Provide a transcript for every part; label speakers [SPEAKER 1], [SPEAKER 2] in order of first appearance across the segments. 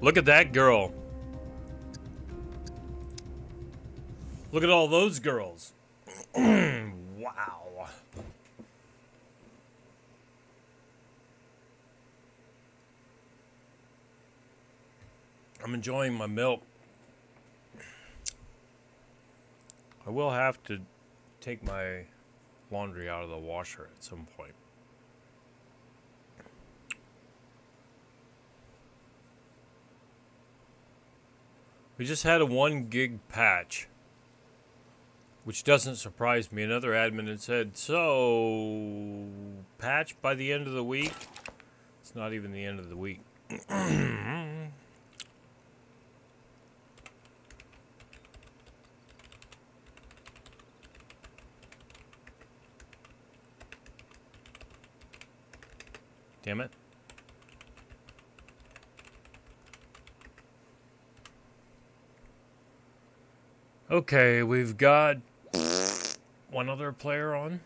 [SPEAKER 1] Look at that girl. Look at all those girls. wow. I'm enjoying my milk. I will have to take my laundry out of the washer at some point. We just had a one gig patch, which doesn't surprise me. Another admin had said, so patch by the end of the week. It's not even the end of the week. Damn it. Okay, we've got one other player on.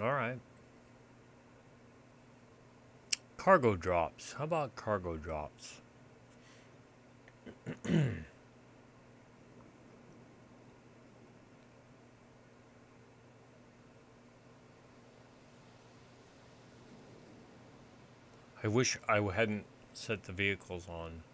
[SPEAKER 1] All right. Cargo drops. How about cargo drops? I wish I hadn't set the vehicles on.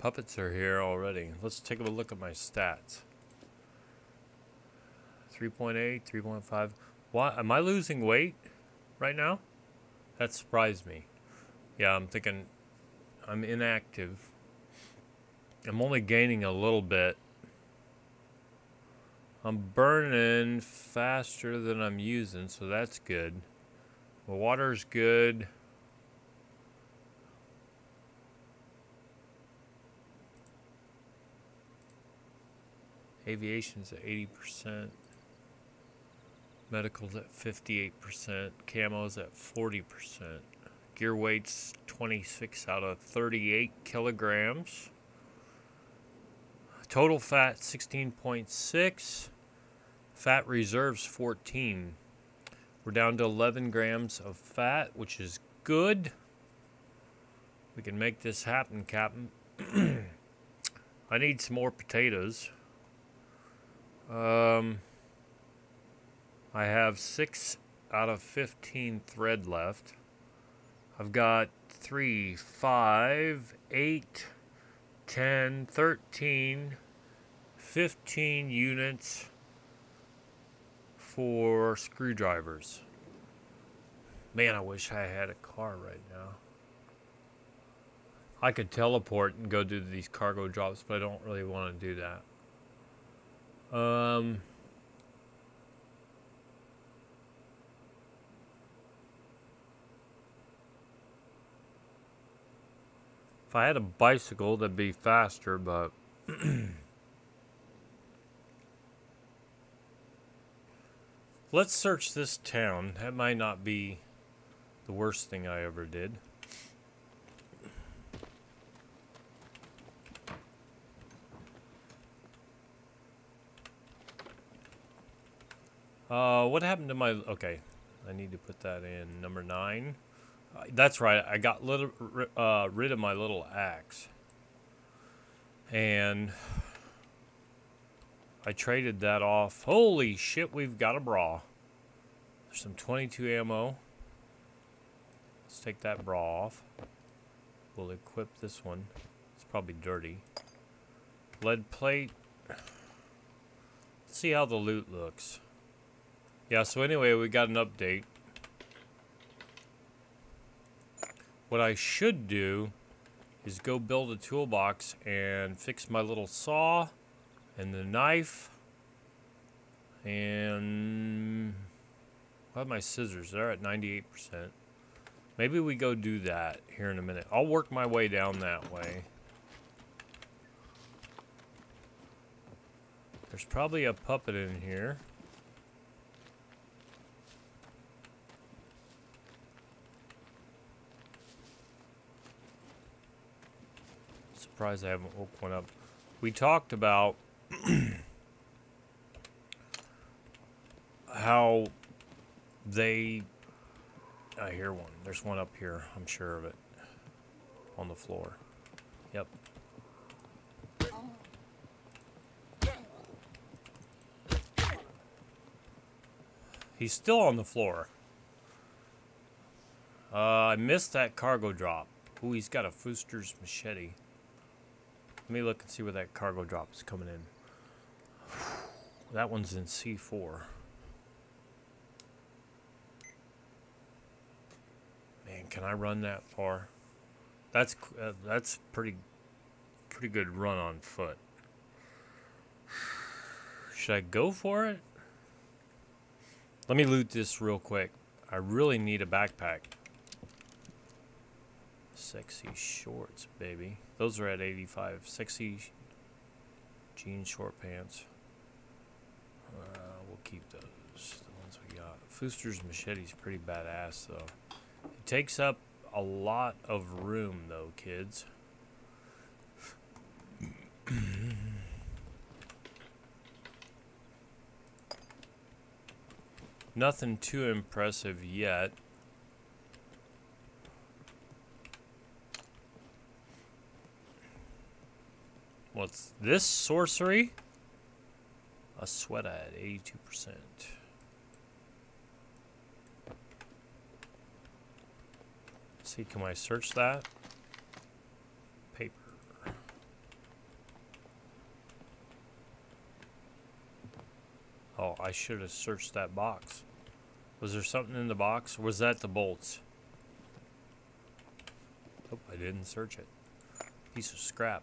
[SPEAKER 1] Puppets are here already. Let's take a look at my stats. 3.8, 3.5. Why am I losing weight right now? That surprised me. Yeah, I'm thinking I'm inactive. I'm only gaining a little bit. I'm burning faster than I'm using, so that's good. The water's good. Aviation's at 80%. Medical's at 58%. Camo's at 40%. Gear weight's 26 out of 38 kilograms. Total fat 16.6. Fat reserves 14. We're down to 11 grams of fat, which is good. We can make this happen, Captain. I need some more potatoes. Um, I have six out of 15 thread left. I've got three, five, eight, 10, 13, 15 units for screwdrivers. Man, I wish I had a car right now. I could teleport and go do these cargo drops, but I don't really want to do that. Um, if I had a bicycle, that'd be faster, but let's search this town. That might not be the worst thing I ever did. Uh, what happened to my... Okay, I need to put that in. Number nine. Uh, that's right, I got little, uh, rid of my little axe. And... I traded that off. Holy shit, we've got a bra. There's some 22 ammo. Let's take that bra off. We'll equip this one. It's probably dirty. Lead plate. Let's see how the loot looks. Yeah, so anyway, we got an update. What I should do is go build a toolbox and fix my little saw and the knife and what my scissors? They're at 98%. Maybe we go do that here in a minute. I'll work my way down that way. There's probably a puppet in here. Surprised I haven't woke one up. We talked about how they. I hear one. There's one up here. I'm sure of it. On the floor. Yep. He's still on the floor. Uh, I missed that cargo drop. Ooh, he's got a Fooster's machete. Let me look and see where that cargo drop is coming in. That one's in C4. Man, can I run that far? That's uh, that's pretty pretty good run on foot. Should I go for it? Let me loot this real quick. I really need a backpack. Sexy shorts, baby. Those are at 85. Sexy jeans, short pants. Uh, we'll keep those. The ones we got. Fooster's machete's pretty badass, though. It takes up a lot of room, though, kids. Nothing too impressive yet. What's this sorcery? A sweat at 82%. see, can I search that? Paper. Oh, I should have searched that box. Was there something in the box? was that the bolts? Oh, I didn't search it. Piece of scrap.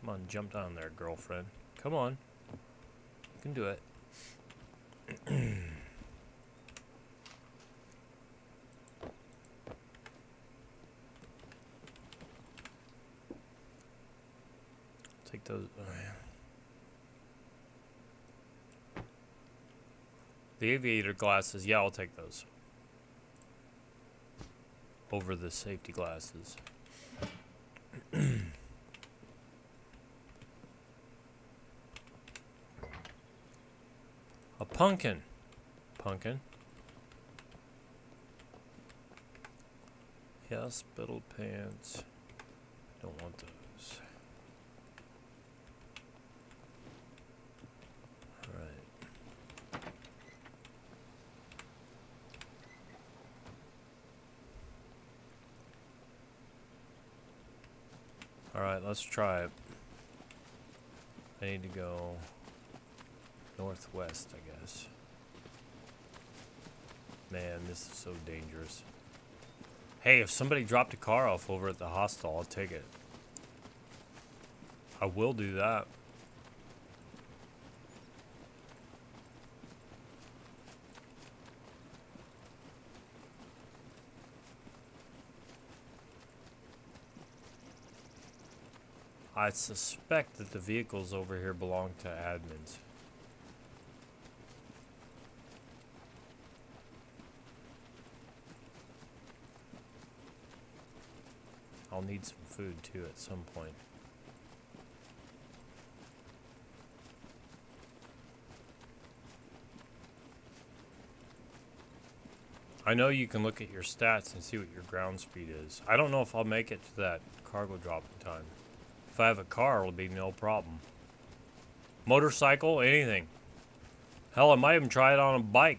[SPEAKER 1] Come on, jump down there, girlfriend. Come on. You can do it. Take those. Oh, yeah. The aviator glasses, yeah, I'll take those. Over the safety glasses. A pumpkin. Pumpkin. Spittle pants. Don't want those. Alright. Alright, let's try it. I need to go northwest, I guess. Man, this is so dangerous. Hey, if somebody dropped a car off over at the hostel, I'll take it. I will do that. I suspect that the vehicles over here belong to admins. I'll need some food too at some point. I know you can look at your stats and see what your ground speed is. I don't know if I'll make it to that cargo drop in time. If I have a car, it'll be no problem. Motorcycle, anything. Hell, I might even try it on a bike.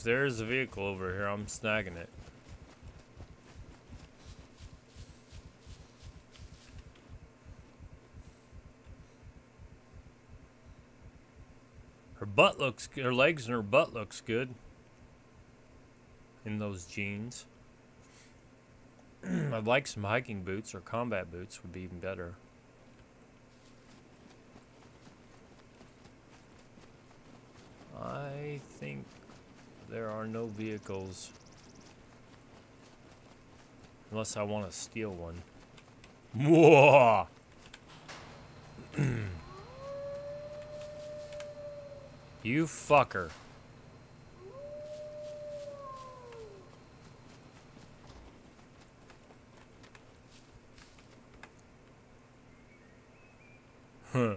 [SPEAKER 1] If there is a vehicle over here, I'm snagging it. Her butt looks, her legs and her butt looks good in those jeans. I'd like some hiking boots or combat boots would be even better. I think there are no vehicles unless I want to steal one. Whoa! you fucker. Huh.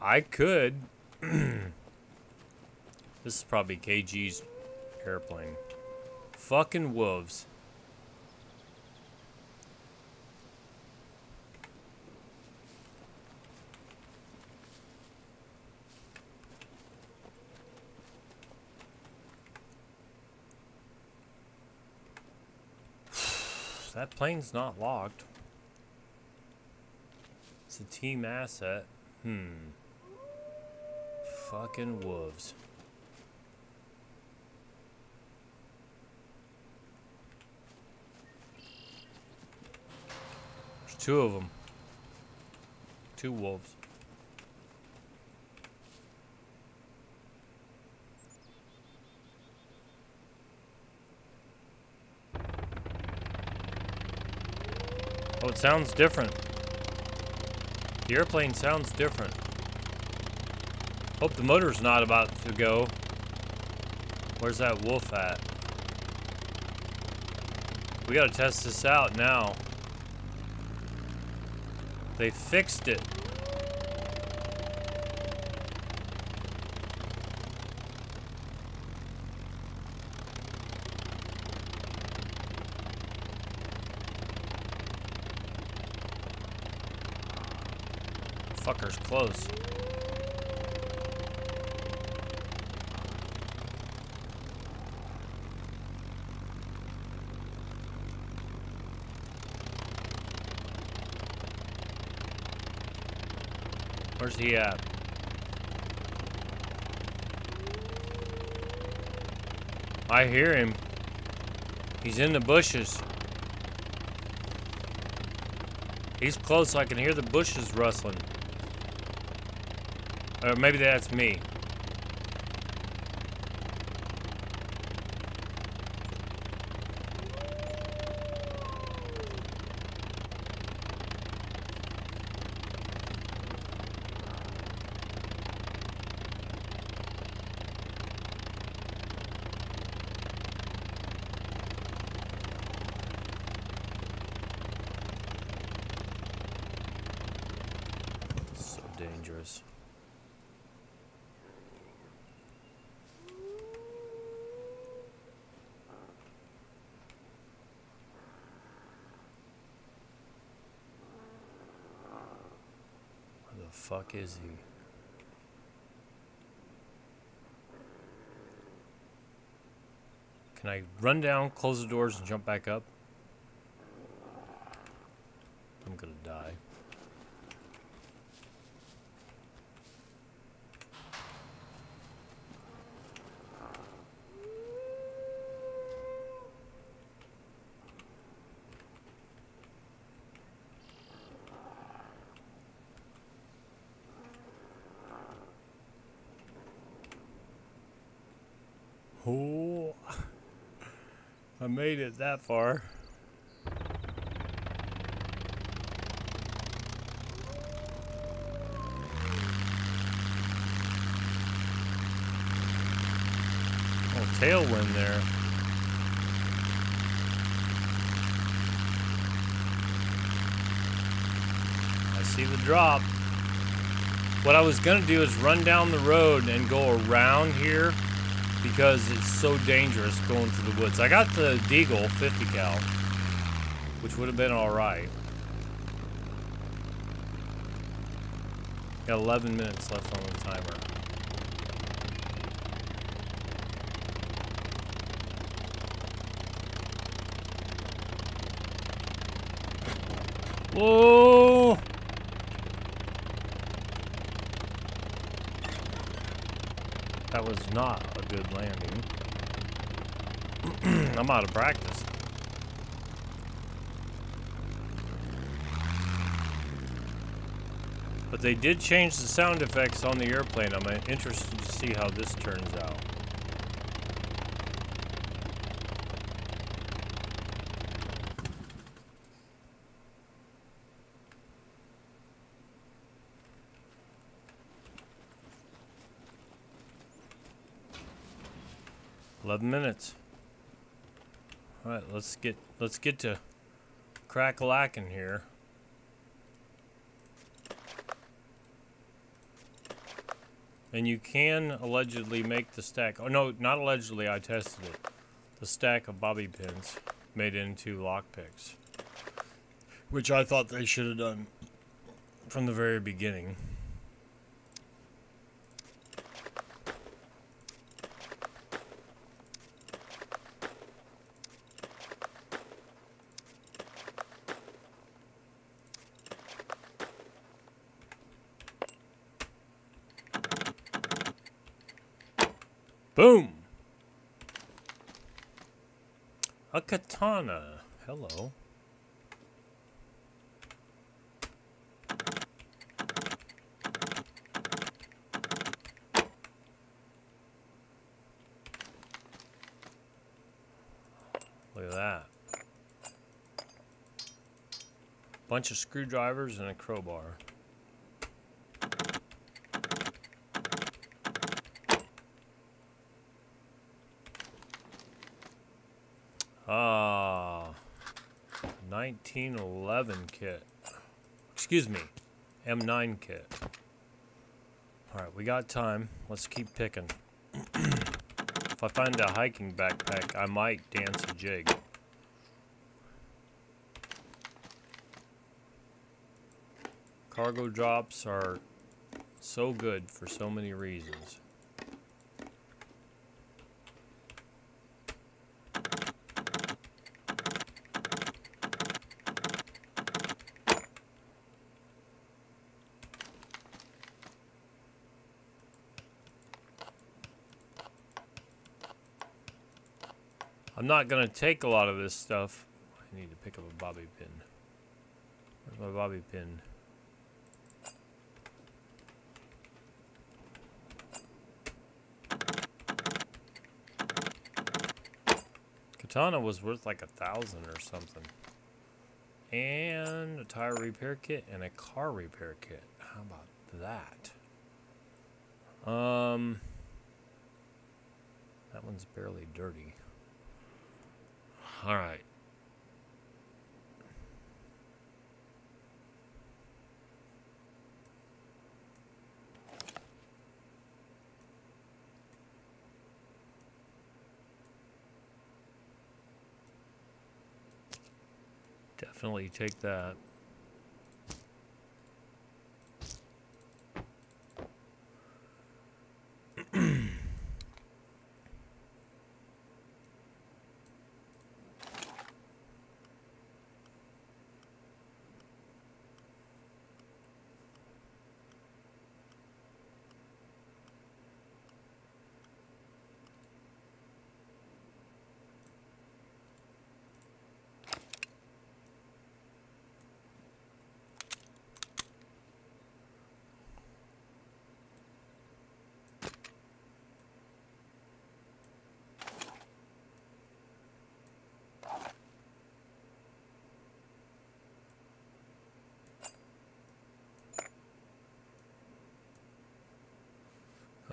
[SPEAKER 1] I could. this is probably KG's airplane. Fucking wolves. that plane's not locked. It's a team asset. Hmm. Fucking wolves. Two of them. Two wolves. Oh, it sounds different. The airplane sounds different. Hope the motor's not about to go. Where's that wolf at? We gotta test this out now. They fixed it. Fucker's close. Where's he at? Uh, I hear him. He's in the bushes. He's close. I can hear the bushes rustling. Or maybe that's me. So dangerous. Where the fuck is he? Can I run down, close the doors, and jump back up? I'm gonna die. Oh, I made it that far. Oh, tailwind there. I see the drop. What I was gonna do is run down the road and go around here because it's so dangerous going through the woods. I got the Deagle 50 cal, which would have been all right. Got 11 minutes left on the timer. Whoa! That was not a good landing. I'm out of practice. But they did change the sound effects on the airplane. I'm interested to see how this turns out. Eleven minutes. All right, let's get let's get to crack lacking here. And you can allegedly make the stack. Oh no, not allegedly. I tested it. The stack of bobby pins made into lockpicks, which I thought they should have done from the very beginning. Boom! A katana. Hello. Look at that. Bunch of screwdrivers and a crowbar. Ah, 1911 kit. Excuse me, M9 kit. All right, we got time. Let's keep picking. if I find a hiking backpack, I might dance a jig. Cargo drops are so good for so many reasons. I'm not going to take a lot of this stuff. I need to pick up a bobby pin. Where's my bobby pin? Katana was worth like a thousand or something. And a tire repair kit and a car repair kit. How about that? Um, that one's barely dirty. All right. Definitely take that.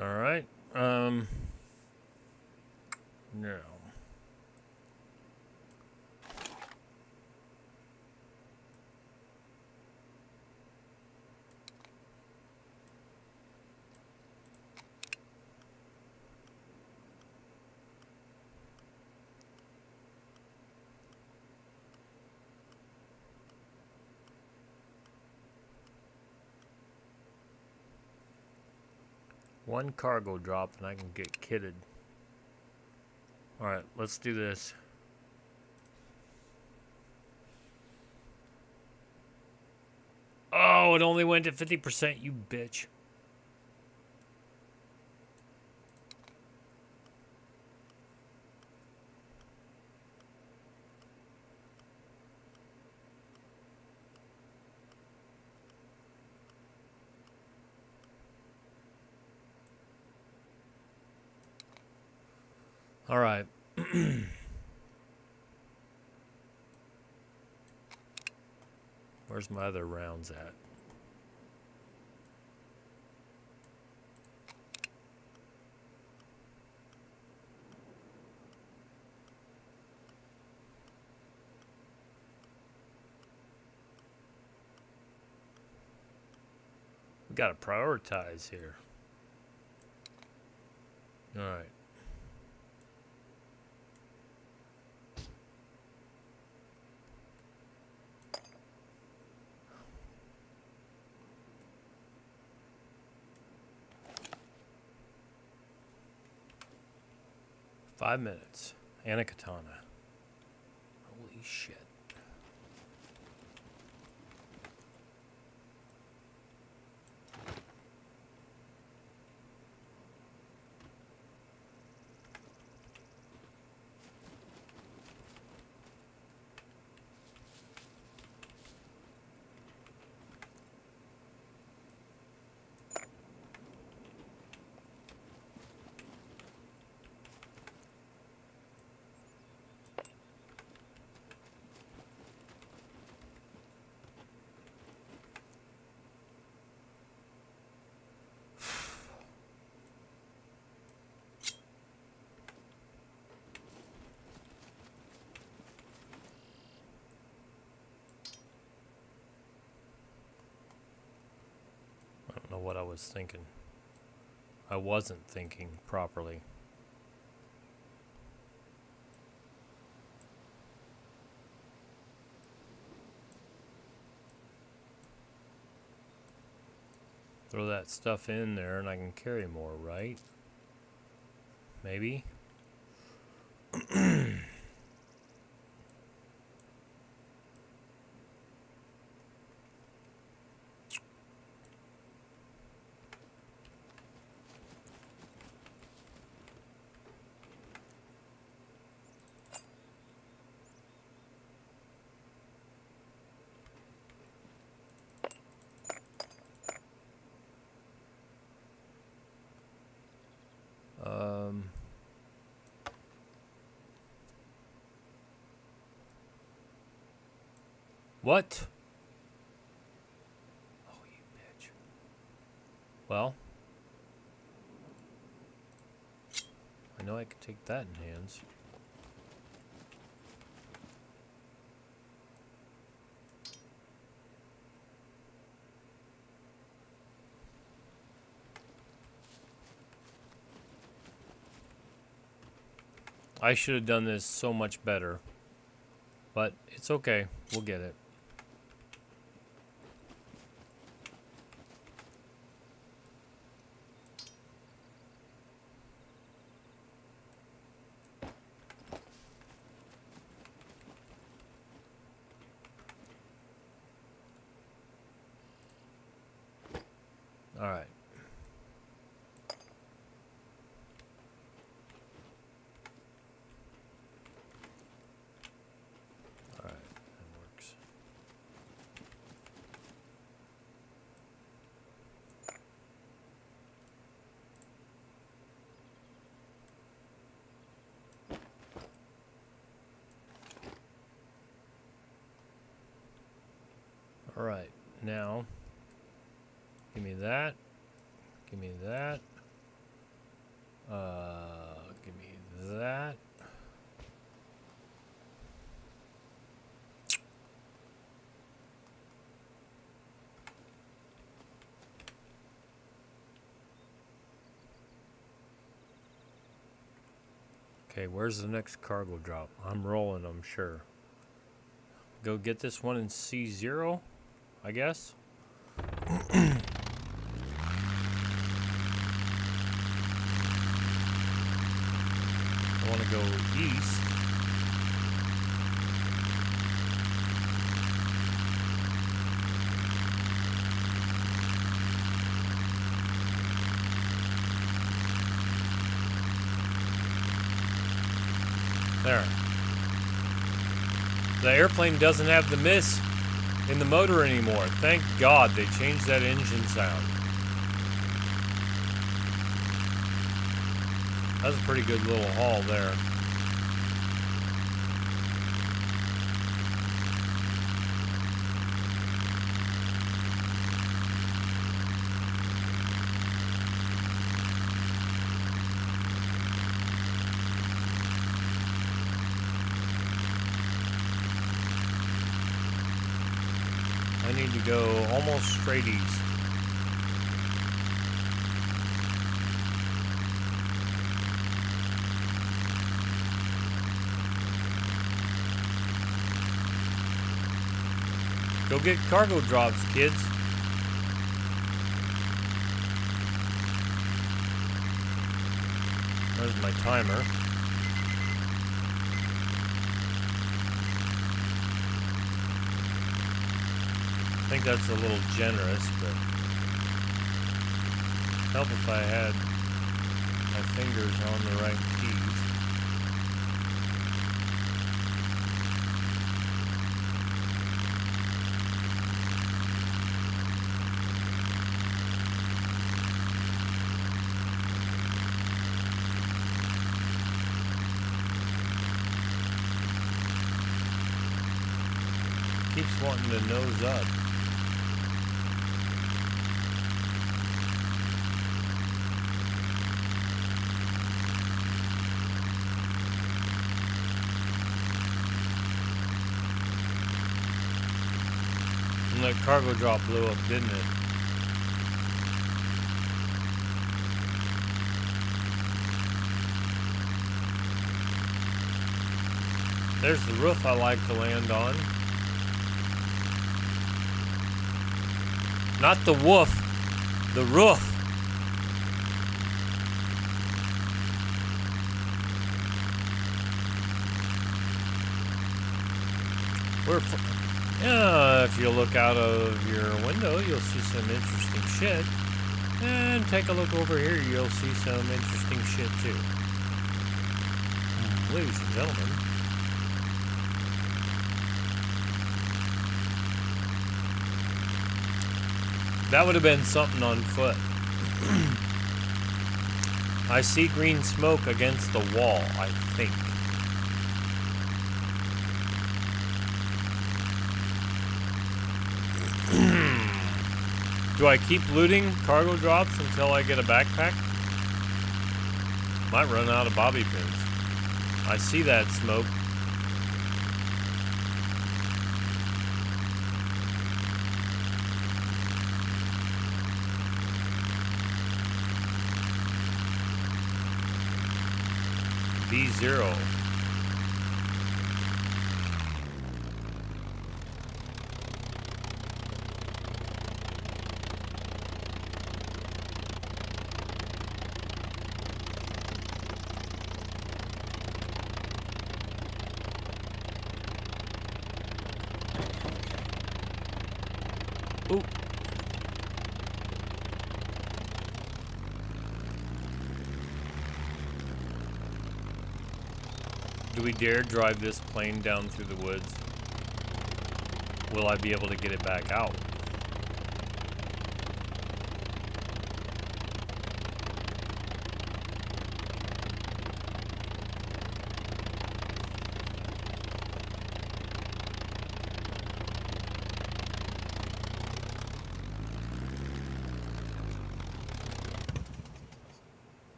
[SPEAKER 1] All right. Um. Now. One cargo drop and I can get kitted. Alright, let's do this. Oh, it only went to 50%, you bitch. All right. Where's my other rounds at? We gotta prioritize here. All right. Five minutes. And a katana. Holy shit. Was thinking. I wasn't thinking properly. Throw that stuff in there and I can carry more, right? Maybe? What? Oh, you bitch. Well, I know I can take that in hands. I should have done this so much better. But it's okay. We'll get it. All right. All right, that works. All right, now give me that. Give me that. Uh, give me that. Okay, where's the next cargo drop? I'm rolling, I'm sure. Go get this one in C0, I guess. I want to go east. There. The airplane doesn't have the miss in the motor anymore. Thank God they changed that engine sound. That's a pretty good little haul there. go almost straight east. Go get cargo drops, kids. There's my timer. Think that's a little generous, but help if I had my fingers on the right keys. Keeps wanting to nose up. Cargo drop blew up, didn't it? There's the roof I like to land on. Not the woof, the roof. We're yeah, if you look out of your window, you'll see some interesting shit. And take a look over here, you'll see some interesting shit too. Hmm. Ladies and gentlemen, That would have been something on foot. I see green smoke against the wall, I think. Do I keep looting cargo drops until I get a backpack? Might run out of bobby pins. I see that smoke. B0. Ooh. Do we dare drive this plane down through the woods? Will I be able to get it back out?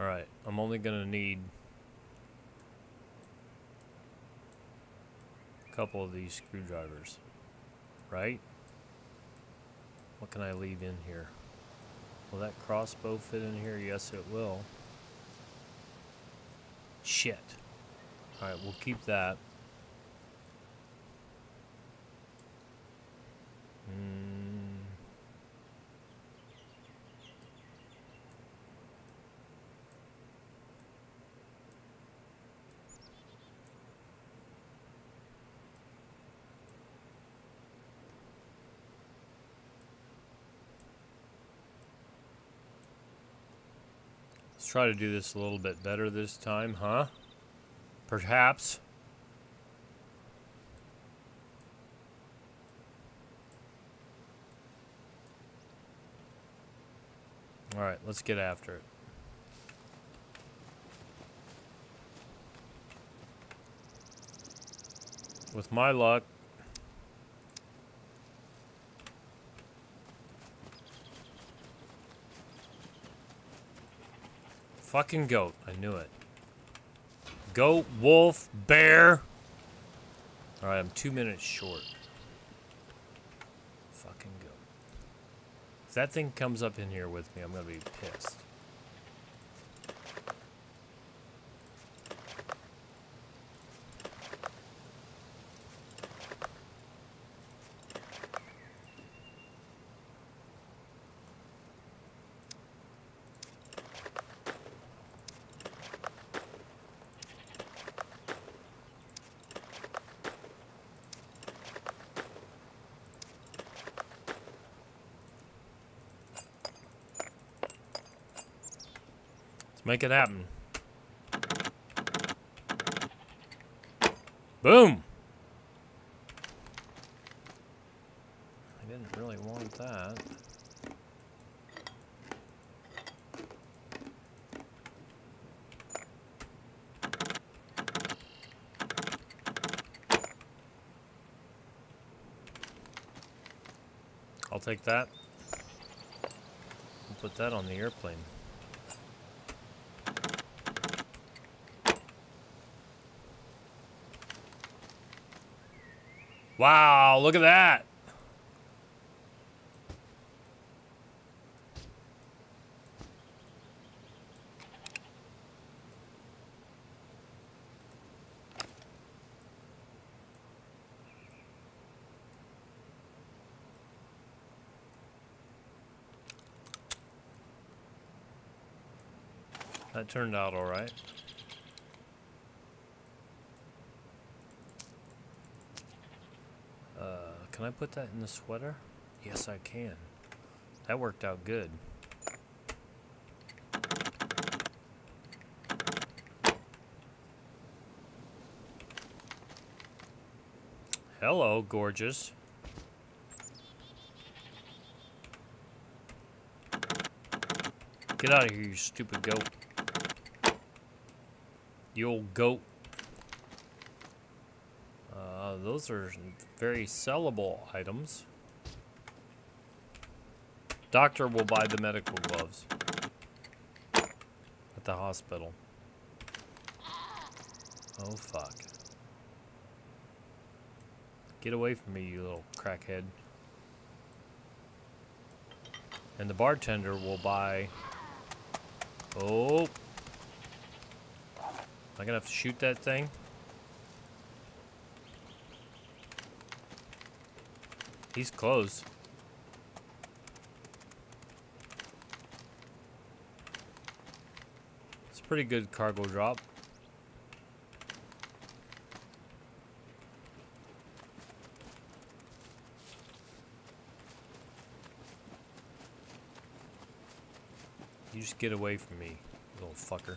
[SPEAKER 1] Alright, Only gonna need a couple of these screwdrivers, right? What can I leave in here? Will that crossbow fit in here? Yes, it will. Shit. Alright, we'll keep that. Try to do this a little bit better this time, huh? Perhaps. Alright, let's get after it. With my luck, Fucking goat. I knew it. Goat, wolf, bear. Alright, I'm two minutes short. Fucking goat. If that thing comes up in here with me, I'm gonna be pissed. Make it happen. Boom! I didn't really want that. I'll take that. We'll put that on the airplane. Wow, look at that. That turned out all right. Uh, can I put that in the sweater? Yes, I can. That worked out good. Hello, gorgeous. Get out of here, you stupid goat. You old goat. Uh, those are very sellable items. Doctor will buy the medical gloves at the hospital. Oh, fuck. Get away from me, you little crackhead. And the bartender will buy... Oh. Am I gonna have to shoot that thing? He's close. It's a pretty good cargo drop. You just get away from me, little fucker.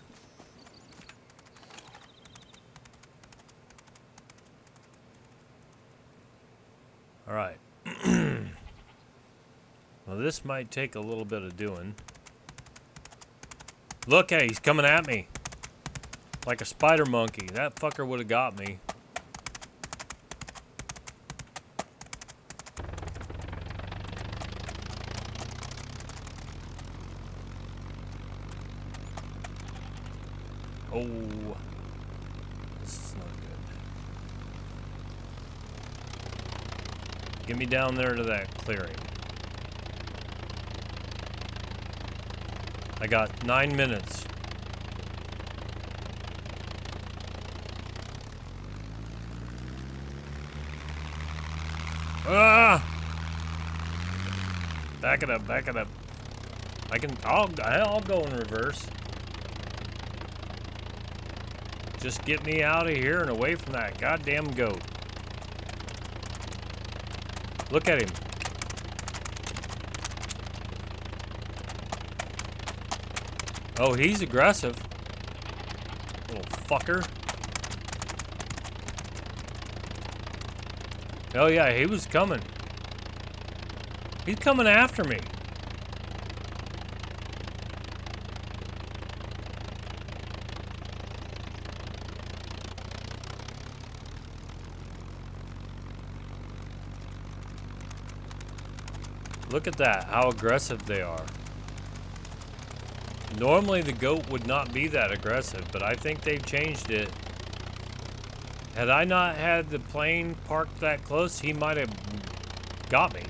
[SPEAKER 1] Alright. well, this might take a little bit of doing. Look, hey, he's coming at me. Like a spider monkey. That fucker would have got me. Oh. This is not good. Get me down there to that clearing. I got nine minutes. Ah! Back it up, back it up. I can, I'll, I'll go in reverse. Just get me out of here and away from that goddamn goat. Look at him. Oh, he's aggressive. Little fucker. Oh yeah, he was coming. He's coming after me. Look at that, how aggressive they are. Normally the goat would not be that aggressive, but I think they've changed it. Had I not had the plane parked that close, he might have got me.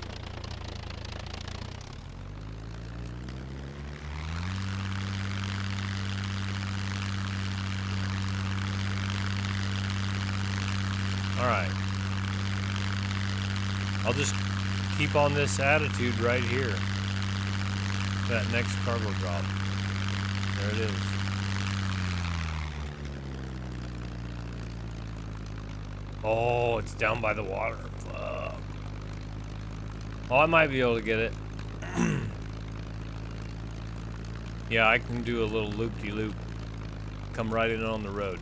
[SPEAKER 1] Alright. I'll just keep on this attitude right here. That next cargo drop. There it is. Oh, it's down by the water. Fuck. Oh, I might be able to get it. yeah, I can do a little loop-de-loop. -loop. come right in on the road.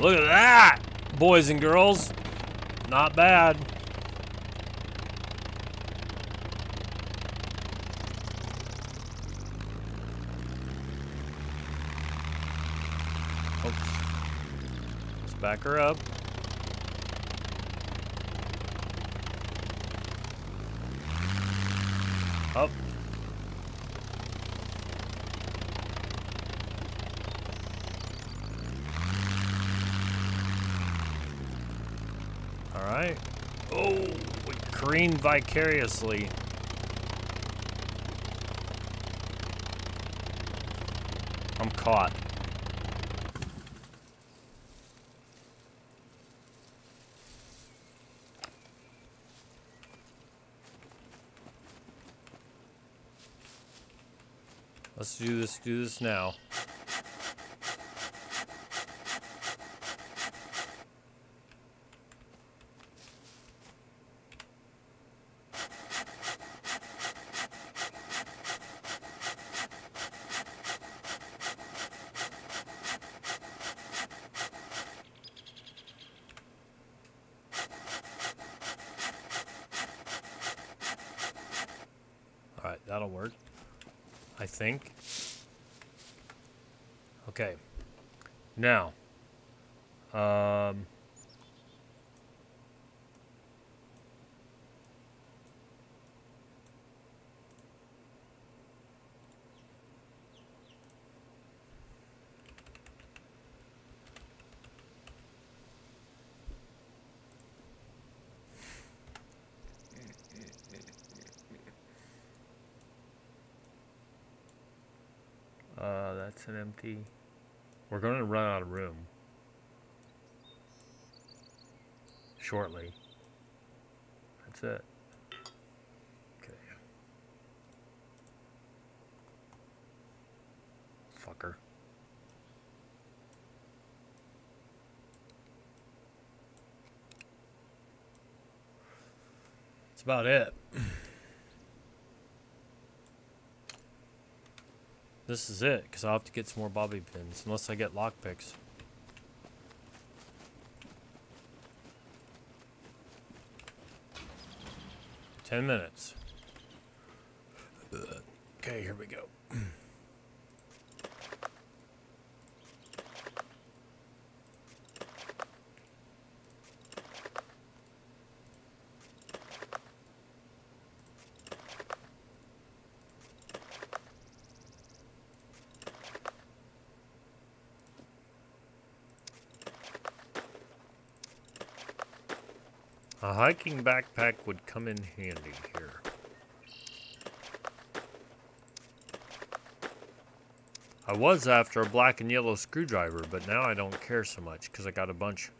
[SPEAKER 1] Look at that, boys and girls. Not bad. Oh, let's back her. Up. All right. Oh, we careened vicariously. I'm caught. Let's do this, do this now. All right, that'll work. I think. Okay. Now, um, empty. We're going to run out of room shortly. That's it. Okay. Fucker. That's about it. This is it, because I'll have to get some more bobby pins, unless I get lockpicks. Ten minutes. Okay, here we go. A hiking backpack would come in handy here. I was after a black and yellow screwdriver, but now I don't care so much because I got a bunch.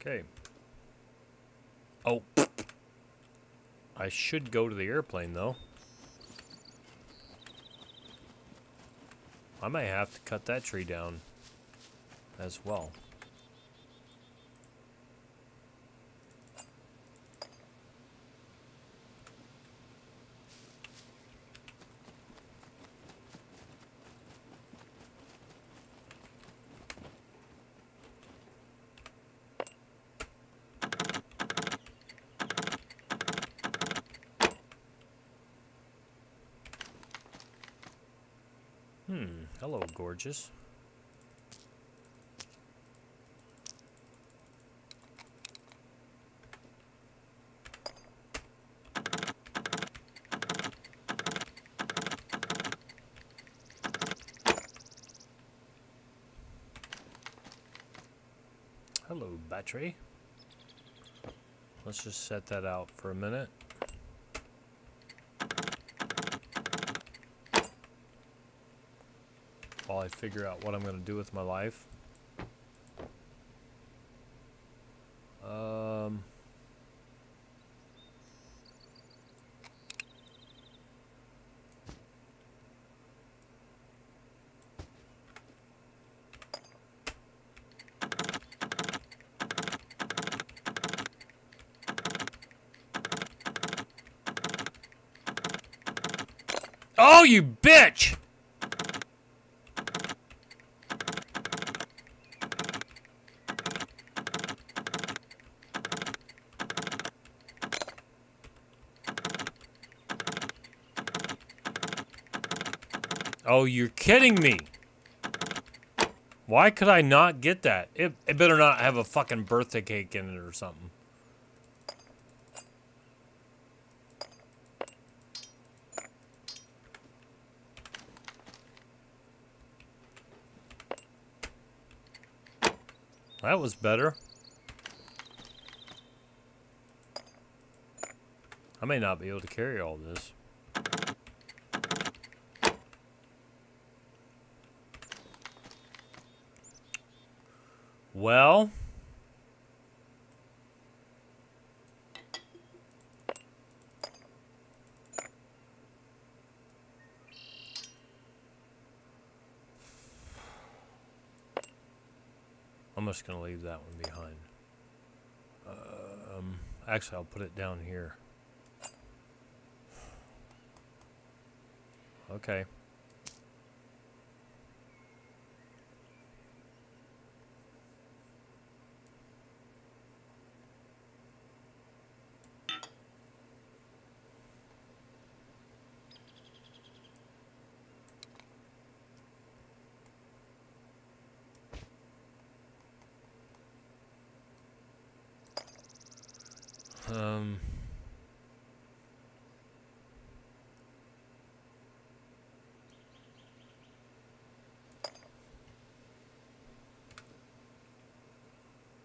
[SPEAKER 1] Okay. Oh. I should go to the airplane though. I may have to cut that tree down as well. Hmm, hello, gorgeous. Hello, battery. Let's just set that out for a minute. While I figure out what I'm going to do with my life. Um, Oh, you bitch! Oh, you're kidding me. Why could I not get that? It, it better not have a fucking birthday cake in it or something. That was better. I may not be able to carry all this. Well... I'm just going to leave that one behind. Um, actually, I'll put it down here. Okay. Um...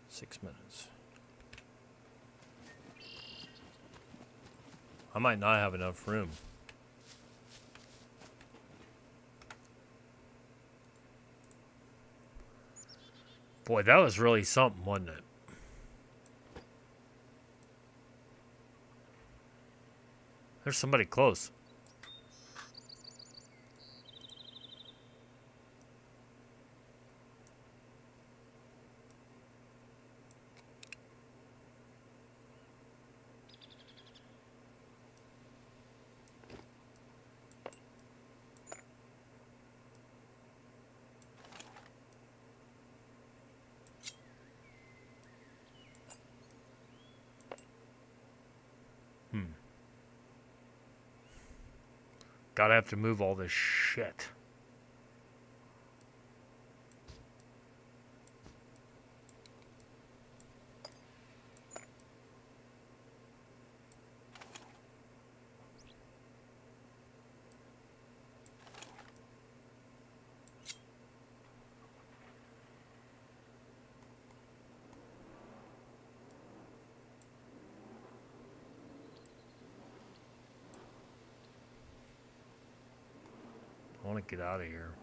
[SPEAKER 1] Six minutes. I might not have enough room. Boy, that was really something, wasn't it? There's somebody close. God, I have to move all this shit. I want to get out of here.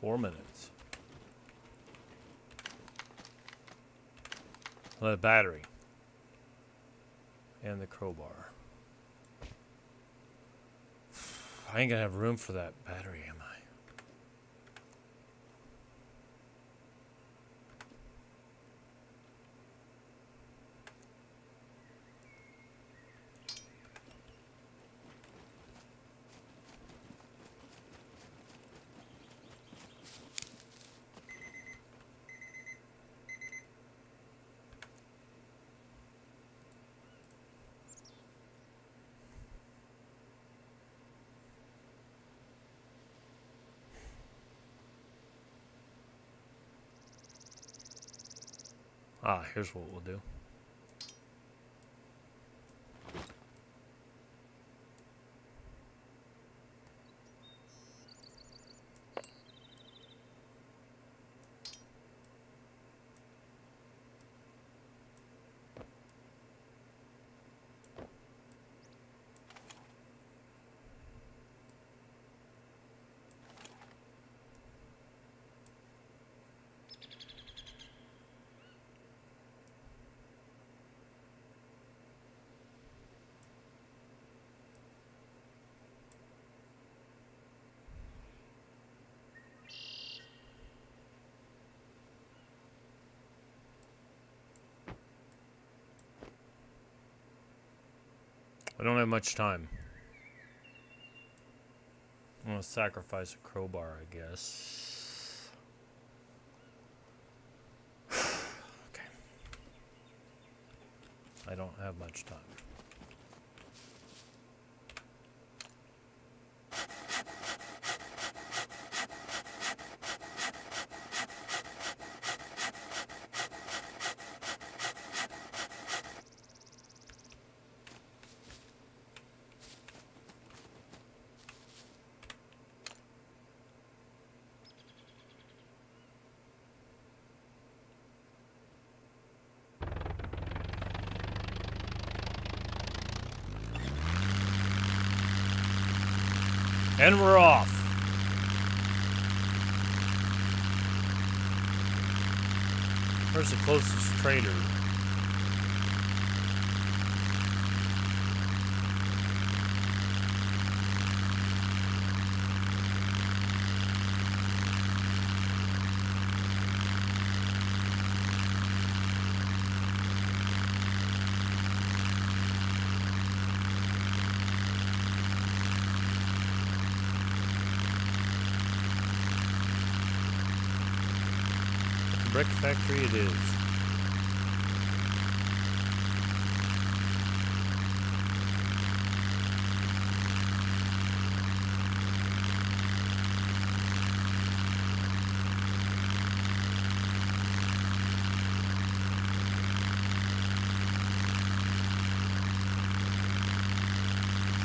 [SPEAKER 1] Four minutes. The battery. And the crowbar. I ain't gonna have room for that battery, am I? Ah, here's what we'll do. I don't have much time. I'm gonna sacrifice a crowbar, I guess. okay. I don't have much time. And we're off. Where's the closest trader? Factory it is.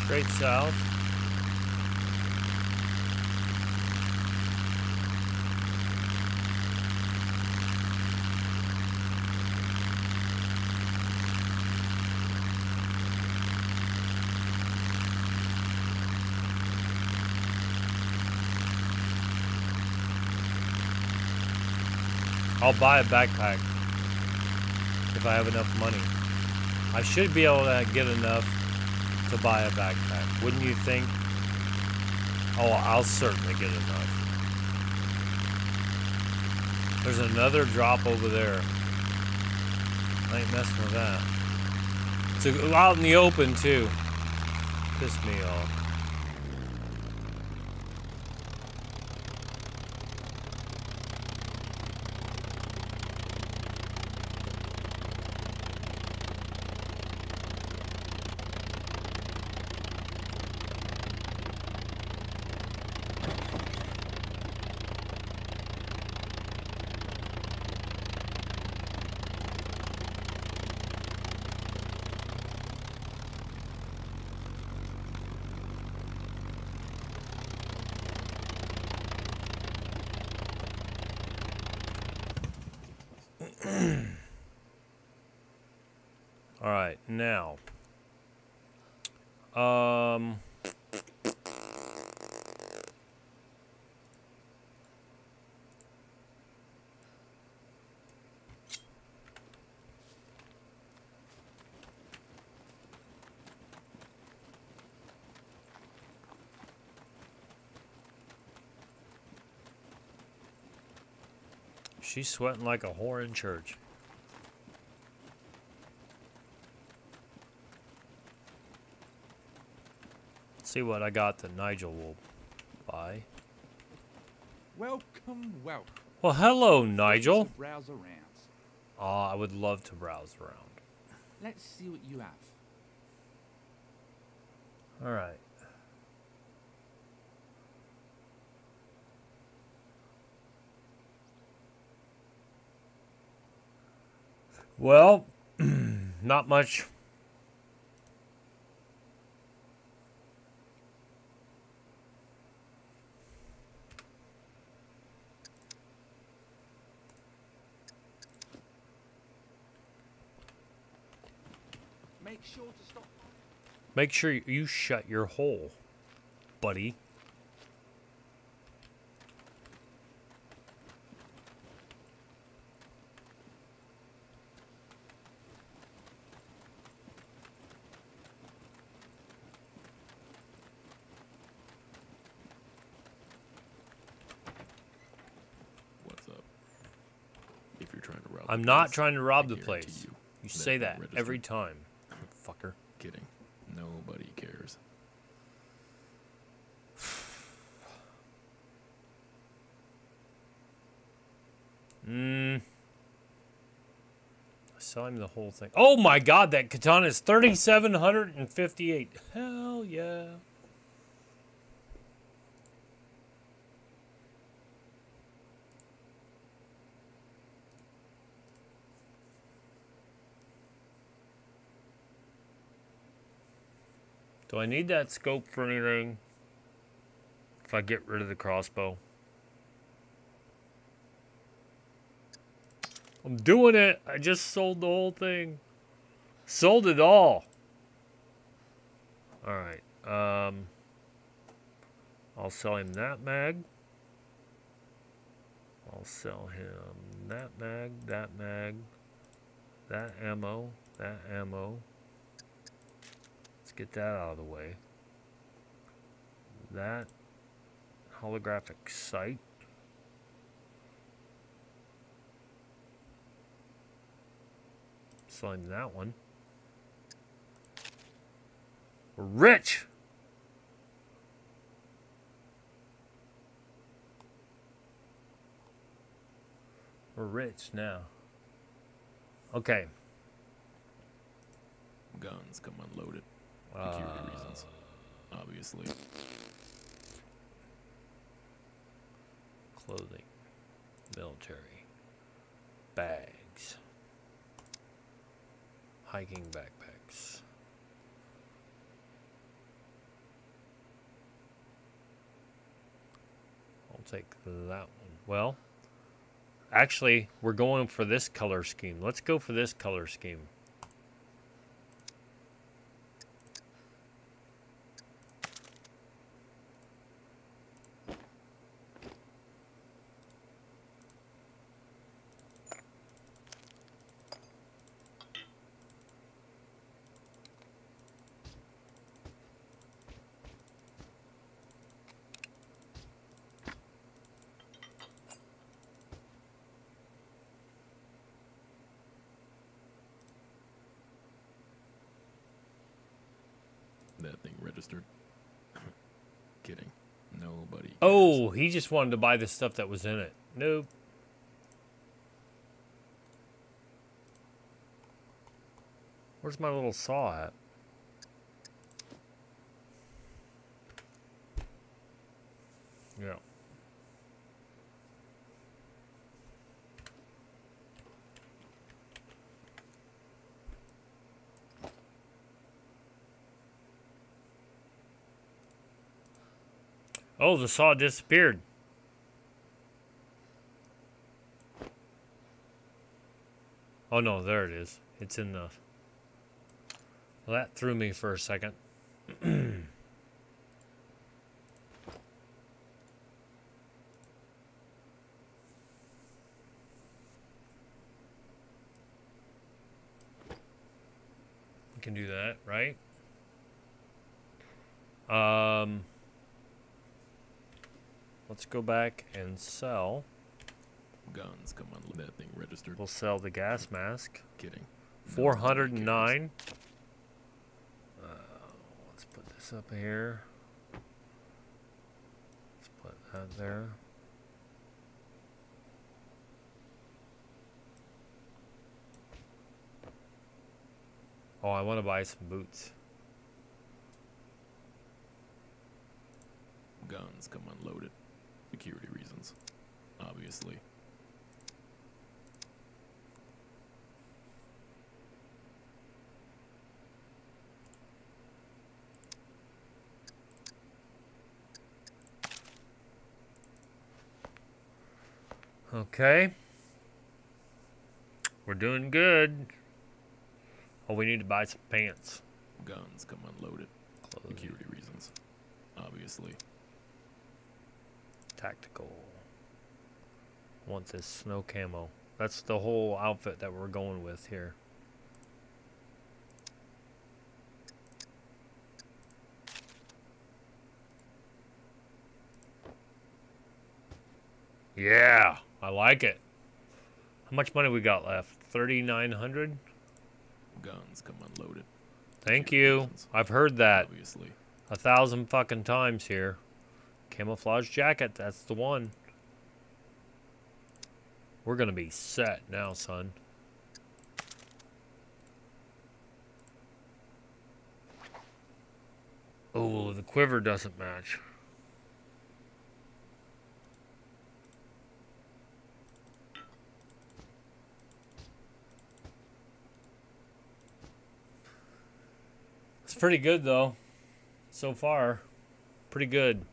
[SPEAKER 1] Straight south. I'll buy a backpack if I have enough money. I should be able to get enough to buy a backpack. Wouldn't you think? Oh, I'll certainly get enough. There's another drop over there. I ain't messing with that. It's out in the open, too. Piss me off. All right, now. Um. She's sweating like a whore in church. see what I got that Nigel will buy.
[SPEAKER 2] Welcome, welcome.
[SPEAKER 1] Well, hello, Nigel.
[SPEAKER 2] Browse around.
[SPEAKER 1] Ah, I would love to browse around.
[SPEAKER 2] Let's see what you have.
[SPEAKER 1] All right. Well, not much.
[SPEAKER 2] Make sure to stop.
[SPEAKER 1] Make sure you shut your hole, buddy. I'm not trying to rob the place.
[SPEAKER 3] You,
[SPEAKER 1] you say that every time, fucker.
[SPEAKER 3] Kidding. Nobody
[SPEAKER 1] cares. Mmm. I saw him the whole thing. Oh my god, that katana is 3,758. Hell yeah. Do I need that scope for anything? If I get rid of the crossbow? I'm doing it. I just sold the whole thing. Sold it all. All right. Um, I'll sell him that mag. I'll sell him that mag, that mag, that ammo, that ammo. Let's get that out of the way. That holographic sight. Selling that one. Rich! We're rich now. Okay.
[SPEAKER 3] Guns come unloaded. Security uh, reasons. Obviously.
[SPEAKER 1] Clothing. Military. Bags. Hiking backpacks. I'll take that one. Well, actually, we're going for this color scheme. Let's go for this color scheme.
[SPEAKER 3] That thing registered. Kidding. Nobody. cares.
[SPEAKER 1] Oh, he just wanted to buy the stuff that was in it. Nope. Where's my little saw at? Yeah. Oh, the saw disappeared. Oh no, there it is. It's in the. Well, that threw me for a second. we can do that, right? Um. Let's go back and sell.
[SPEAKER 3] Guns come on. let That thing registered.
[SPEAKER 1] We'll sell the gas mask.
[SPEAKER 3] Kidding.
[SPEAKER 1] Four
[SPEAKER 3] Nobody
[SPEAKER 1] hundred and
[SPEAKER 3] cares.
[SPEAKER 1] nine. Uh, let's put this up here. Let's put that there. Oh, I want to buy some boots.
[SPEAKER 3] Guns come unloaded. Security reasons. Obviously.
[SPEAKER 1] Okay. We're doing good. Oh, we need to buy some pants.
[SPEAKER 3] Guns come unloaded. Security reasons. Obviously.
[SPEAKER 1] Tactical. Want this snow camo. That's the whole outfit that we're going with here. Yeah, I like it. How much money we got left? 3900
[SPEAKER 3] Guns come unloaded.
[SPEAKER 1] Thank you. I've heard that
[SPEAKER 3] Obviously.
[SPEAKER 1] a thousand fucking times here. Camouflage jacket, that's the one. We're going to be set now, son. Oh, the quiver doesn't match. It's pretty good, though. So far, pretty good.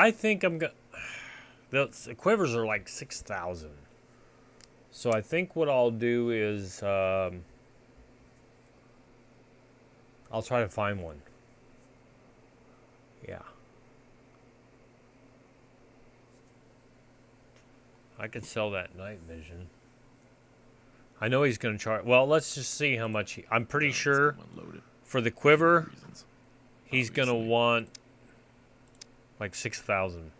[SPEAKER 1] I think I'm gonna. The, quivers are like six thousand. So I think what I'll do is um, I'll try to find one. Yeah. I could sell that night vision. I know he's going to charge. Well, let's just see how much he. I'm pretty sure for the quiver,
[SPEAKER 3] Reasons.
[SPEAKER 1] he's going to want like 6,000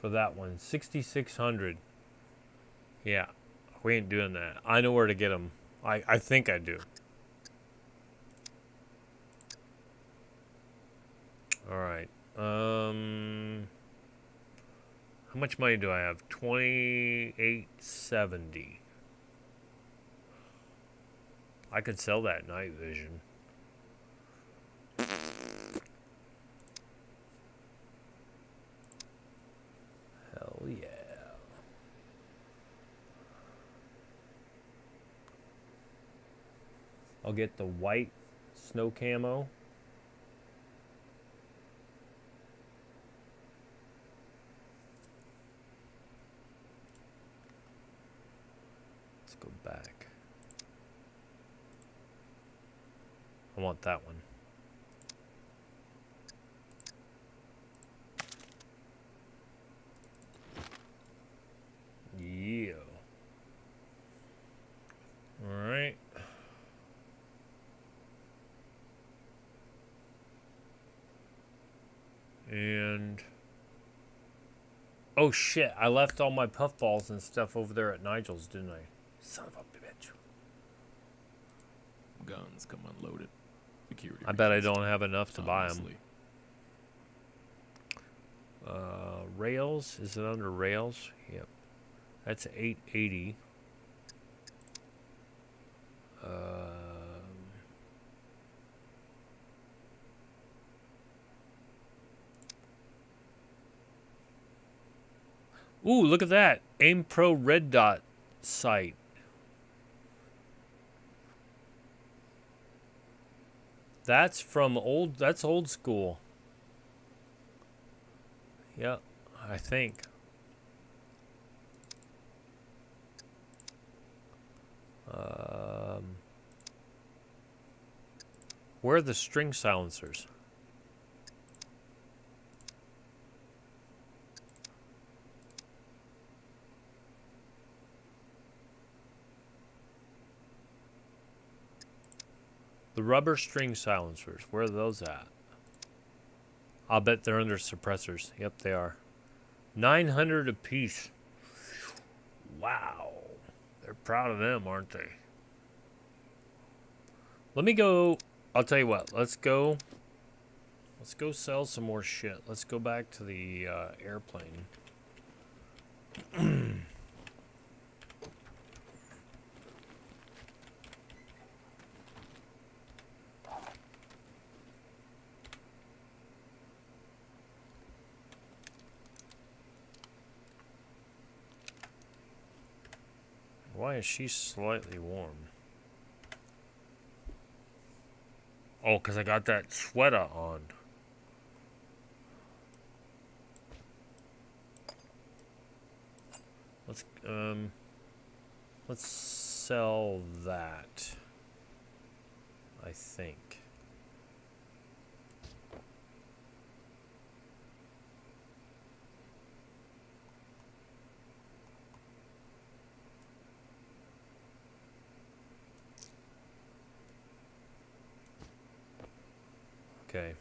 [SPEAKER 1] for that one. 6,600. Yeah, we ain't doing that. I know where to get them. I, I think I do. All right. Um, how much money do I have? Twenty-eight seventy. I could sell that night vision. Hell yeah. I'll get the white snow camo. Let's go back. I want that one. Yeah. All right. And oh shit, I left all my puffballs and stuff over there at Nigel's, didn't I? Son of a bitch.
[SPEAKER 3] Guns come unloaded. Security.
[SPEAKER 1] I bet I don't have enough to buy them. Uh, rails, is it under rails? Yep. That's 880. Um, ooh, look at that. Aim Pro Red Dot sight. That's from old that's old school. Yep, I think. Um, where are the string silencers? The rubber string silencers, where are those at? I'll bet they're under suppressors. Yep, they are. 900 apiece. Wow. They're proud of them, aren't they? Let me go. I'll tell you what. Let's go. Let's go sell some more shit. Let's go back to the uh, airplane. Why is she slightly warm? Oh, because I got that sweater on. Let's um let's sell that. I think. Okay.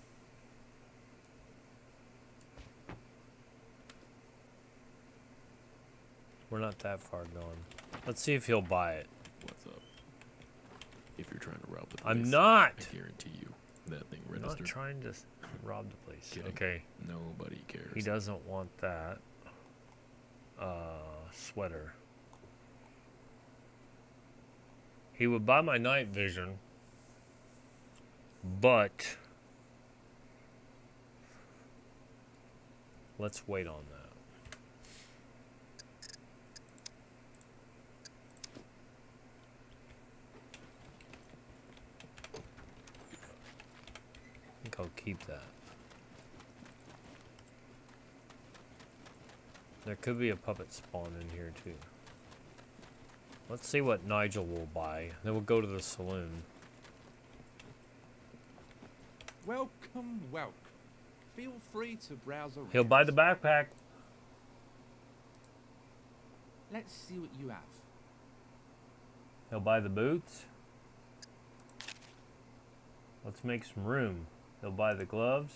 [SPEAKER 1] We're not that far gone. Let's see if he'll buy it.
[SPEAKER 3] What's up? If you're trying to rob the place,
[SPEAKER 1] I'm not.
[SPEAKER 3] I guarantee you that thing registered.
[SPEAKER 1] I'm not trying to rob the place.
[SPEAKER 3] Kidding.
[SPEAKER 1] Okay.
[SPEAKER 3] Nobody cares.
[SPEAKER 1] He doesn't want that. Uh, sweater. He would buy my night vision, but let's wait on that. I think I'll keep that. There could be a puppet spawn in here too. Let's see what Nigel will buy. Then we'll go to the saloon.
[SPEAKER 2] Welcome, welcome. Feel free to browse around.
[SPEAKER 1] He'll buy the backpack.
[SPEAKER 2] Let's see what you have.
[SPEAKER 1] He'll buy the boots. Let's make some room. He'll buy the gloves.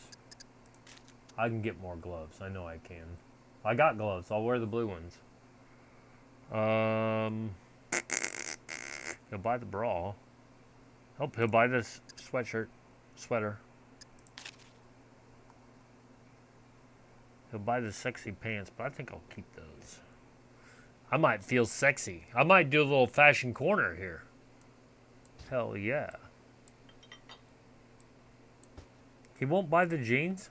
[SPEAKER 1] I can get more gloves. I know I can. I got gloves. I'll wear the blue ones. Um, he'll buy the bra. Hope he'll buy this sweatshirt, sweater. He'll buy the sexy pants, but I think I'll keep those. I might feel sexy. I might do a little fashion corner here. Hell yeah. He won't buy the jeans?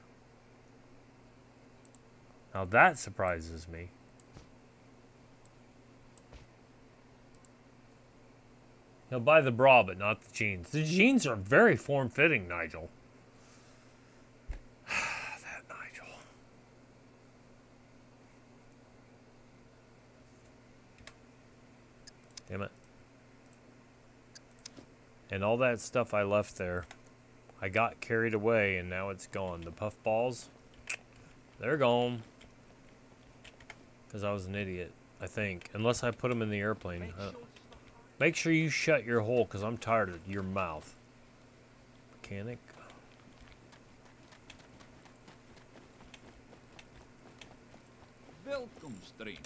[SPEAKER 1] Now that surprises me. He'll buy the bra, but not the jeans. The jeans are very form-fitting, Nigel. that Nigel. Damn it. And all that stuff I left there, I got carried away and now it's gone. The puff balls, they're gone. Because I was an idiot, I think. Unless I put them in the airplane.
[SPEAKER 2] Make
[SPEAKER 1] Uh,
[SPEAKER 2] sure
[SPEAKER 1] make sure you shut your hole because I'm tired of your mouth. Mechanic.
[SPEAKER 4] Welcome, stranger.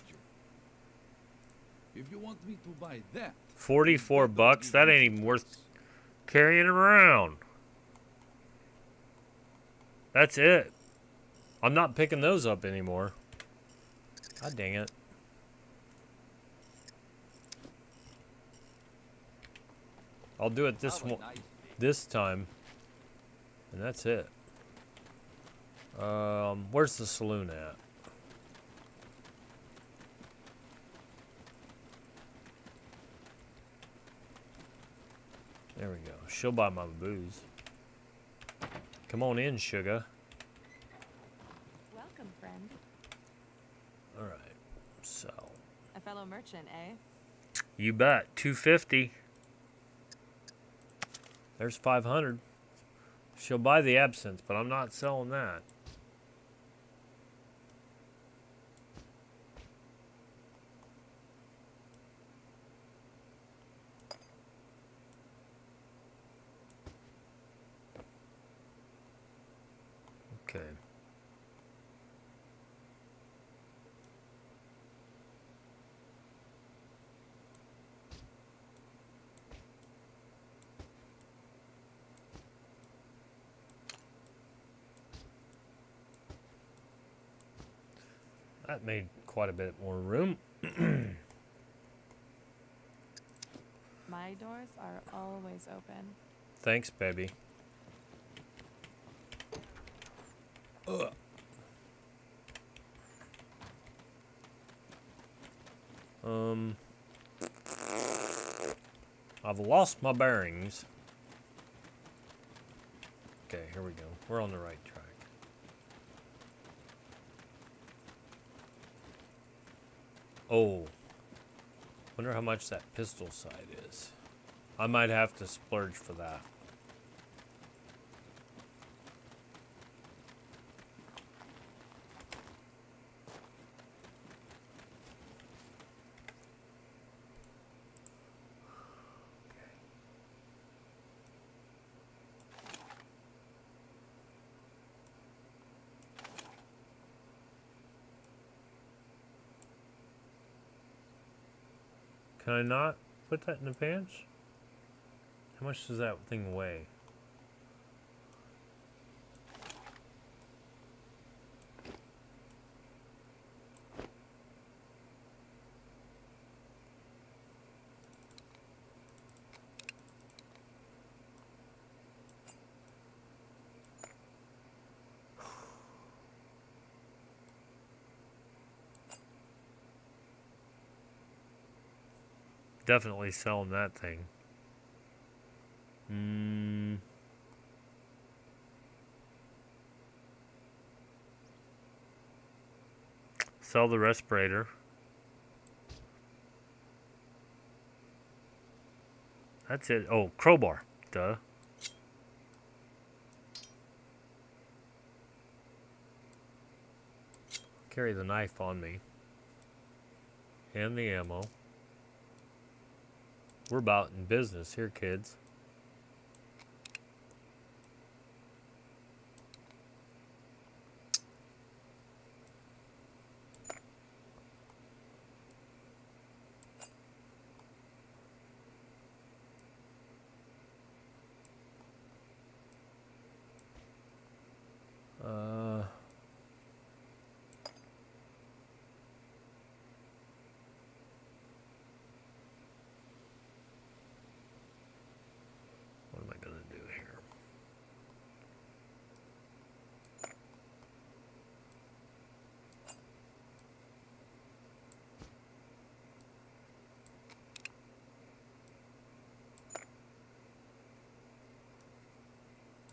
[SPEAKER 4] If you want me to buy that,
[SPEAKER 1] 44 bucks? That ain't even worth carrying around. That's it. I'm not picking those up anymore. God dang it. I'll do it this one this time. And that's it. Um, where's the saloon at? There we go. She'll buy my booze. Come on in, sugar.
[SPEAKER 5] Welcome, friend.
[SPEAKER 1] All right. So,
[SPEAKER 5] A fellow merchant, eh?
[SPEAKER 1] you bet. 250. There's 500. She'll buy the absinthe, but I'm not selling that. Okay. That made quite a bit more room.
[SPEAKER 5] My doors are always open.
[SPEAKER 1] Thanks, baby. Ugh. Um, I've lost my bearings. Okay, here we go. We're on the right track. Oh, wonder how much that pistol sight is. I might have to splurge for that. Can I not put that in the pants? How much does that thing weigh? Definitely selling that thing. Mm. Sell the respirator. That's it. Oh, crowbar. Duh. Carry the knife on me. And the ammo. We're about in business here, kids. Uh, what am I going to do here?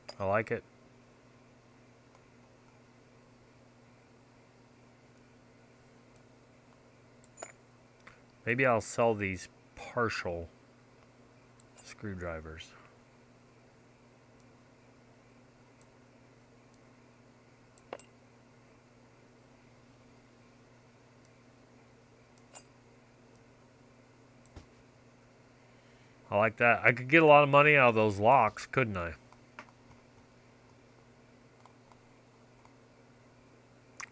[SPEAKER 1] I like it. Maybe I'll sell these partial screwdrivers. I like that. I could get a lot of money out of those locks, couldn't I?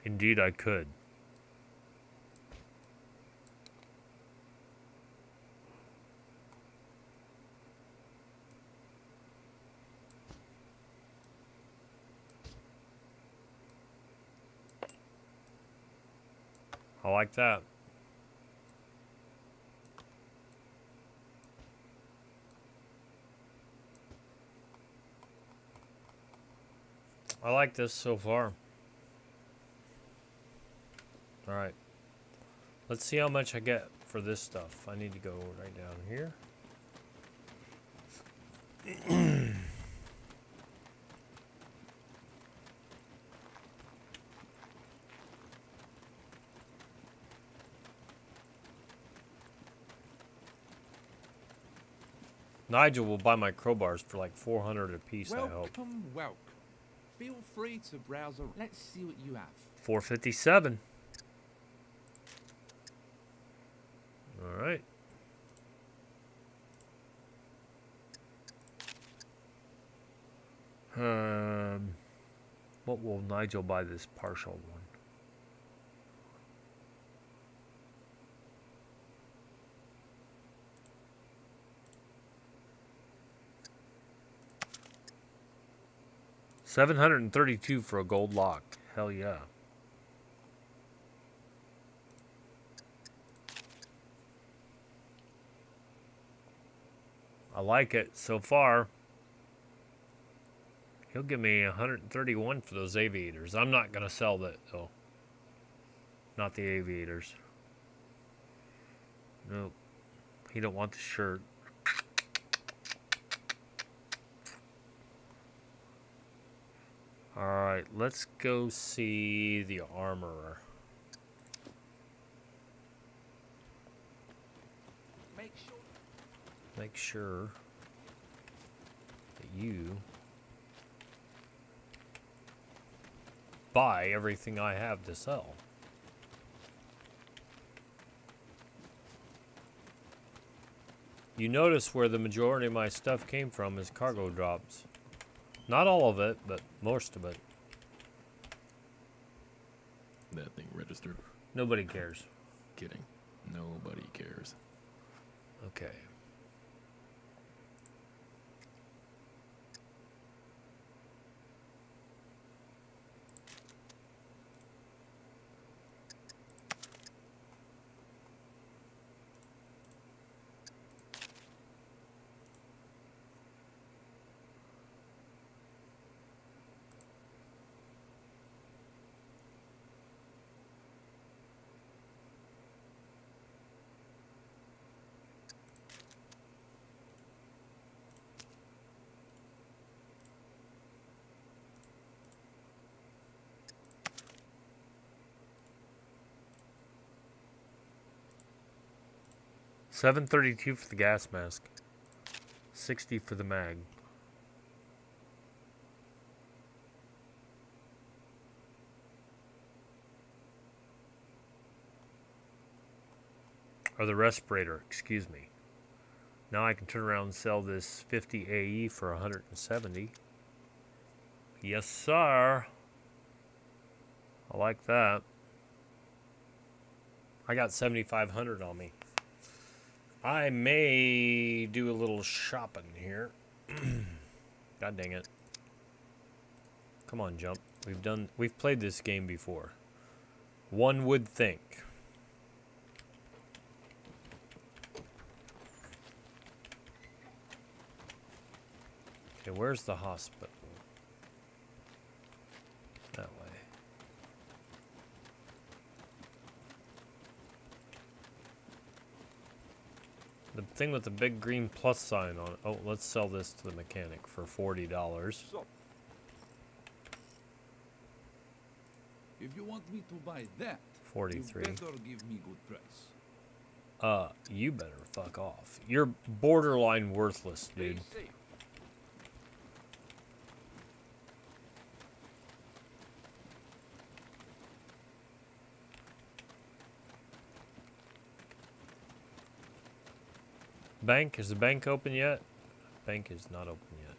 [SPEAKER 1] Indeed, I could. I like that. I like this so far. Alright. Let's see how much I get for this stuff. I need to go right down here. Nigel will buy my crowbars for like 400 a piece, I hope.
[SPEAKER 2] welcome, welcome. Feel free to browse. around. Let's see what you have.
[SPEAKER 1] 457. All right. Um, what will Nigel buy this partial one? Seven hundred and thirty-two for a gold lock. Hell yeah. I like it so far. He'll give me 131 for those aviators. I'm not going to sell that though. Not the aviators. Nope. He don't want the shirt. All right, let's go see the armorer.
[SPEAKER 2] Make sure.
[SPEAKER 1] Make sure that you buy everything I have to sell. You notice where the majority of my stuff came from is cargo drops. Not all of it, but most of it.
[SPEAKER 3] That thing registered.
[SPEAKER 1] Nobody cares.
[SPEAKER 3] Kidding. Nobody cares.
[SPEAKER 1] Okay. 732 for the gas mask. 60 for the mag. Or the respirator, excuse me. Now I can turn around and sell this 50 AE for 170. Yes, sir. I like that. I got 7,500 on me. I may do a little shopping here. God dang it. Come on, jump. We've done we've played this game before. One would think. Okay, where's the hospital? That way. The thing with the big green plus sign on it. Oh, let's sell this to the mechanic for $40.
[SPEAKER 2] So,
[SPEAKER 4] If you want me to buy that,
[SPEAKER 1] 43.
[SPEAKER 4] you better give me good price.
[SPEAKER 1] Uh, you better fuck off. You're borderline worthless, dude. Bank, is the bank open yet? Bank is not open yet.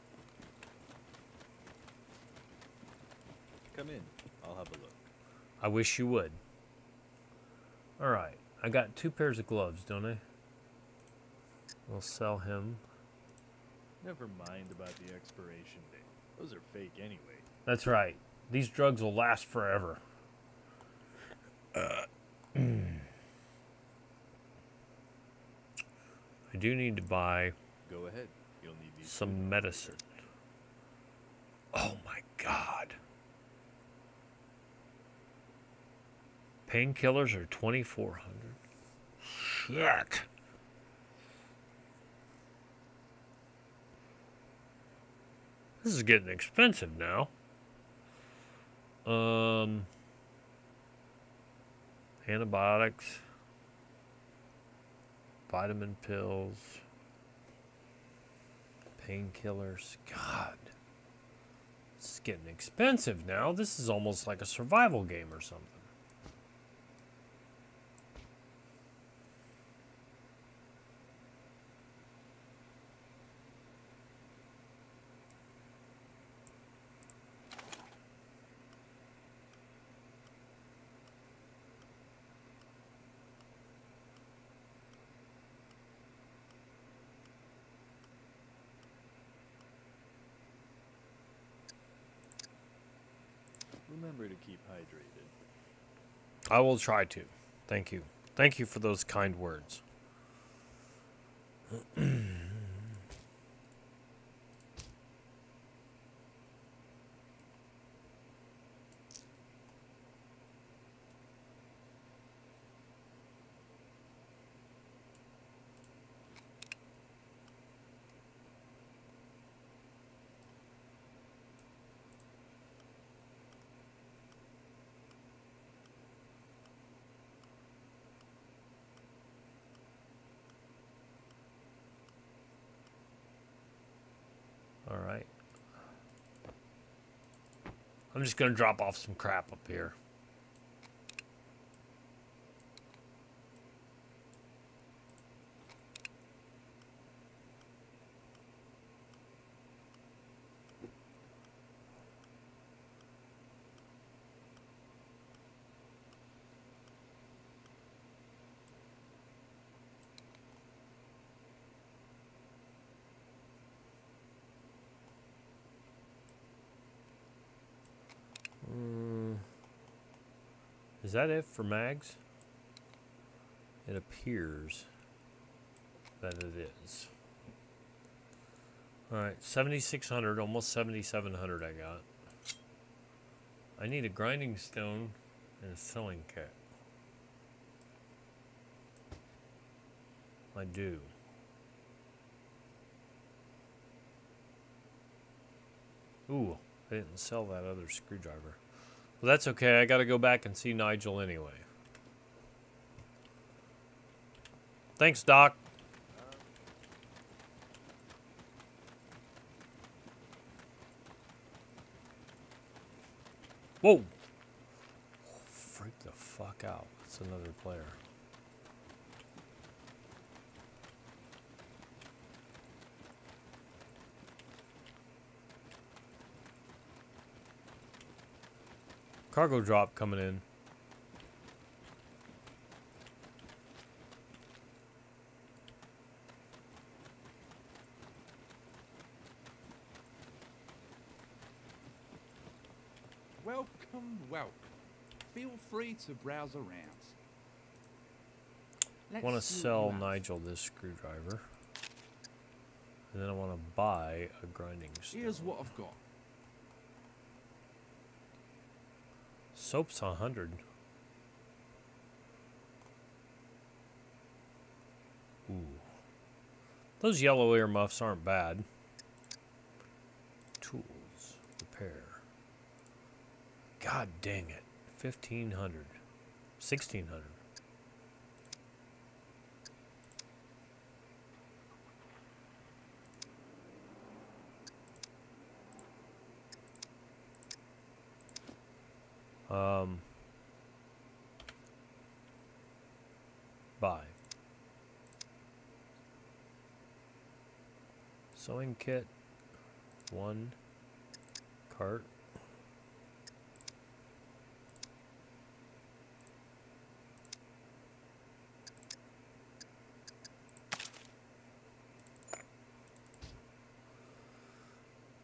[SPEAKER 6] Come in. I'll have a look.
[SPEAKER 1] I wish you would. Alright, I got two pairs of gloves, don't I? We'll sell him.
[SPEAKER 6] Never mind about the expiration date. Those are fake anyway.
[SPEAKER 1] That's right. These drugs will last forever. I do need to buy
[SPEAKER 6] Go ahead. You'll need these.
[SPEAKER 1] some medicine. Oh my god. Painkillers are 2400. Shit. This is getting expensive now. Um antibiotics, vitamin pills, painkillers. God. it's getting expensive now. This is almost like a survival game or something.
[SPEAKER 6] Remember to keep hydrated.
[SPEAKER 1] I will try to. Thank you. Thank you for those kind words. All right. I'm just going to drop off some crap up here. Is that it for mags? It appears that it is. Alright, 7,600, almost 7,700 I got. I need a grinding stone and a sewing kit. I do. Ooh, I didn't sell that other screwdriver. Well, that's okay. I got to go back and see Nigel anyway. Thanks, Doc. Whoa! Freak the fuck out. It's another player. Cargo drop coming in.
[SPEAKER 2] Welcome, welcome. Feel free to browse around.
[SPEAKER 1] I want to
[SPEAKER 2] Let's see what
[SPEAKER 1] sell. Nigel this screwdriver. And then I want to buy a grinding stone.
[SPEAKER 2] Here's what I've got.
[SPEAKER 1] Soap's a 100. Ooh. Those yellow earmuffs aren't bad. Tools. Repair. God dang it. 1500. 1600. Um, buy. Sewing kit. One. Cart.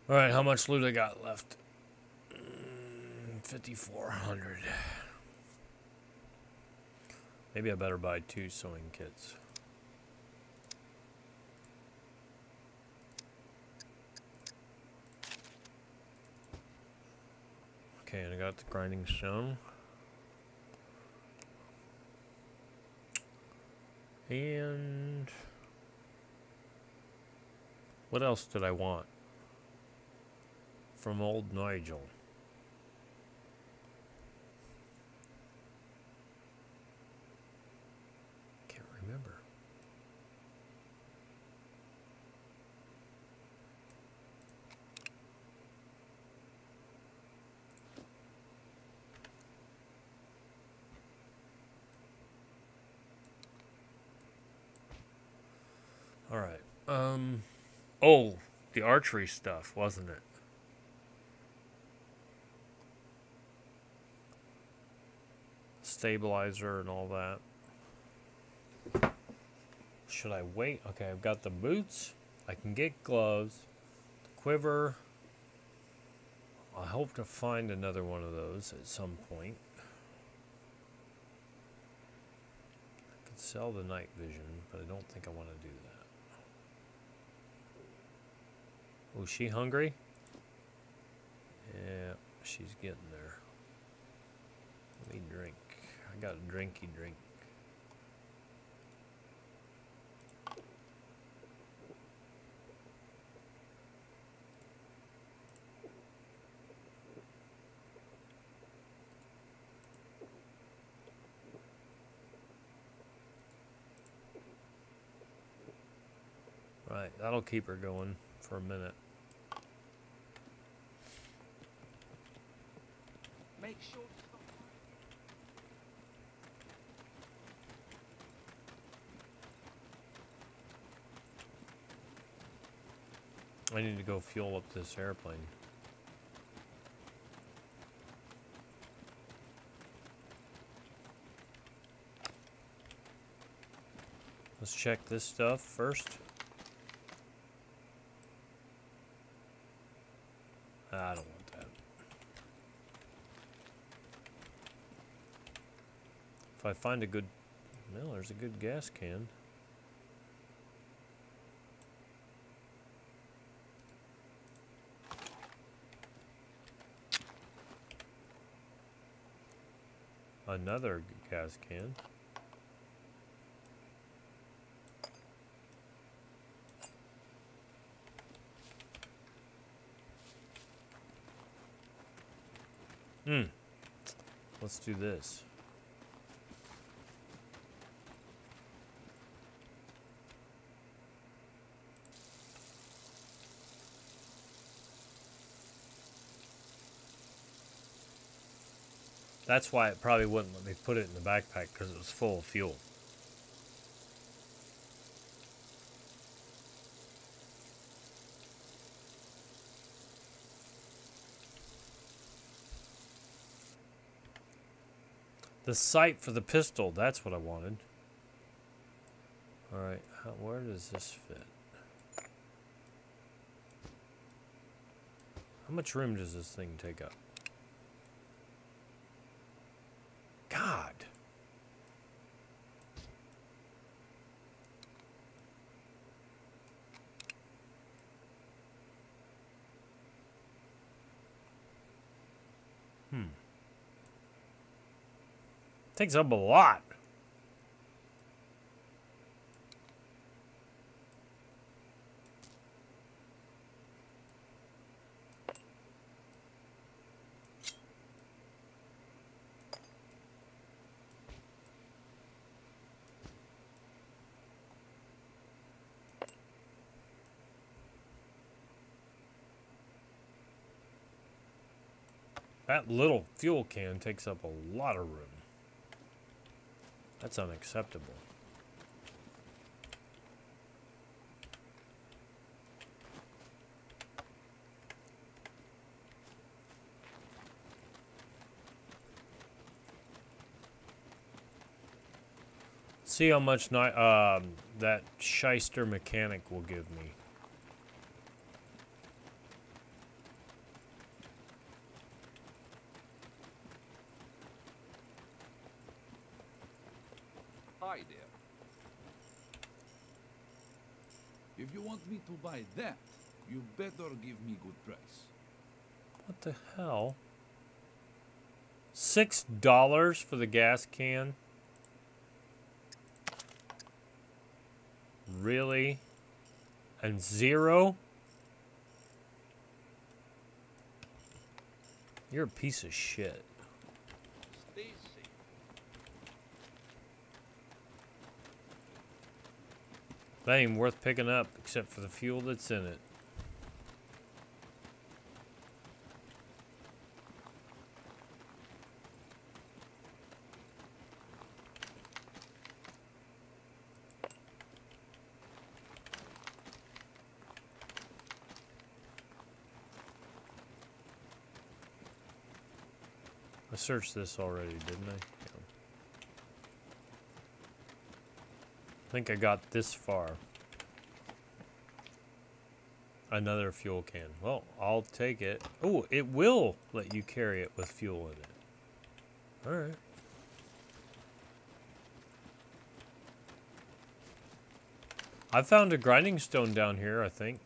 [SPEAKER 1] All right, how much loot I got left? Mm, 5400. Maybe I better buy two sewing kits. Okay, and I got the grinding stone. And what else did I want from old Nigel? Can't remember. All right. Um. Oh, the archery stuff, wasn't it? Stabilizer and all that. Should I wait? Okay, I've got the boots. I can get gloves. Quiver. I hope to find another one of those at some point. I could sell the night vision, but I don't think I want to do that. Oh, she hungry? Yeah, she's getting there. Let me drink. I got a drinky drink. Right, that'll keep her going for a minute. I need to go fuel up this airplane. Let's check this stuff first. I don't want that. If I find a good, well, there's a good gas can. Another gas can. Hmm. Let's do this. That's why it probably wouldn't let me put it in the backpack because it was full of fuel. The sight for the pistol, that's what I wanted. Alright, where does this fit? How much room does this thing take up? God. Hmm. Takes up a lot. That little fuel can takes up a lot of room. That's unacceptable. See how much um, that shyster mechanic will give me.
[SPEAKER 4] Hi there. If you want me to buy that, you better give me good price.
[SPEAKER 1] What the hell? Six dollars for the gas can? Really? And zero? You're a piece of shit.
[SPEAKER 4] Stay safe.
[SPEAKER 1] That ain't worth picking up except for the fuel that's in it. I searched this already, didn't I? Yeah. I think I got this far. Another fuel can. Well, I'll take it. Oh, it will let you carry it with fuel in it. Alright. I found a grinding stone down here, I think.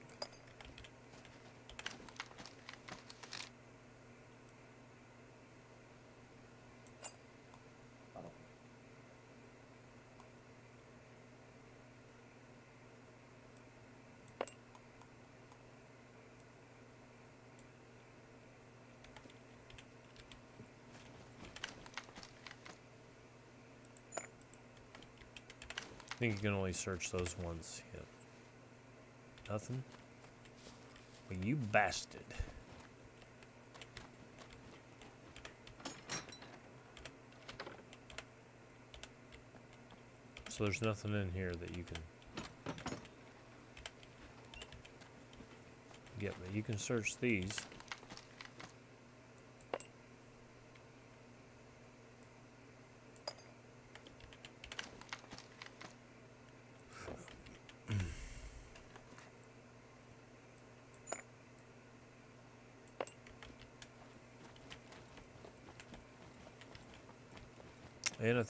[SPEAKER 1] Think you can only search those ones. Yep. Nothing? Well, you bastard. So there's nothing in here that you can get, but you can search these.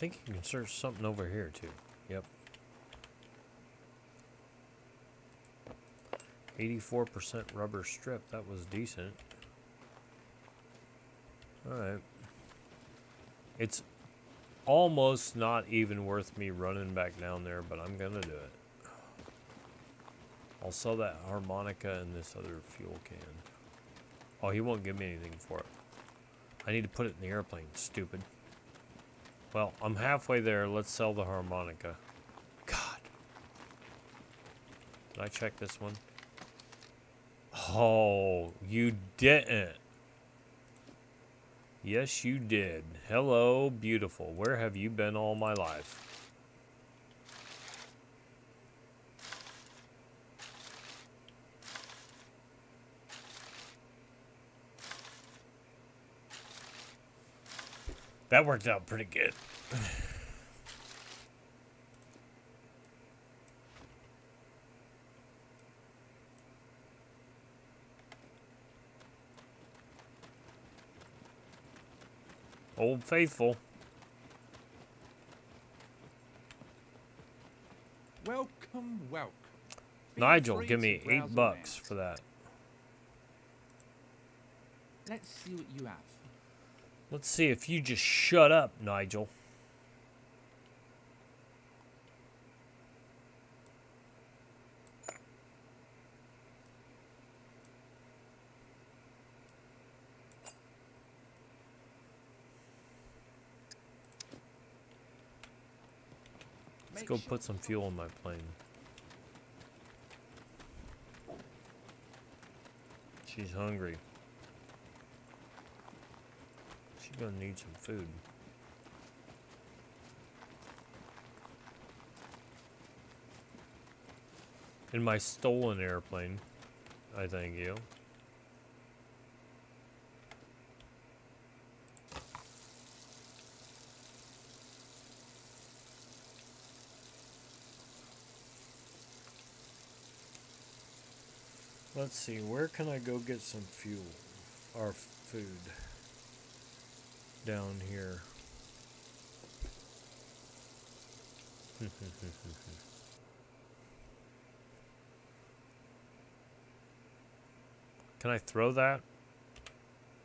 [SPEAKER 1] Think you can search something over here too. Yep. 84% rubber strip. That was decent. Alright. It's almost not even worth me running back down there, but I'm going to do it. I'll sell that harmonica and this other fuel can. Oh, he won't give me anything for it. I need to put it in the airplane, stupid. Well, I'm halfway there. Let's sell the harmonica. God. Did I check this one? Oh, you didn't. Yes, you did. Hello, beautiful. Where have you been all my life? That worked out pretty good. Old Faithful.
[SPEAKER 2] Welcome, welcome.
[SPEAKER 1] Nigel, give me eight bucks for that.
[SPEAKER 2] Let's see what you have.
[SPEAKER 1] Let's see if you just shut up, Nigel. Let's go put some fuel in my plane. She's hungry. She's gonna need some food. In my stolen airplane, I thank you. Let's see, where can I go get some fuel or food? Down here. Can I throw that?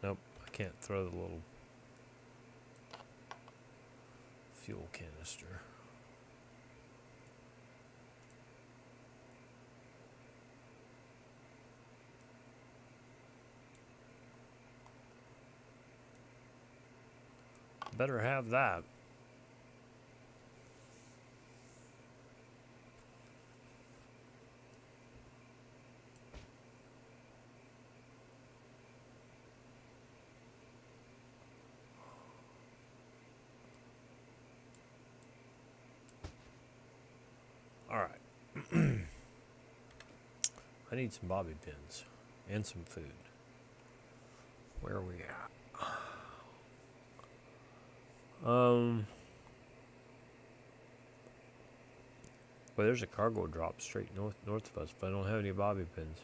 [SPEAKER 1] Nope, I can't throw the little fuel canister. Better have that. All right. I need some bobby pins and some food. Where are we at? Um. Well, there's a cargo drop straight north north of us, but I don't have any bobby pins.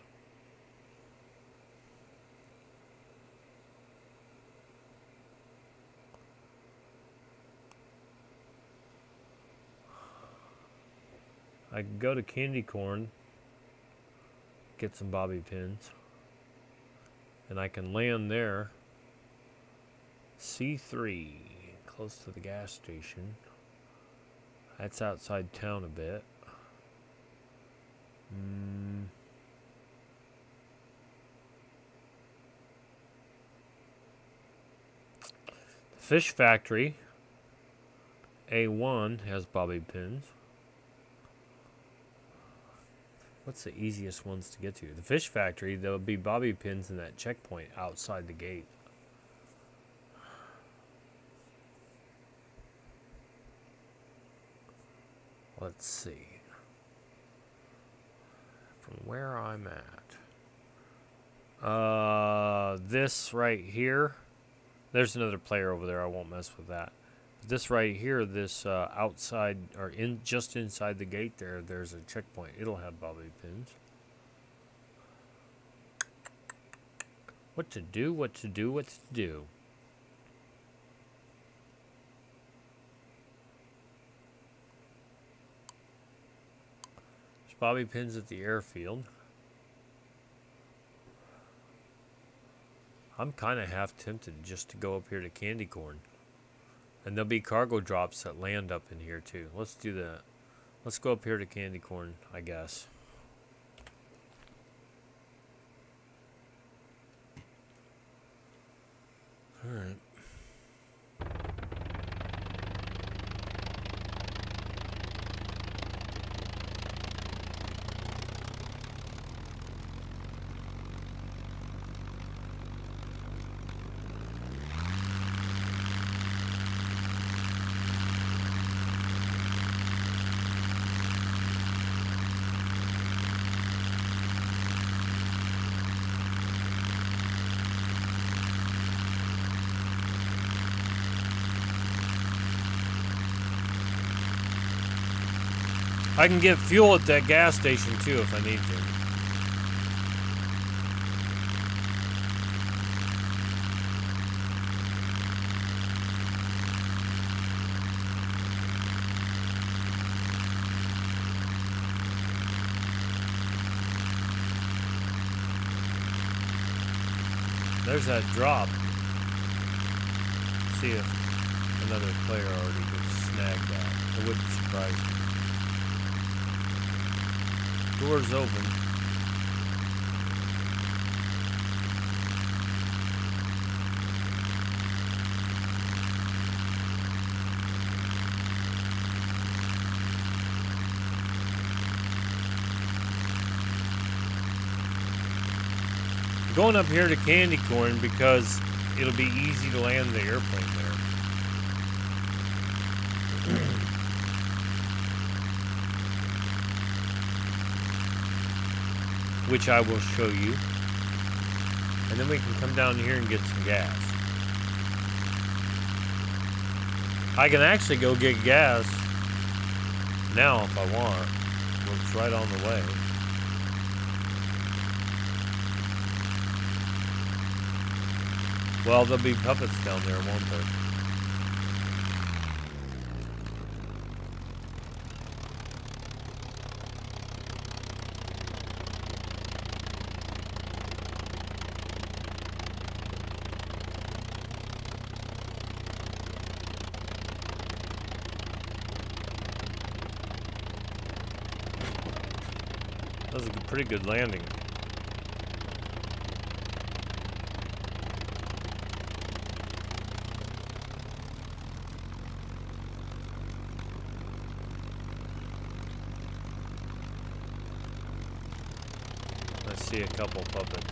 [SPEAKER 1] I can go to Candy Corn, get some bobby pins, and I can land there. C3 close to the gas station. That's outside town a bit. Mm. The fish factory A1 has bobby pins. What's the easiest ones to get to? The fish factory, there'll be bobby pins in that checkpoint outside the gate. Let's see. From where I'm at. Uh, this right here. There's another player over there. I won't mess with that. This right here, this uh, outside or in just inside the gate there, there's a checkpoint. It'll have bobby pins. What to do? What to do? What to do? Bobby pins at the airfield. I'm kind of half tempted just to go up here to Candy Corn. And there'll be cargo drops that land up in here too. Let's do that. Let's go up here to Candy Corn, I guess. Alright. I can get fuel at that gas station too if I need to. There's that drop. See if another player already could snag that. It wouldn't surprise me. Doors open. going up here to Candy Corn because it'll be easy to land the airplane there. Which I will show you. And then we can come down here and get some gas. I can actually go get gas now if I want. It's right on the way. Well, there'll be puppets down there, won't there? Pretty good landing. I see a couple puppets.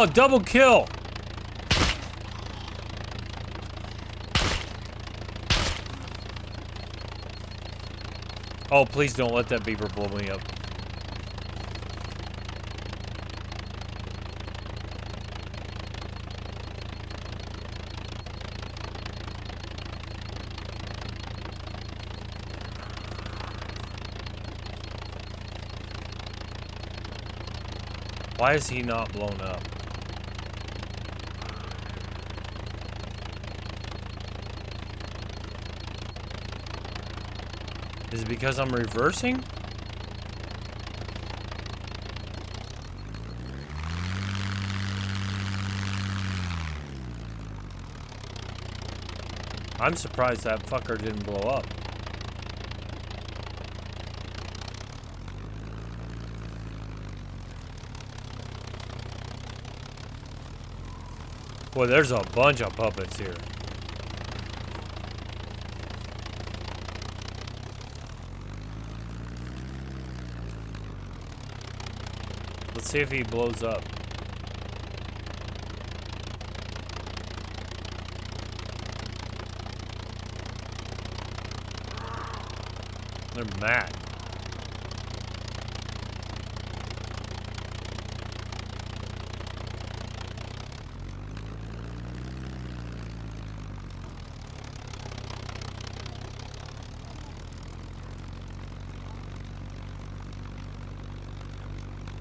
[SPEAKER 1] Oh, double kill! Oh, please don't let that beaver blow me up. Why is he not blown up? Is it because I'm reversing? I'm surprised that fucker didn't blow up. Boy, there's a bunch of puppets here. Let's see if he blows up. They're mad.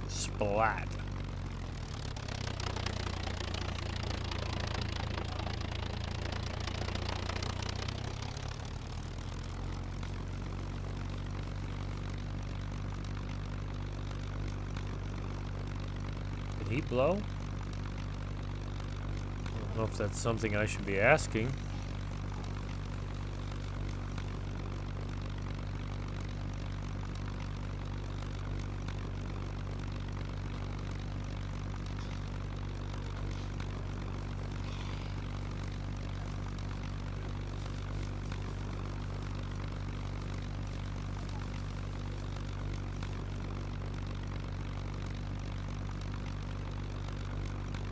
[SPEAKER 1] Splat. Did he blow? I don't know if that's something I should be asking.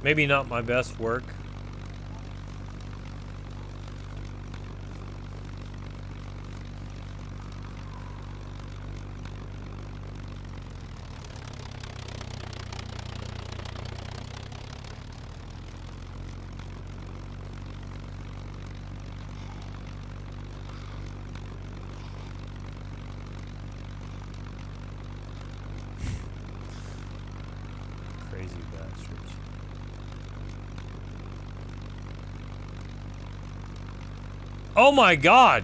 [SPEAKER 1] Maybe not my best work. Crazy bastards. Oh my god!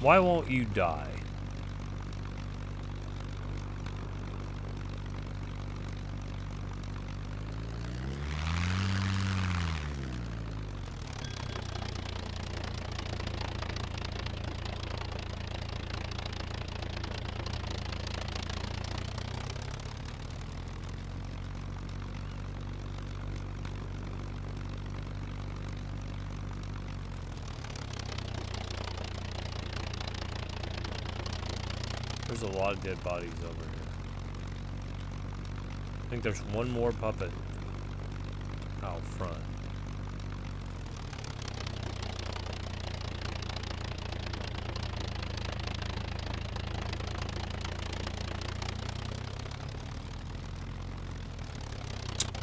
[SPEAKER 1] Why won't you die? There's a lot of dead bodies over here. I think there's one more puppet out front.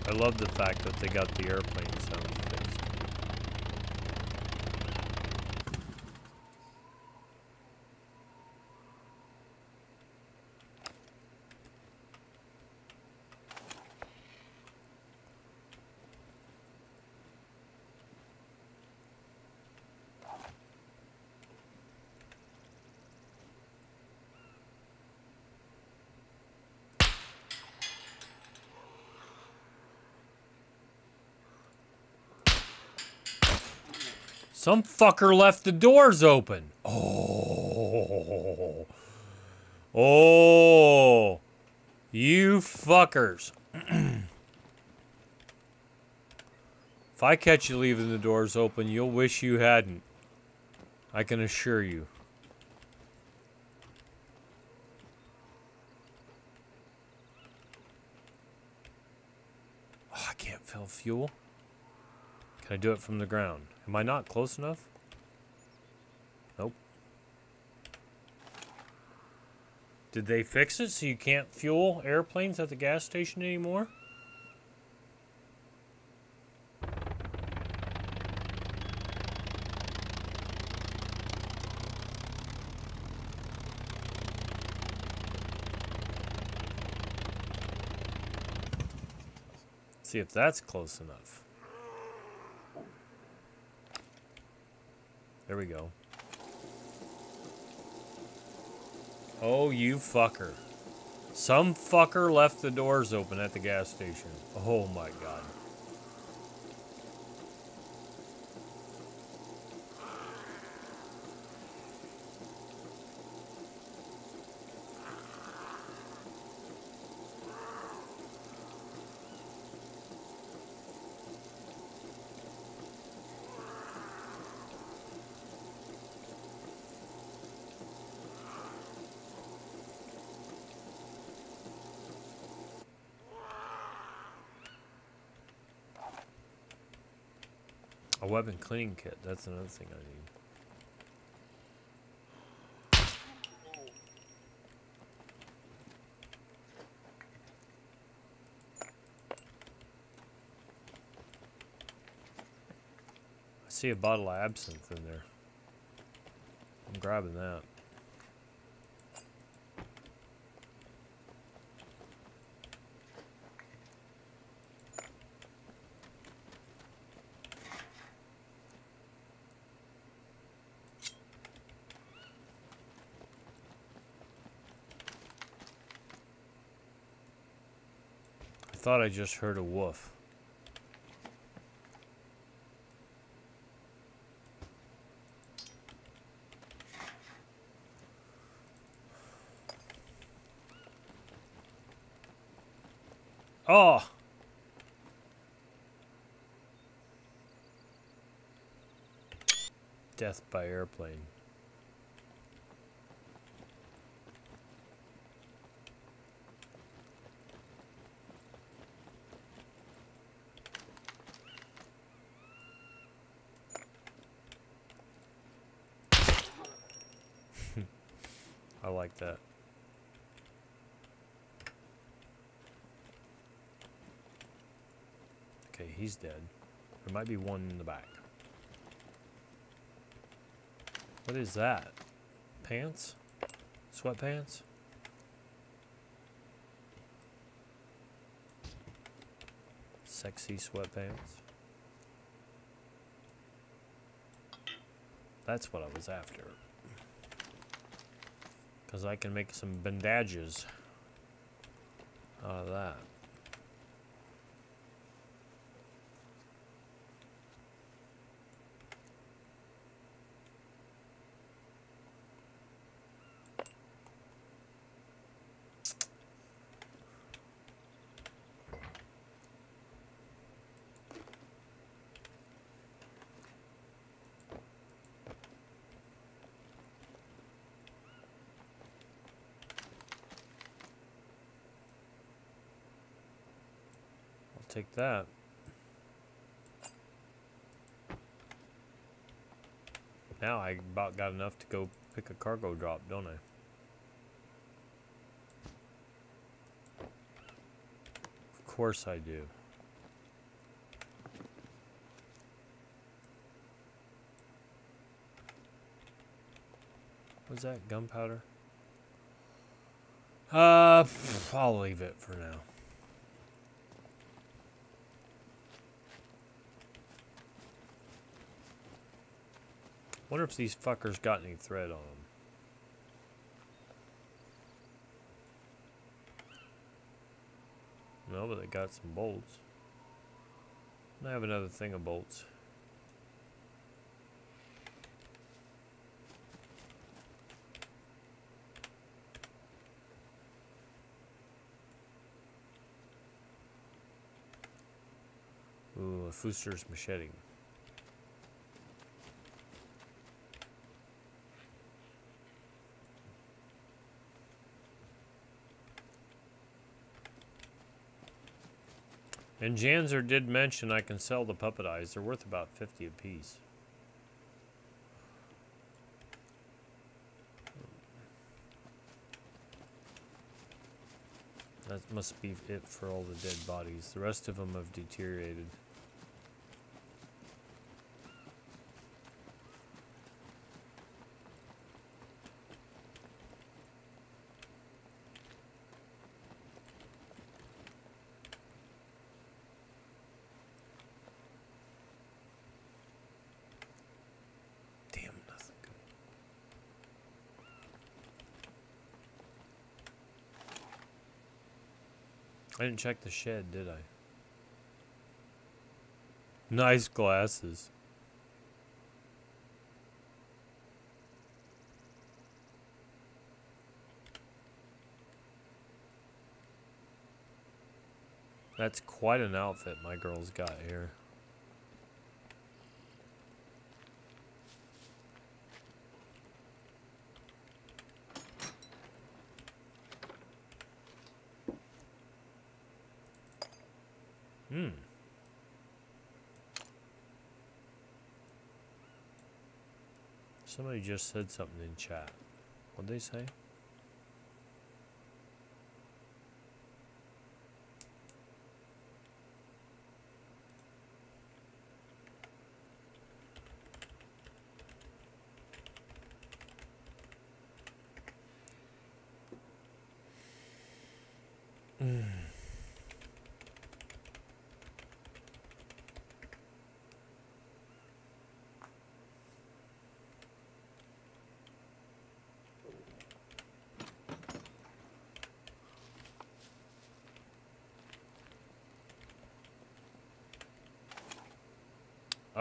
[SPEAKER 1] I love the fact that they got the airplane sound fixed. Some fucker left the doors open. Oh. Oh. You fuckers. if I catch you leaving the doors open, you'll wish you hadn't. I can assure you. Oh, I can't fill fuel. Can I do it from the ground? Am I not close enough? Nope. Did they fix it so you can't fuel airplanes at the gas station anymore? See if that's close enough. There we go. Oh, you fucker. Some fucker left the doors open at the gas station. Oh my god. Weapon cleaning kit. That's another thing I need. I see a bottle of absinthe in there. I'm grabbing that. Thought I just heard a woof. Oh! Death by airplane. I like that. Okay, he's dead. There might be one in the back. What is that? Pants? Sweatpants? Sexy sweatpants. That's what I was after. Because I can make some bandages out of that. I'll take that. Now I about got enough to go pick a cargo drop, don't I? Of course I do. Was that gunpowder? Uh, I'll leave it for now. Wonder if these fuckers got any thread on them. No, but they got some bolts. I have another thing of bolts. Ooh, a Fooster's machete. And Janzer did mention I can sell the puppet eyes. They're worth about 50 apiece. That must be it for all the dead bodies. The rest of them have deteriorated. Damn, nothing good. I didn't check the shed, did I? Nice glasses. That's quite an outfit my girl's got here. Hmm. Somebody just said something in chat. What'd they say?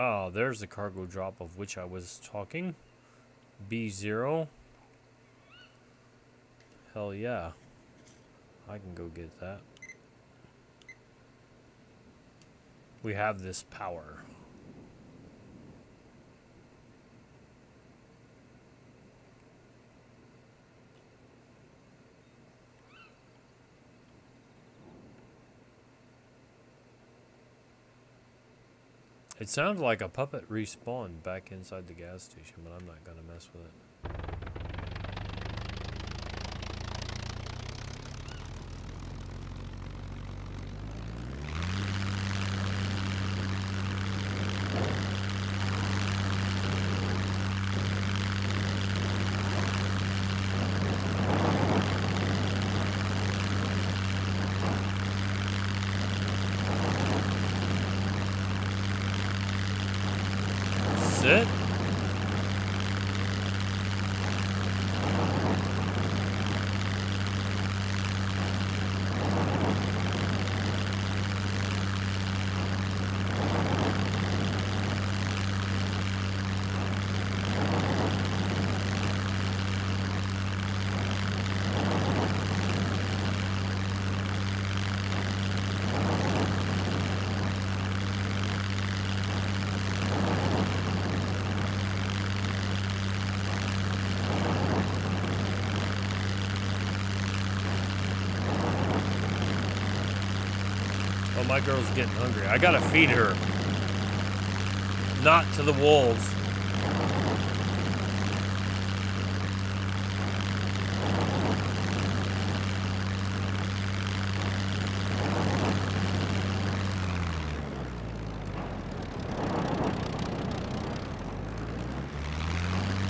[SPEAKER 1] Oh, there's the cargo drop of which I was talking. B0. Hell yeah. I can go get that. We have this power. It sounds like a puppet respawned back inside the gas station, but I'm not gonna mess with it. That's it? Oh, my girl's getting hungry. I gotta feed her. Not to the wolves.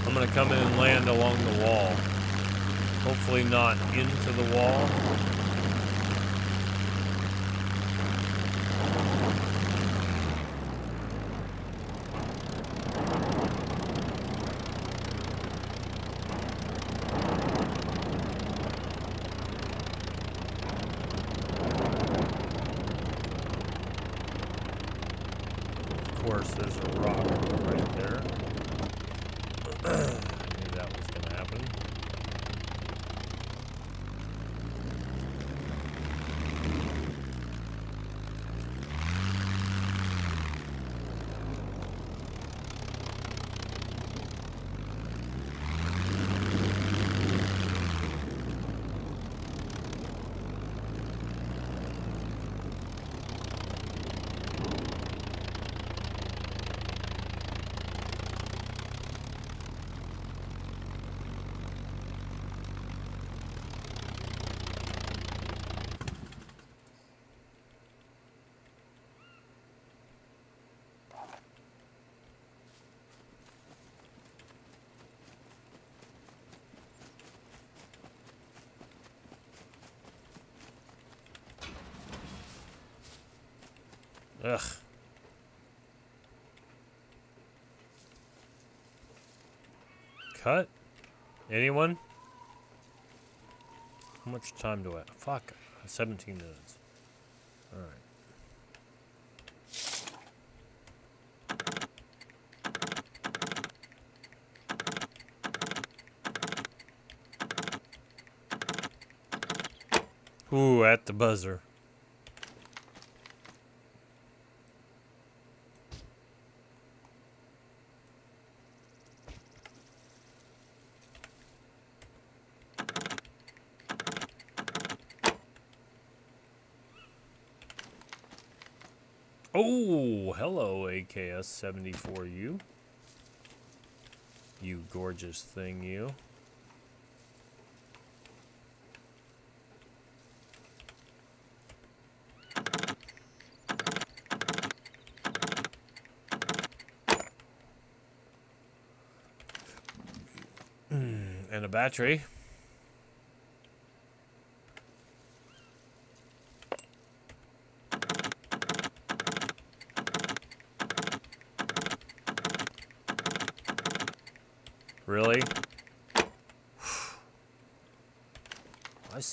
[SPEAKER 1] I'm gonna come in and land along the wall. Hopefully not into the wall. Of course, there's a rock right there. I knew that was going to happen. Ugh. Cut? Anyone? How much time do I? Fuck. 17 minutes. Alright. Ooh, at the buzzer. KS74U. You gorgeous thing, you. Hmm, and a battery.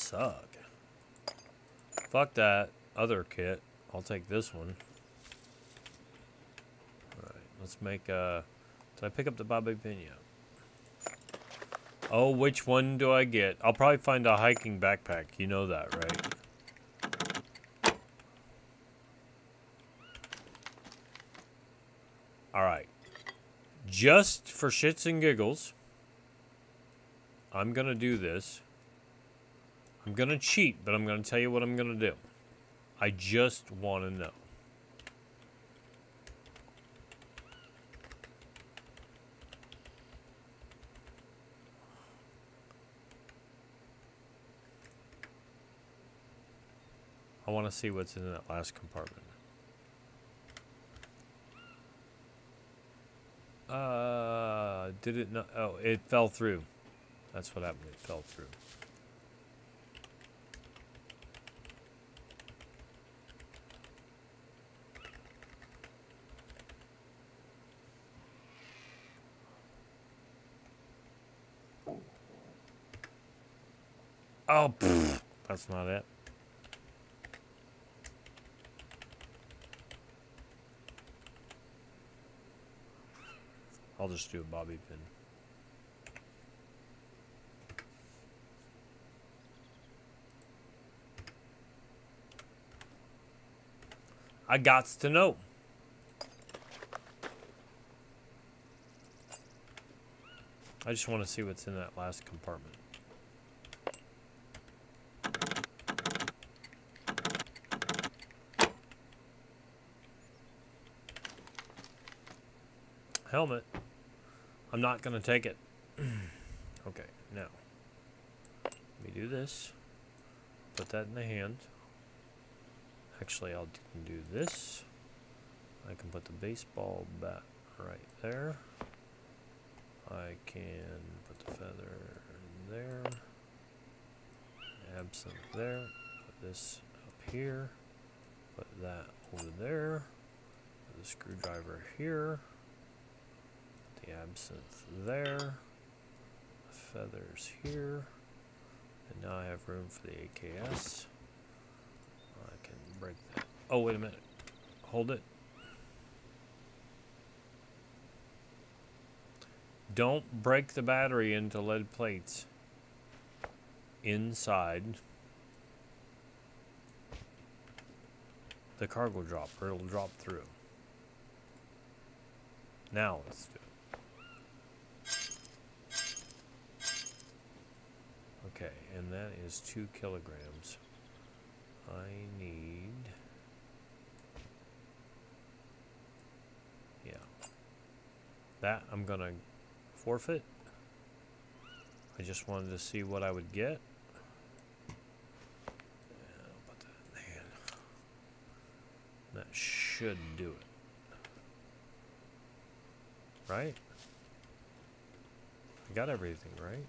[SPEAKER 1] Suck. Fuck that other kit. I'll take this one. Alright, let's make a... Did I pick up the Bobby Pina? Oh, which one do I get? I'll probably find a hiking backpack. You know that, right? Alright. Just for shits and giggles, I'm going to do this. I'm going to cheat, but I'm going to tell you what I'm going to do. I just want to know. I want to see what's in that last compartment. Uh, did it not? Oh, it fell through. That's what happened. It fell through. Oh, pfft, that's not it. I'll just do a bobby pin. I gots to know. I just want to see what's in that last compartment. Helmet. I'm not going to take it. okay, now. Let me do this. Put that in the hand. Actually, I'll do this. I can put the baseball bat right there. I can put the feather in there. Absinthe there. Put this up here. Put that over there. Put the screwdriver here. The absinthe there. The feathers here. And now I have room for the AKS. I can break that. Oh, wait a minute. Hold it. Don't break the battery into lead plates inside the cargo drop, or it'll drop through. Now let's do and that is two kilograms. I need. Yeah. That I'm gonna forfeit. I just wanted to see what I would get. That should do it. Right? I got everything, right?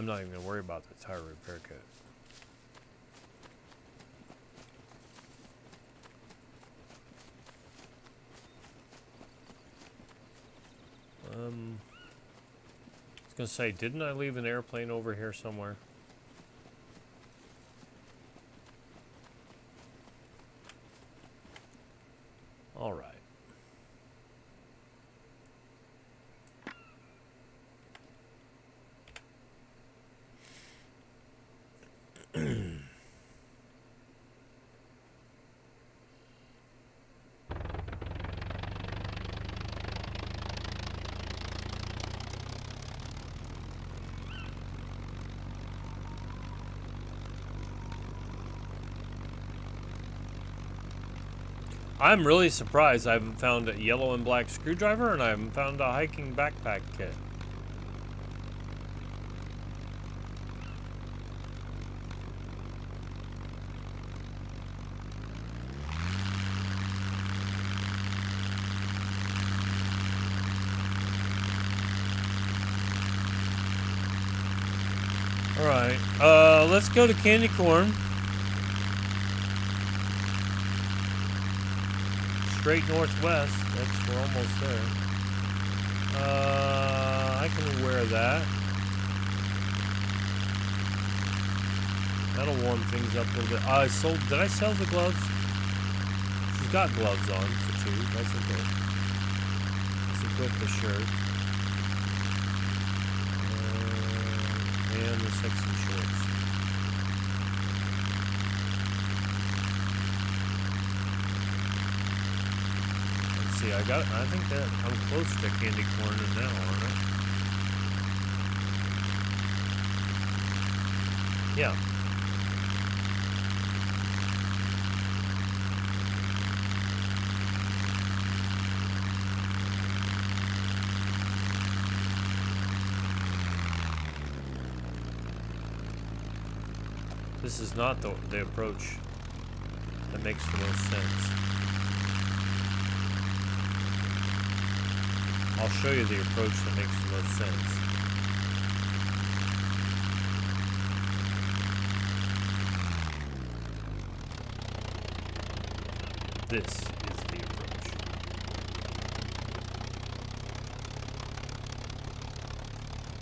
[SPEAKER 1] I'm not even gonna worry about the tire repair kit. Um, I was gonna say, didn't I leave an airplane over here somewhere? All right. I'm really surprised I haven't found a yellow and black screwdriver and I haven't found a hiking backpack kit. Alright, uh, let's go to Candy Corn. Straight northwest. That's we're almost there. Uh, I can wear that. That'll warm things up a little bit. I sold. Did I sell the gloves? She's got gloves on for two. That's okay. Let's equip the shirt. Uh, and the sexy shorts. See, I got, I think that I'm close to candy corn now, aren't I? Yeah. This is not the, the approach that makes the most sense. I'll show you the approach that makes the most sense. This is the approach.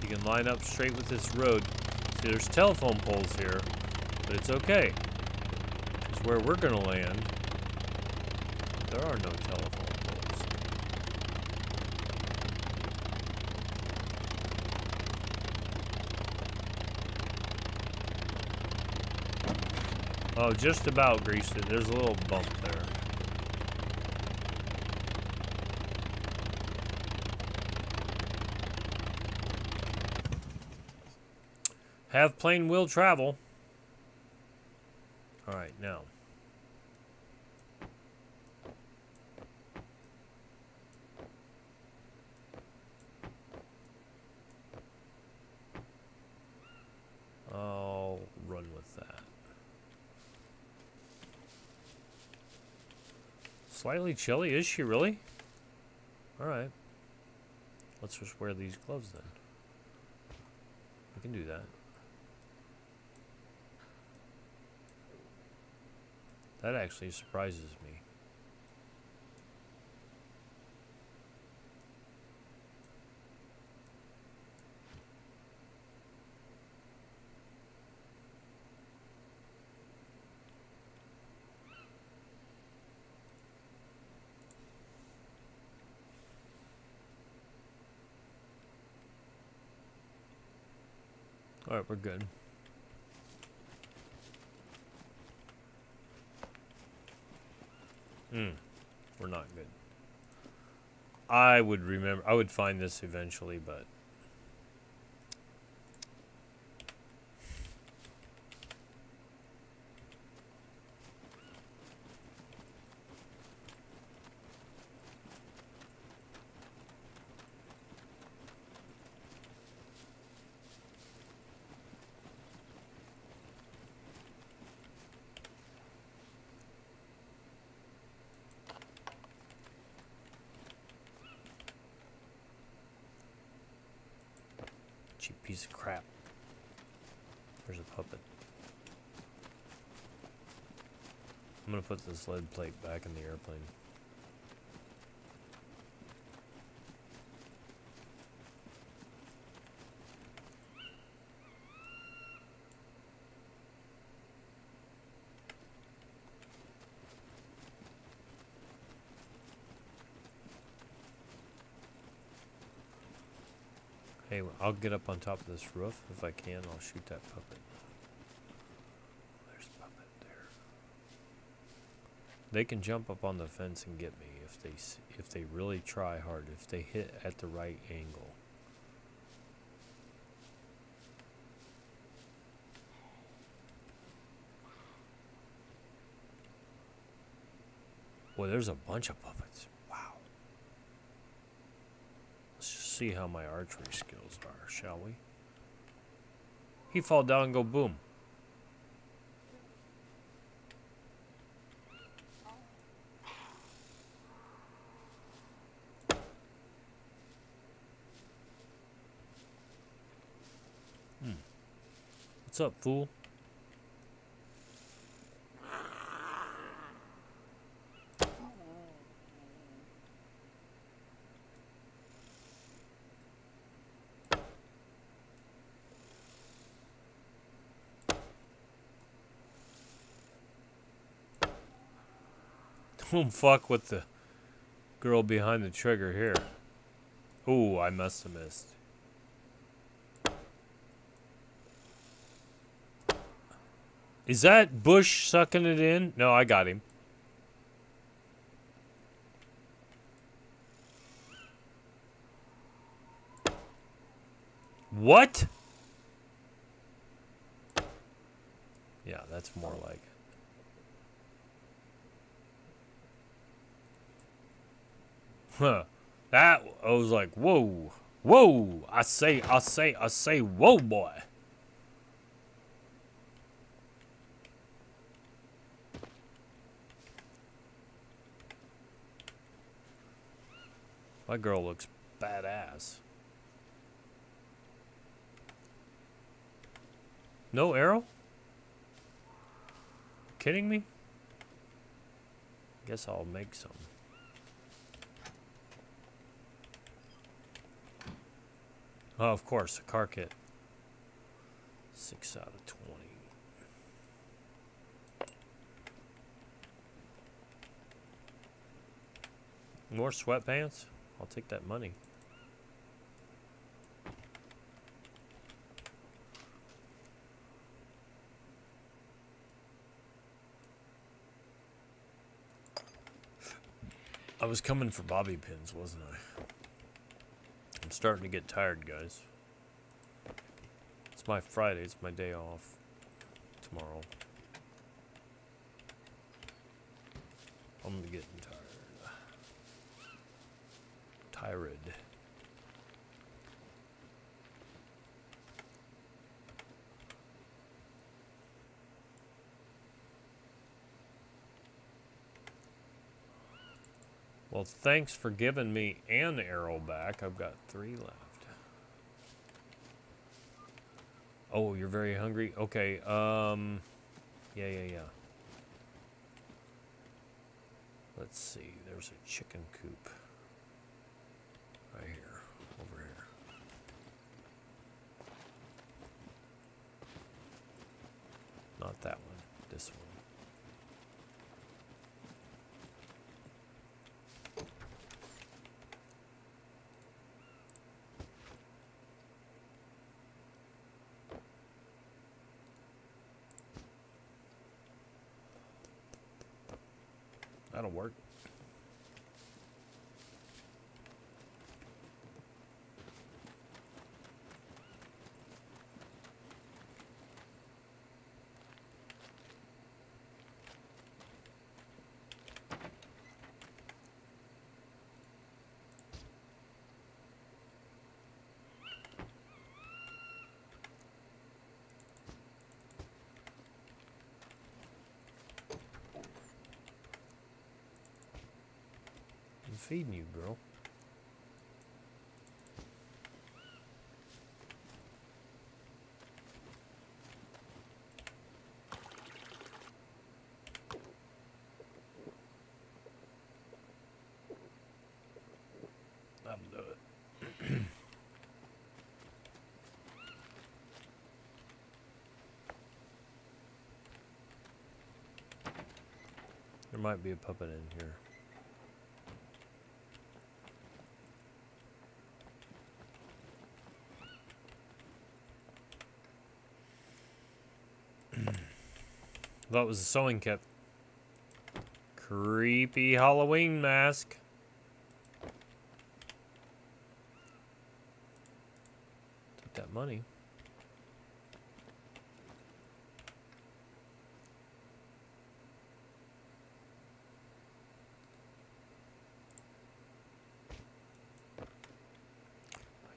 [SPEAKER 1] You can line up straight with this road. See, there's telephone poles here, but it's okay. Because where we're going to land, there are no telephone Oh, just about greased it. There's a little bump there. Have plane will travel. All right, now. I'll run with that. Slightly chilly, is she really? Alright. Let's just wear these gloves then. We can do that. That actually surprises me. Alright, we're good. Hmm. We're not good. I would remember. I would find this eventually, but. Cheap piece of crap. There's a puppet. I'm gonna put this lead plate back in the airplane. Hey, I'll get up on top of this roof if I can. I'll shoot that puppet. There's a puppet there. They can jump up on the fence and get me if they if they really try hard. If they hit at the right angle. Boy, there's a bunch of puppets. Wow. Let's just see how my archery skills are, shall we? He fall down and go boom. What's up, fool? Don't fuck with the girl behind the trigger here. Ooh, I must have missed. Is that Bush sucking it in? No, I got him. What? Yeah, that's more like. Huh. That I was like, whoa, whoa. I say, I say, I say, whoa, boy. My girl looks badass. No arrow? Kidding me? Guess I'll make some. Oh, of course, a car kit. Six out of twenty. More sweatpants? I'll take that money. I was coming for bobby pins, wasn't I? I'm starting to get tired, guys. It's my Friday, it's my day off tomorrow. I'm going to tired. Well, thanks for giving me an arrow back. I've got three left. Oh, you're very hungry? Okay, um... Yeah, yeah, yeah. Let's see. There's a chicken coop. Right here. Over here. Not that one. This one. That'll work. I'm feeding you, girl. That'll do it. there might be a puppet in here. That was a sewing kit. Creepy Halloween mask. Take that money. I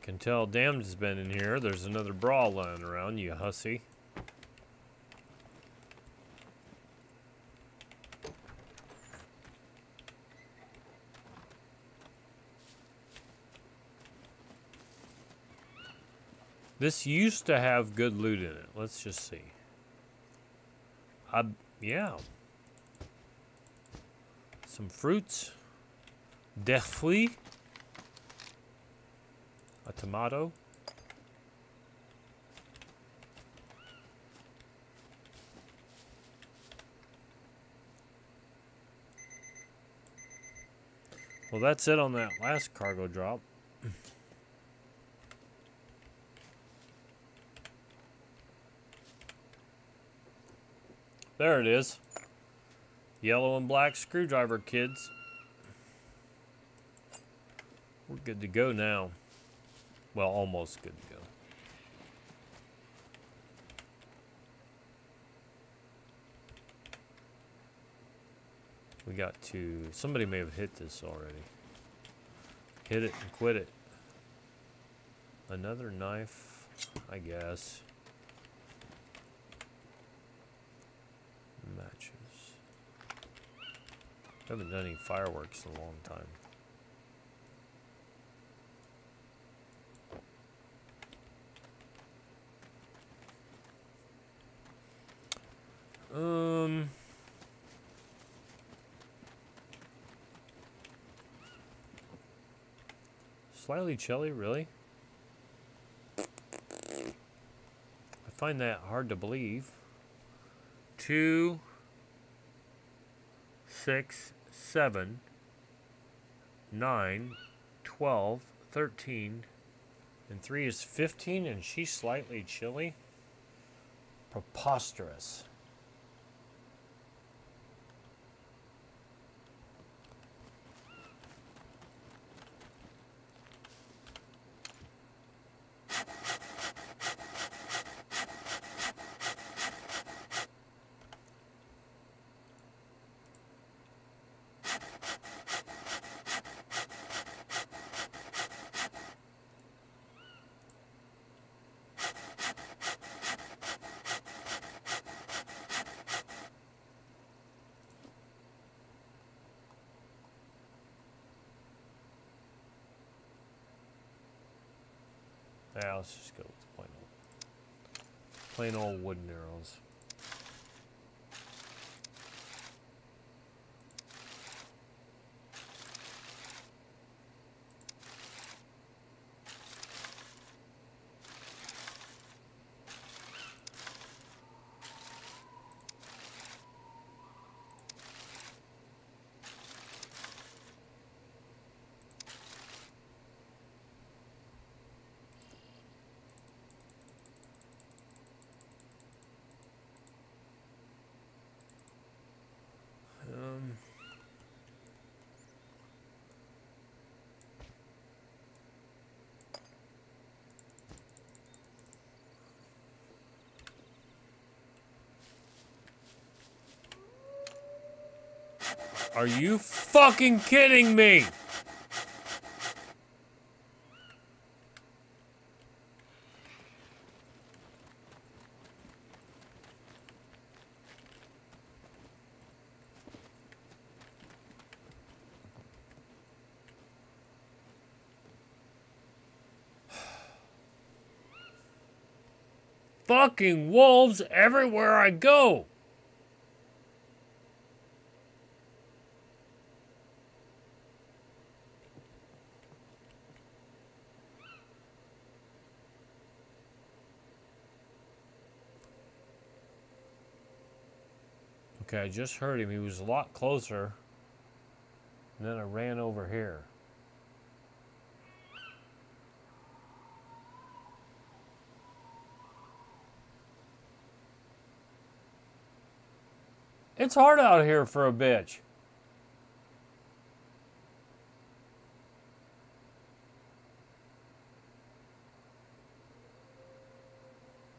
[SPEAKER 1] can tell Damned has been in here. There's another bra lying around, you hussy. This used to have good loot in it. Let's just see. I yeah. Some fruits. Fruits. A tomato. Well, that's it on that last cargo drop. There it is. Yellow and black screwdriver, kids. We're good to go now. Well, almost good to go. We got to... Somebody may have hit this already. Hit it and quit it. Another knife, I guess. I haven't done any fireworks in a long time. Um. Slightly chilly, really? I find that hard to believe. Two six, seven, nine, twelve, thirteen, and three is 15, and she's slightly chilly? Preposterous. Yeah, let's just go with plain old, plain old wooden arrows. Um, Are you fucking kidding me? Fucking wolves everywhere I go. Okay, I just heard him. He was a lot closer. And then I ran over here. It's hard out here for a bitch.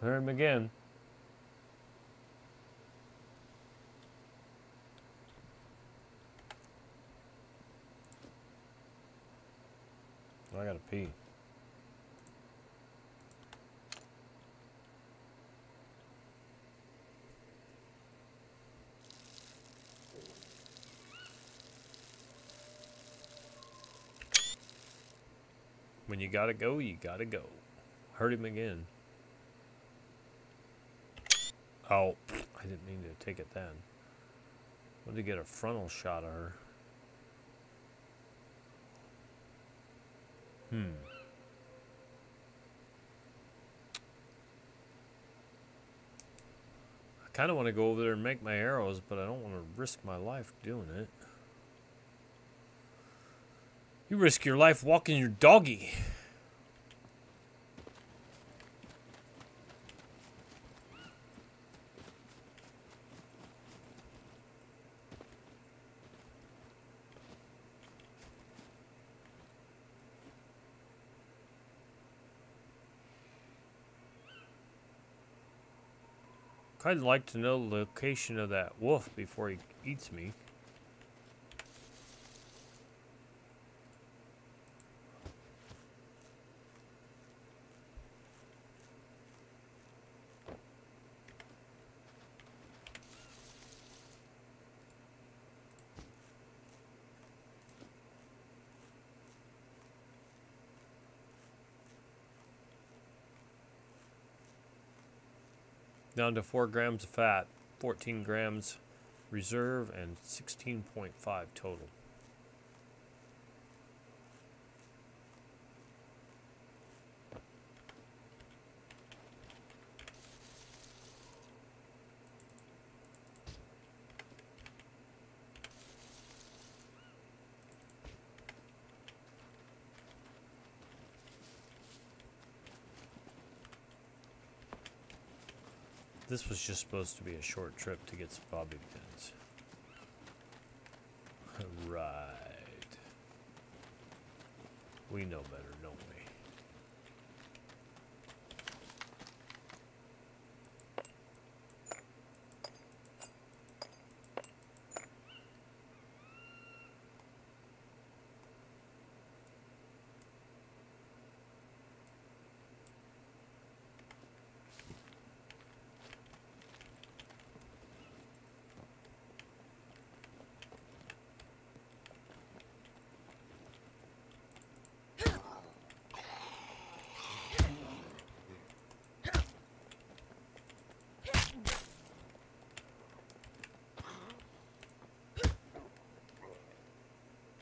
[SPEAKER 1] Hear him again. I gotta pee. When you gotta go, you gotta go. Hurt him again. Oh, I didn't mean to take it then. Wanted to get a frontal shot of her. Hmm. I kind of want to go over there and make my arrows, but I don't want to risk my life doing it. You risk your life walking your doggy. I'd like to know the location of that wolf before he eats me. Down to 4 grams of fat, 14 grams reserve, and 16.5 total. This was just supposed to be a short trip to get some bobby pins. right. We know better, don't we?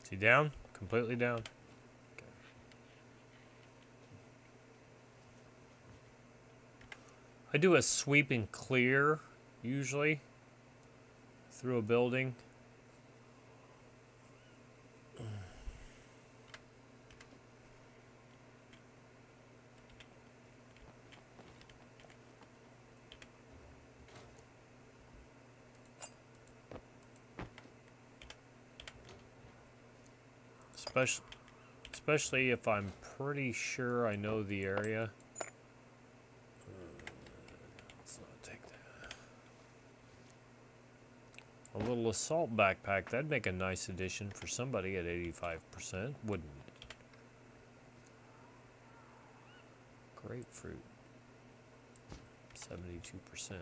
[SPEAKER 1] Is he down? Completely down? Okay. I do a sweep and clear, usually, through a building. Especially, especially if I'm pretty sure I know the area. Uh, Let's not take that. A little assault backpack, that'd make a nice addition for somebody at 85%, wouldn't it? Grapefruit. 72%.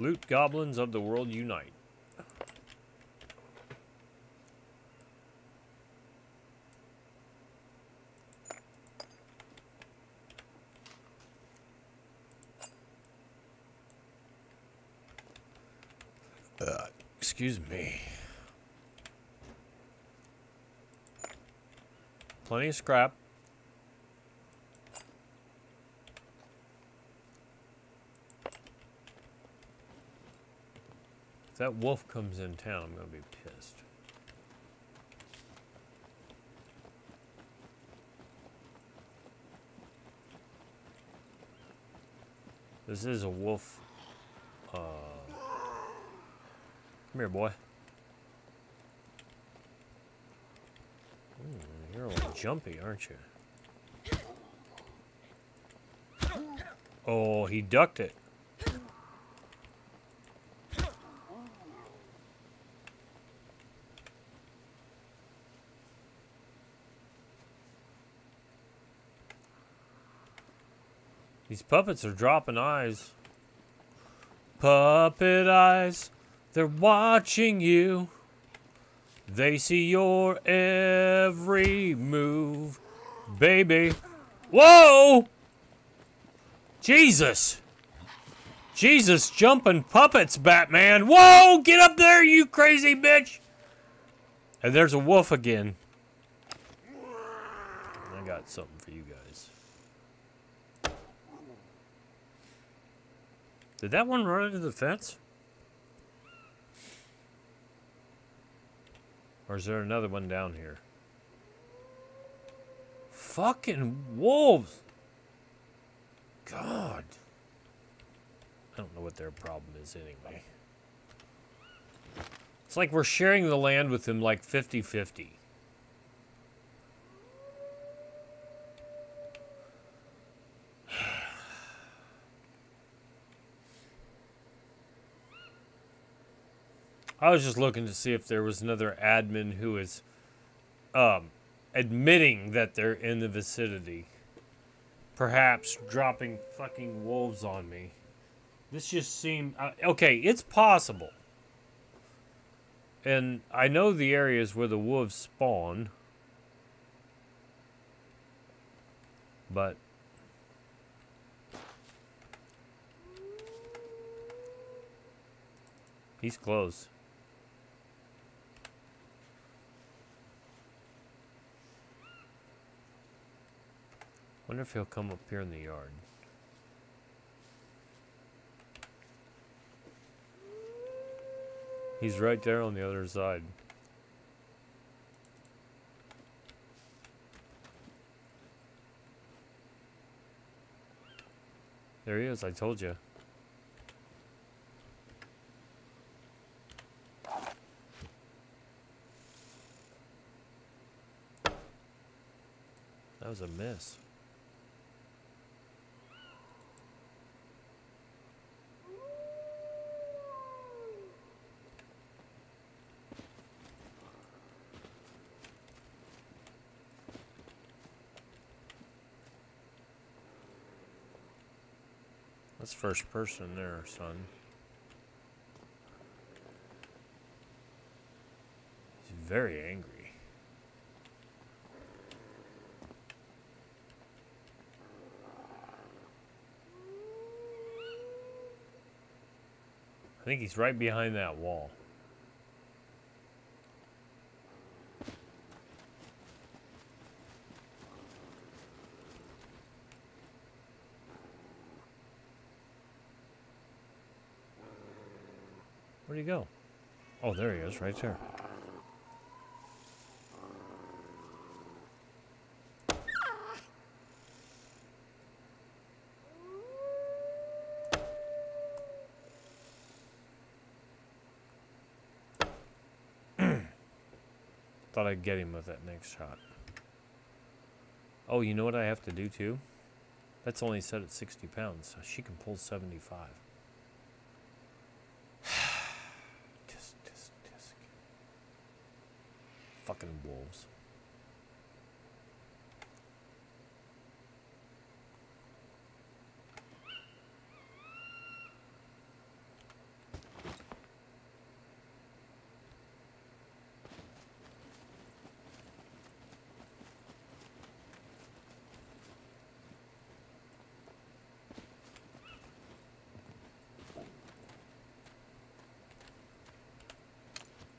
[SPEAKER 1] Loot goblins of the world unite. Uh, excuse me. Plenty of scrap. That wolf comes in town, I'm going to be pissed. This is a wolf. Uh, come here, boy. Ooh, you're a little jumpy, aren't you? Oh, he ducked it. These puppets are dropping eyes. Puppet eyes, they're watching you. They see your every move, baby. Whoa! Jesus! Jesus, jumping puppets, Batman. Whoa! Get up there, you crazy bitch! And there's a wolf again. I got something for you guys. Did that one run into the fence? Or is there another one down here? Fucking wolves! God. I don't know what their problem is anyway. It's like we're sharing the land with them like 50 I was just looking to see if there was another admin who is um, admitting that they're in the vicinity. Perhaps dropping fucking wolves on me. This just seemed. Uh, okay, it's possible. And I know the areas where the wolves spawn. But. He's close. Wonder if he'll come up here in the yard. He's right there on the other side. There he is, I told you. That was a miss. First person there, son. He's very angry. I think he's right behind that wall. Go? Oh, there he is, right there. Thought I'd get him with that next shot. Oh, you know what I have to do too? That's only set at 60 pounds. So she can pull 75. Fucking wolves.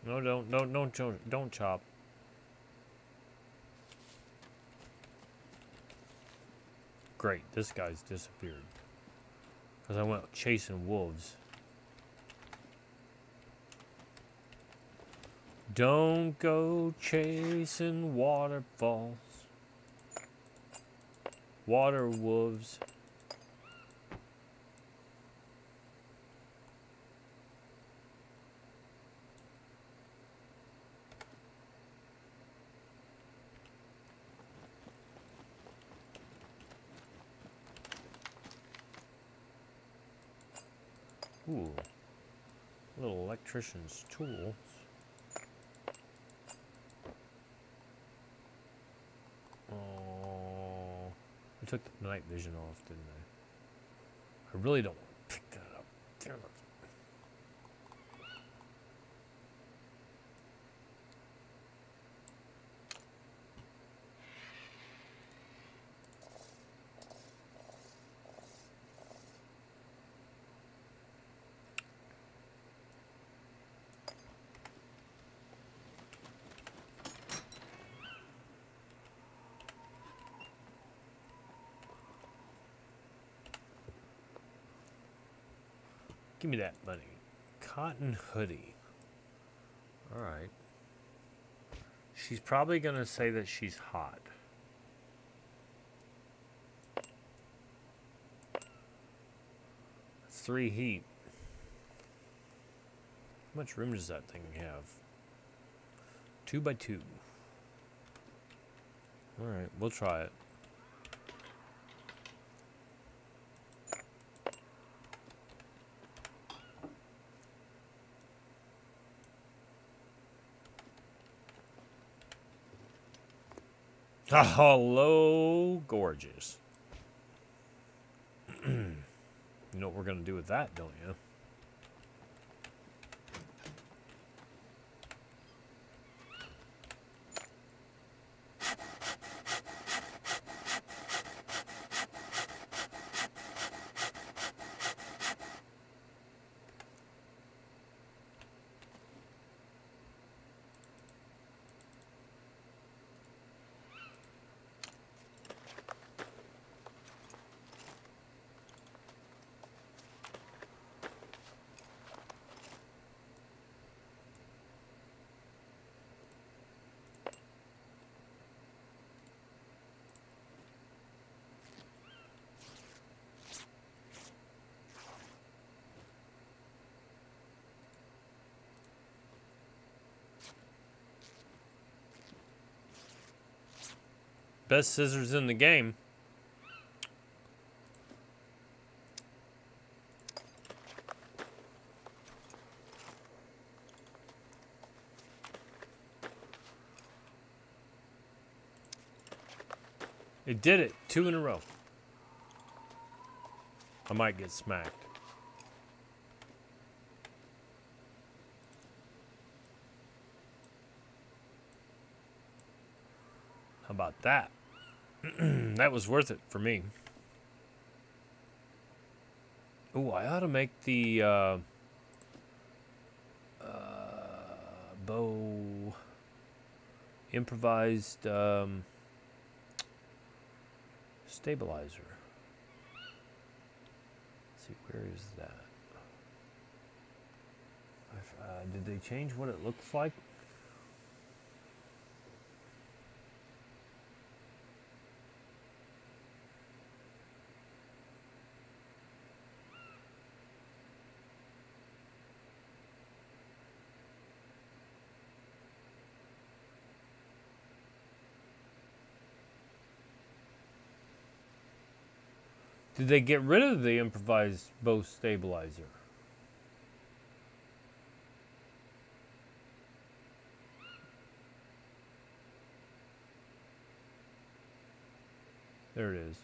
[SPEAKER 1] No, don't, don't, don't, don't chop. Great, this guy's disappeared. Because I went chasing wolves. Don't go chasing waterfalls. Water wolves. Ooh. Little electrician's tools. Oh, I took the night vision off, didn't I? I really don't want to pick that up. Damn it. Give me that money. Cotton hoodie. All right. She's probably going to say that she's hot. Three heat. How much room does that thing have? Two by two. All right, we'll try it. Hello, gorgeous. you know what we're going to do with that, don't you? Best scissors in the game. It did it. Two in a row. I might get smacked. How about that? That was worth it for me. Oh, I ought to make the uh, uh, bow improvised um, stabilizer. Let's see, where is that? Uh, did they change what it looks like? Did they get rid of the improvised bow stabilizer? There it is.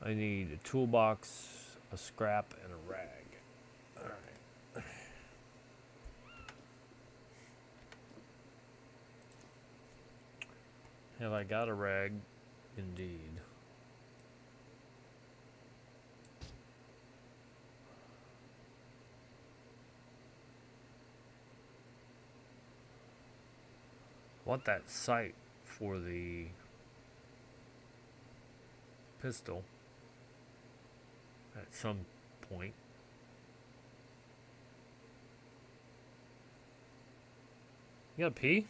[SPEAKER 1] I need a toolbox, a scrap, and a rag. Alright. Have I got a rag? Indeed. Want that sight for the pistol at some point. You gotta pee?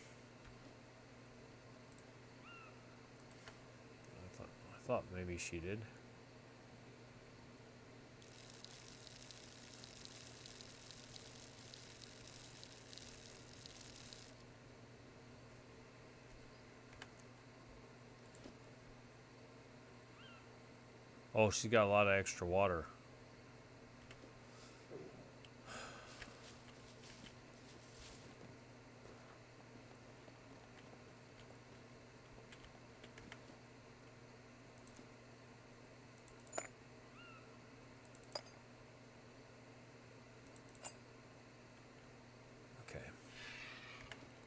[SPEAKER 1] I thought, I thought maybe she did. Oh, she's got a lot of extra water. Okay.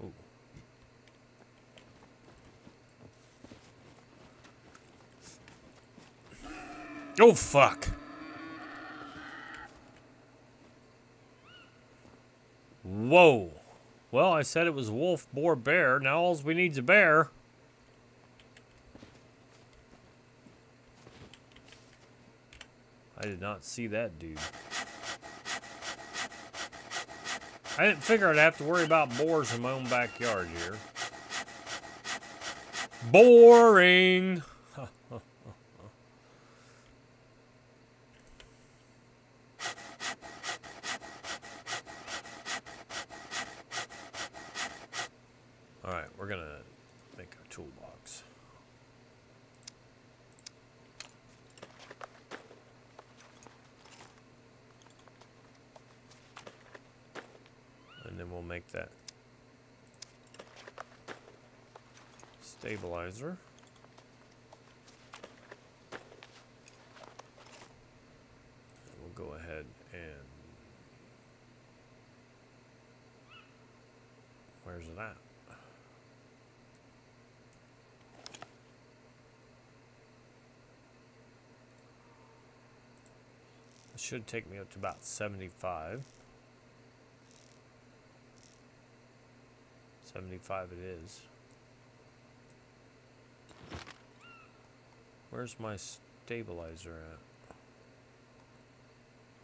[SPEAKER 1] Ooh. Oh, fuck. Whoa. Well, I said it was wolf, boar, bear. Now all we need's a bear. I did not see that dude. I didn't figure I'd have to worry about boars in my own backyard here. Boring. All right, we're gonna make our toolbox. And then we'll make that stabilizer. And we'll go ahead and where's it at? It should take me up to about 75. 75 it is. Where's my stabilizer at?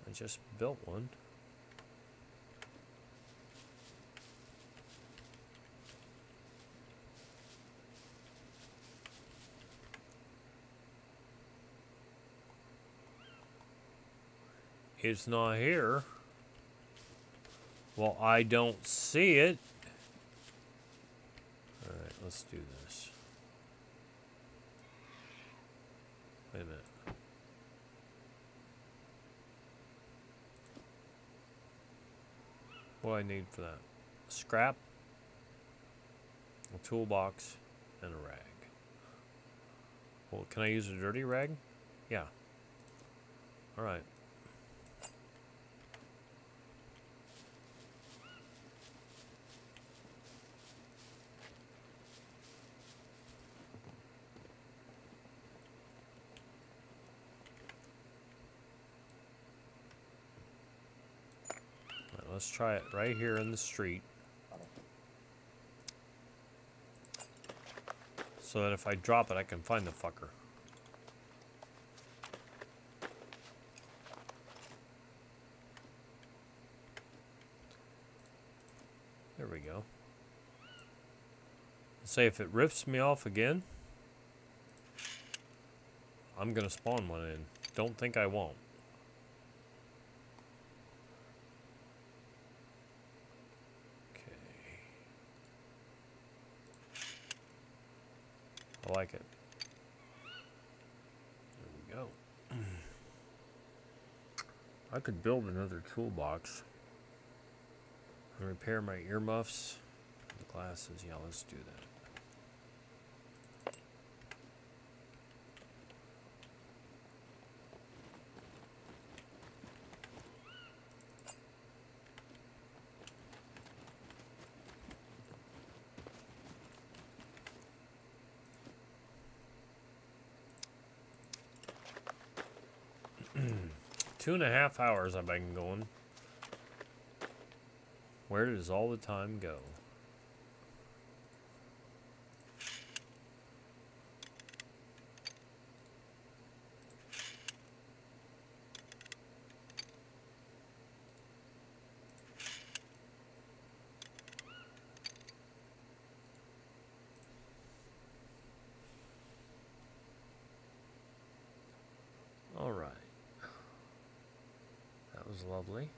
[SPEAKER 1] I just built one. It's not here. Well, I don't see it. Alright, let's do this. Wait a minute. What do I need for that? Scrap, a toolbox, and a rag. Well, can I use a dirty rag? Yeah. Alright. Let's try it right here in the street. So that if I drop it, I can find the fucker. There we go. Say if it rips me off again, I'm gonna spawn one in. Don't think I won't. Like it. There we go. I could build another toolbox. And repair my earmuffs. The glasses, yeah, let's do that. Two and a half hours I've been going. Where does all the time go? All right. That was lovely.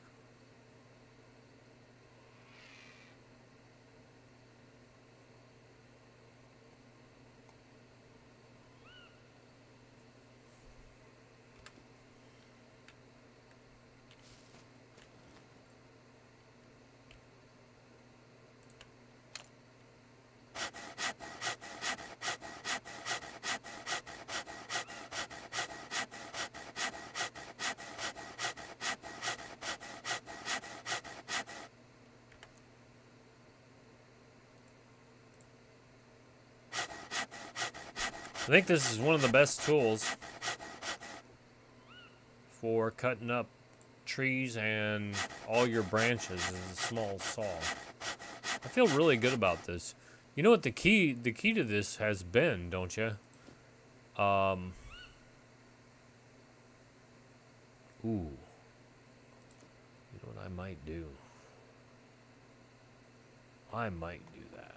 [SPEAKER 1] I think this is one of the best tools for cutting up trees and all your branches is a small saw. I feel really good about this. You know what the key the key to this has been, don't you? Um Ooh. You know what I might do? I might do that.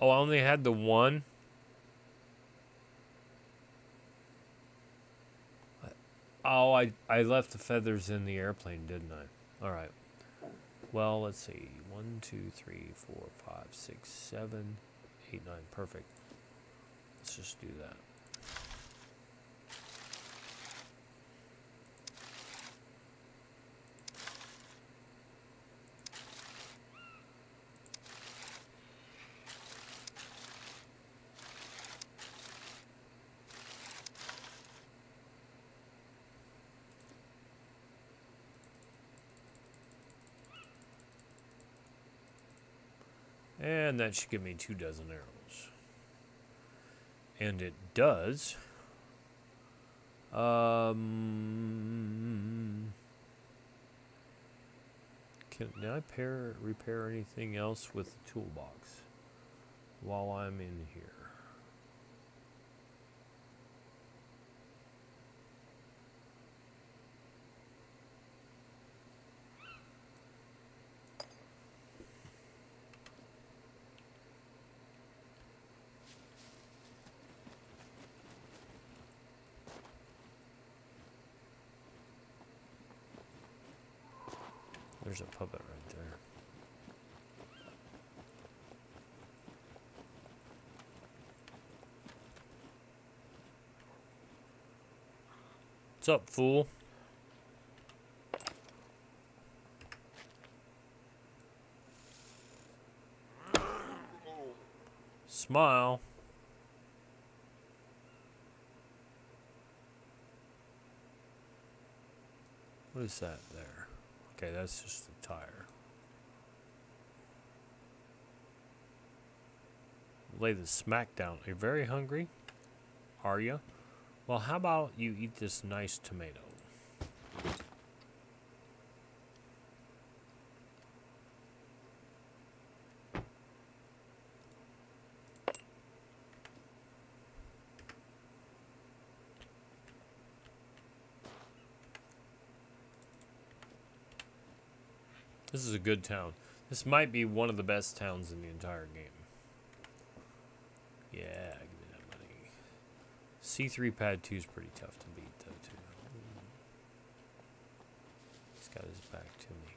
[SPEAKER 1] Oh, I only had the one. Oh, I I left the feathers in the airplane, didn't I? All right. Well, let's see. One, two, three, four, five, six, seven, eight, nine. Perfect. Let's just do that. And that should give me two dozen arrows. And it does. Um, can, can I pair, repair anything else with the toolbox while I'm in here? There's a puppet right there. What's up, fool? Smile. What is that? Okay, that's just a tire. Lay the smack down. Are you very hungry? Are you? Well, how about you eat this nice tomato? This is a good town. This might be one of the best towns in the entire game. Yeah, give me that money. C3 pad 2 is pretty tough to beat, though, too. He's got his back to me.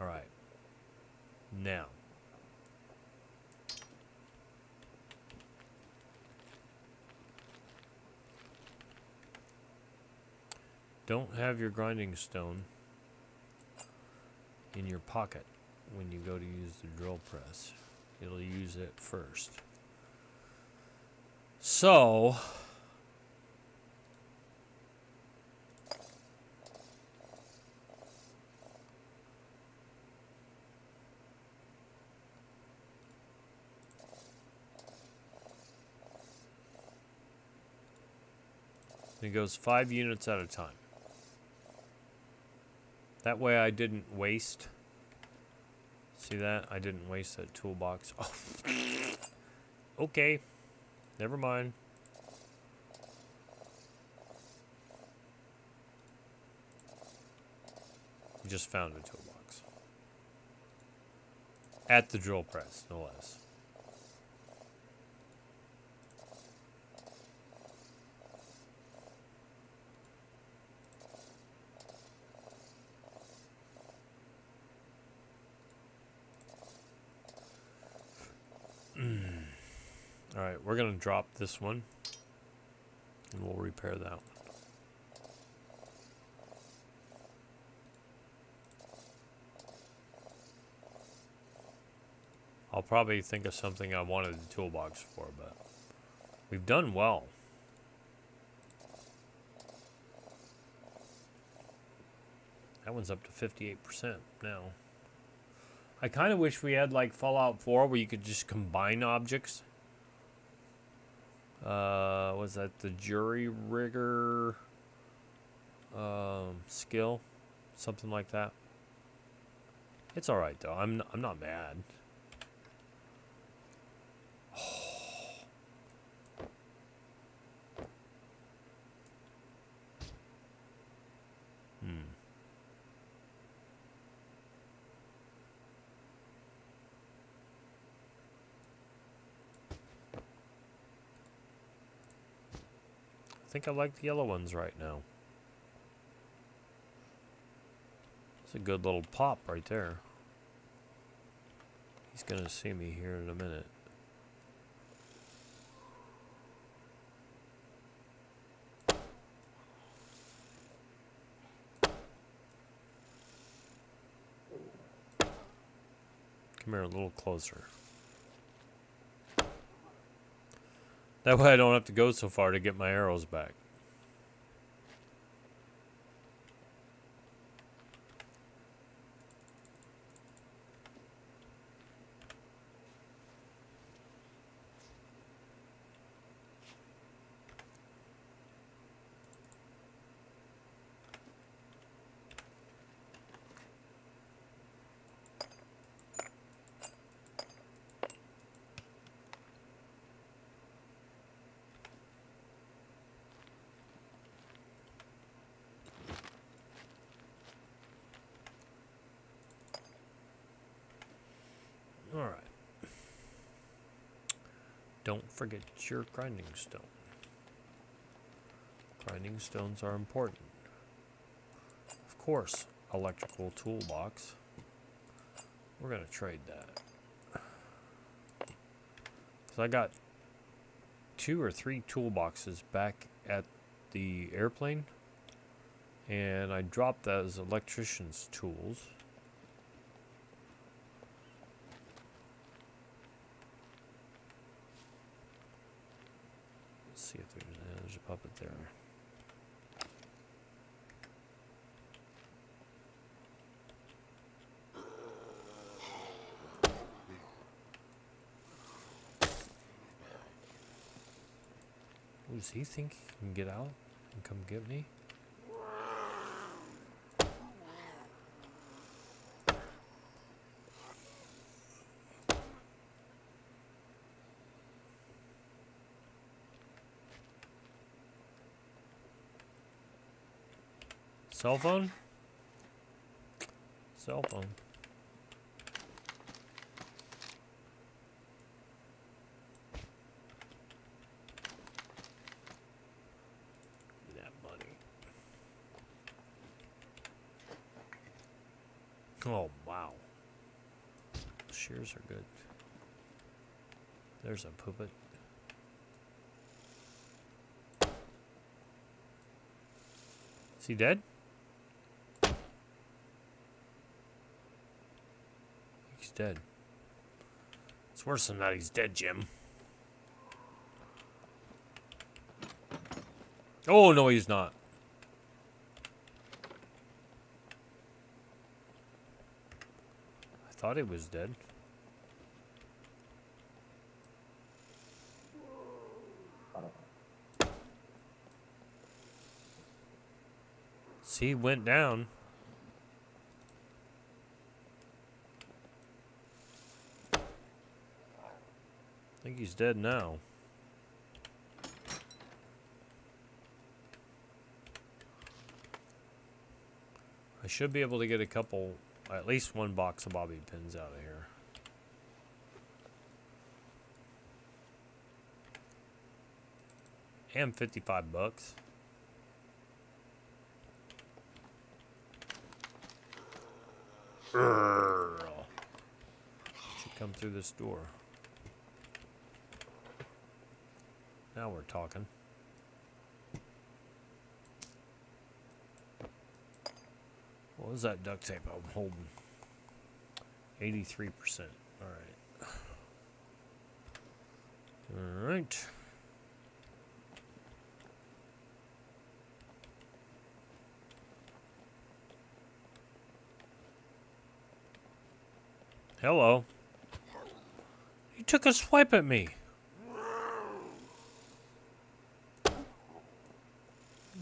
[SPEAKER 1] Alright. Now. Don't have your grinding stone in your pocket when you go to use the drill press. It'll use it first. So, it goes five units at a time. That way I didn't waste. See that? I didn't waste that toolbox. Oh. okay. Never mind. Just found a toolbox. At the drill press, no less. Alright, we're going to drop this one. And we'll repair that one. I'll probably think of something I wanted the toolbox for, but we've done well. That one's up to 58% now. I kind of wish we had like Fallout 4 where you could just combine objects. Uh, was that the jury rigger um, skill? Something like that. It's all right though. I'm I'm not mad. Think I like the yellow ones right now. It's a good little pop right there. He's gonna see me here in a minute. Come here a little closer. That way I don't have to go so far to get my arrows back. Alright. Don't forget your grinding stone. Grinding stones are important. Of course, electrical toolbox. We're gonna trade that. So I got two or three toolboxes back at the airplane, and I dropped those electrician's tools. Let's see if there's, yeah, there's a puppet there. Ooh, Does he think he can get out and come get me? Cell phone? Cell phone. Give me that money. Oh, wow. Shears are good. There's a puppet. Is he dead? He's dead. It's worse than that he's dead, Jim. Oh, no, he's not. I thought he was dead. He went down. I think he's dead now. I should be able to get a couple, at least one box of bobby pins out of here. And 55 bucks. Earl. Should come through this door. Now we're talking. What was that duct tape I'm holding? 83%. Alright. Alright. Hello. You took a swipe at me.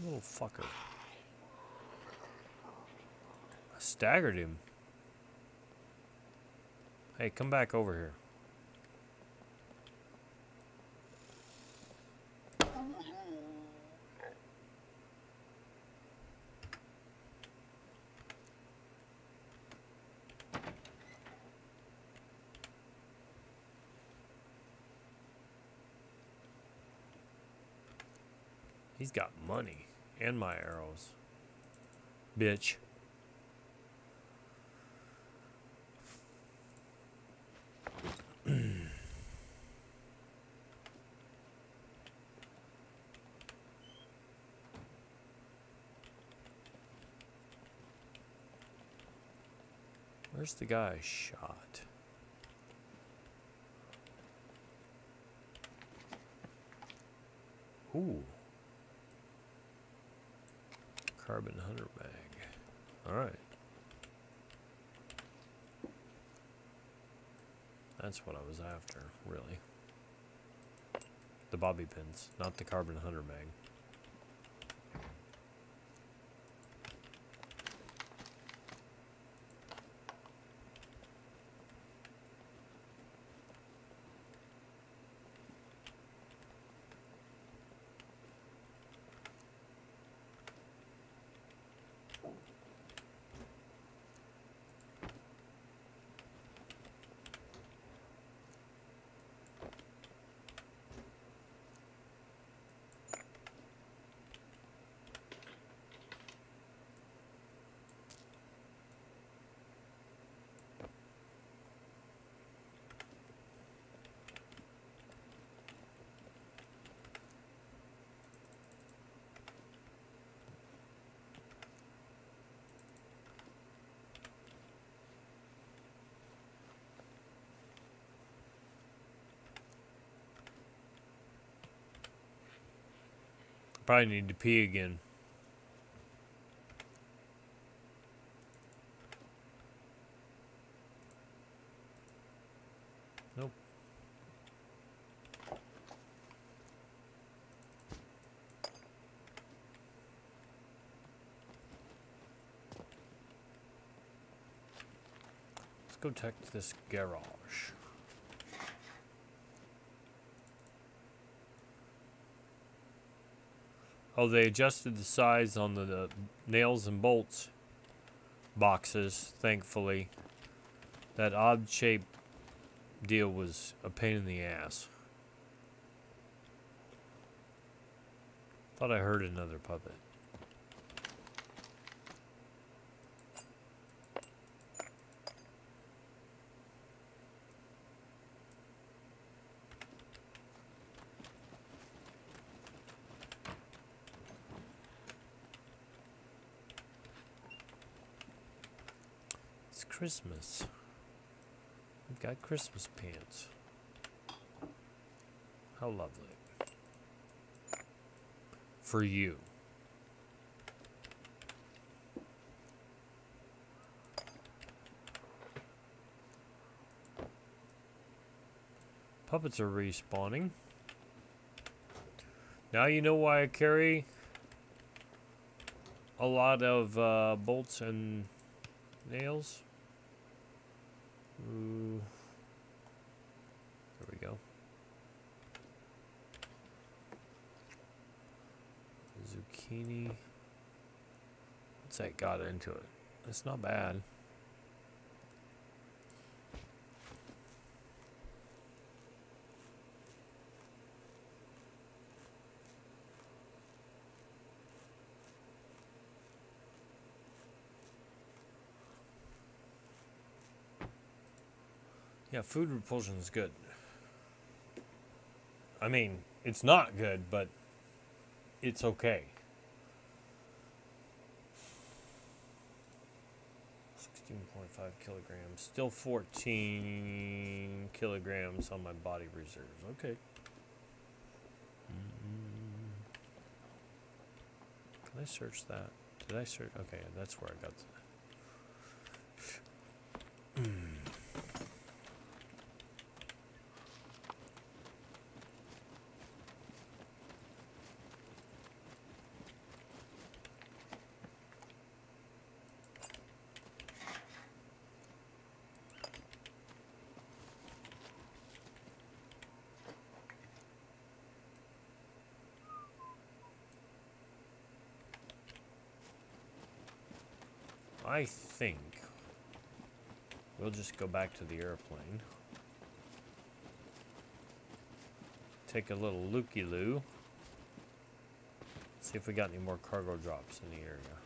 [SPEAKER 1] Little fucker. I staggered him. Hey, come back over here. He's got money and my arrows. Bitch. Where's the guy I shot? Ooh. Carbon hunter bag. Alright. That's what I was after, really. The bobby pins, not the carbon hunter bag. Probably need to pee again. Nope. Let's go check this garage. Oh, they adjusted the size on the, the nails and bolts boxes, thankfully. That odd shaped deal was a pain in the ass. Thought I heard another puppet. It's Christmas. We've got Christmas pants. How lovely. For you. Puppets are respawning. Now you know why I carry a lot of uh, bolts and nails. Ooh. There we go. Zucchini. What's that got into it? It's not bad. Yeah, food repulsion is good. I mean, it's not good, but it's okay. 16.5 kilograms. Still 14 kilograms on my body reserves. Okay. Mm. Can I search that? Did I search? Okay, that's where I got the. I think we'll just go back to the airplane. Take a little looky loo. See if we got any more cargo drops in the area.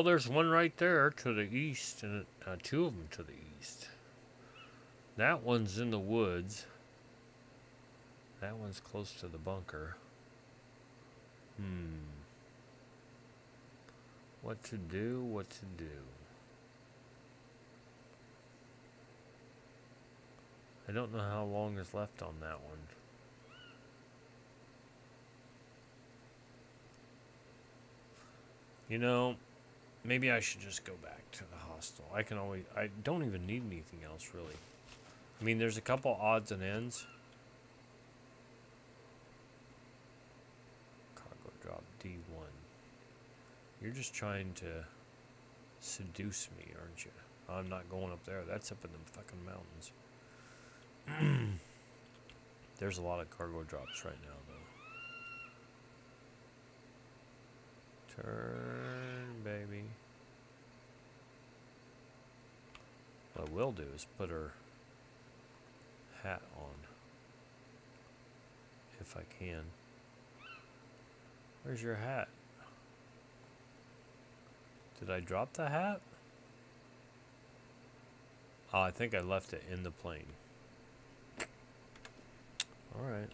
[SPEAKER 1] Well, there's one right there to the east, and uh, two of them to the east. That one's in the woods. That one's close to the bunker. Hmm. What to do? What to do? I don't know how long is left on that one. You know, maybe I should just go back to the hostel. I can always I don't even need anything else really. I mean, there's a couple odds and ends. Cargo drop D1. You're just trying to seduce me, aren't you? I'm not going up there. That's up in the fucking mountains. There's a lot of cargo drops right now, though. Turn, baby. What I will do is put her hat on. If I can. Where's your hat? Did I drop the hat? Oh, I think I left it in the plane. All right.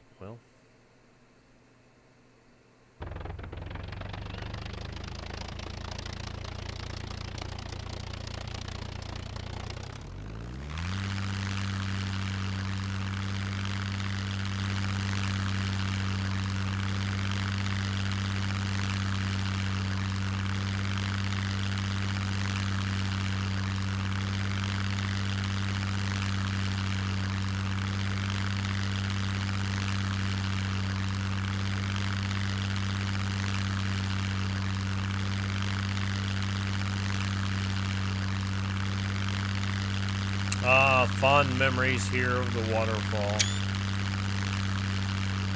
[SPEAKER 1] Ah, fond memories here of the waterfall.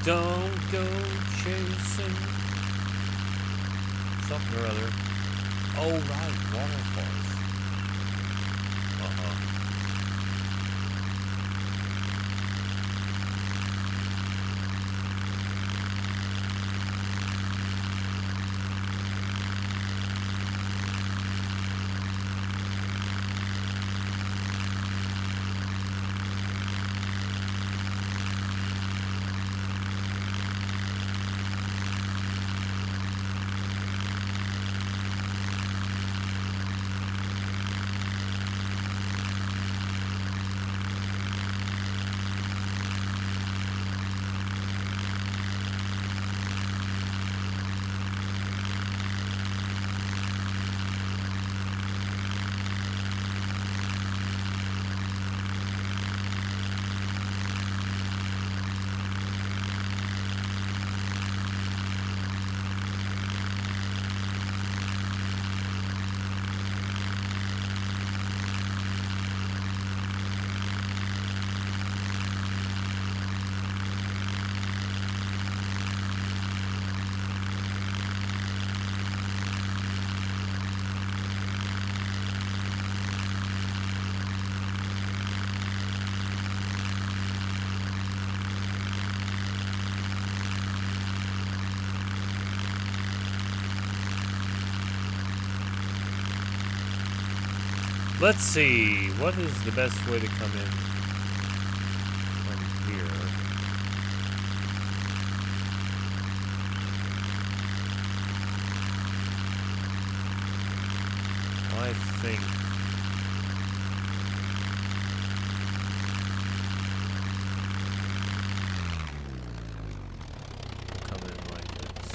[SPEAKER 1] Don't go chasing something or other. Oh, right, waterfalls. Let's see. What is the best way to come in from here? I think. Come in like this.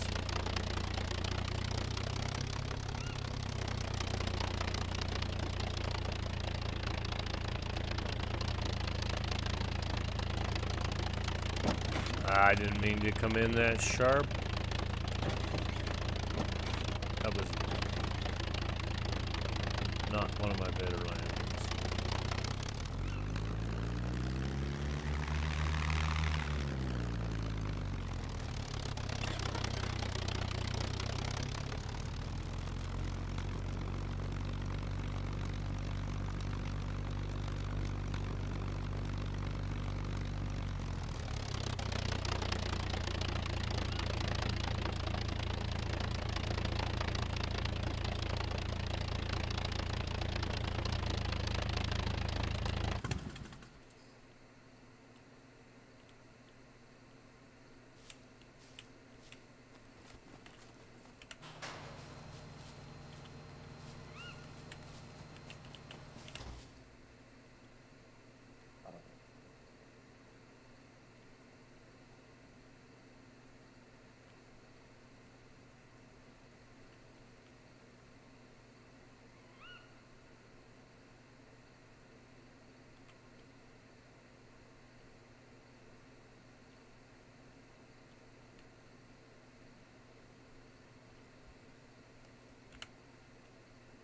[SPEAKER 1] I didn't mean to come in that sharp. That was not one of my better landings.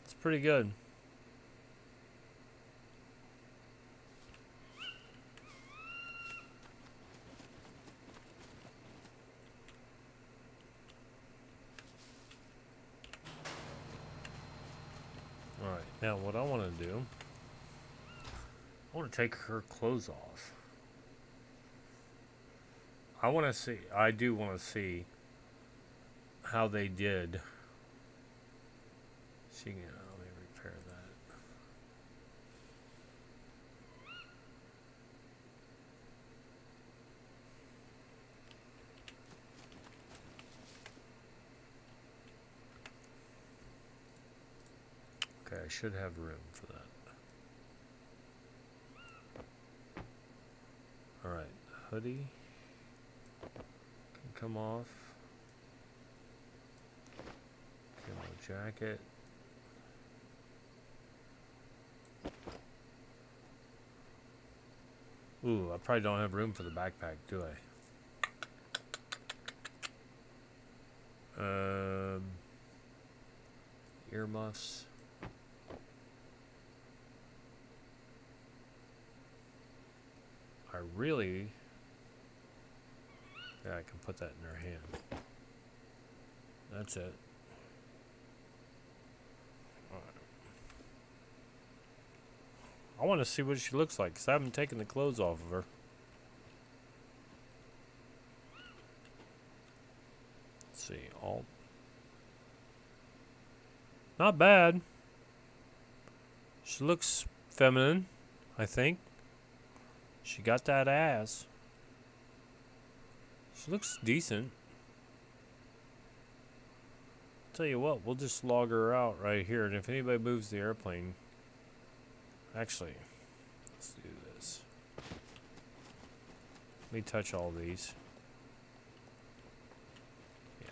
[SPEAKER 1] It's pretty good. Alright, now what I want to do, I want to take her clothes off. I want to see, I do want to see how they did. She can, let me repair that. Should have room for that. Alright, hoodie can come off. Camo jacket. Ooh, I probably don't have room for the backpack, do I? Um, earmuffs. Really. Yeah, I can put that in her hand. That's it. I want to see what she looks like because I haven't taken the clothes off of her. Let's see, alt. Not bad. She looks feminine, I think. She got that ass. She looks decent. Tell you what, we'll just log her out right here, and if anybody moves the airplane, actually, let's do this. Let me touch all these. Yeah.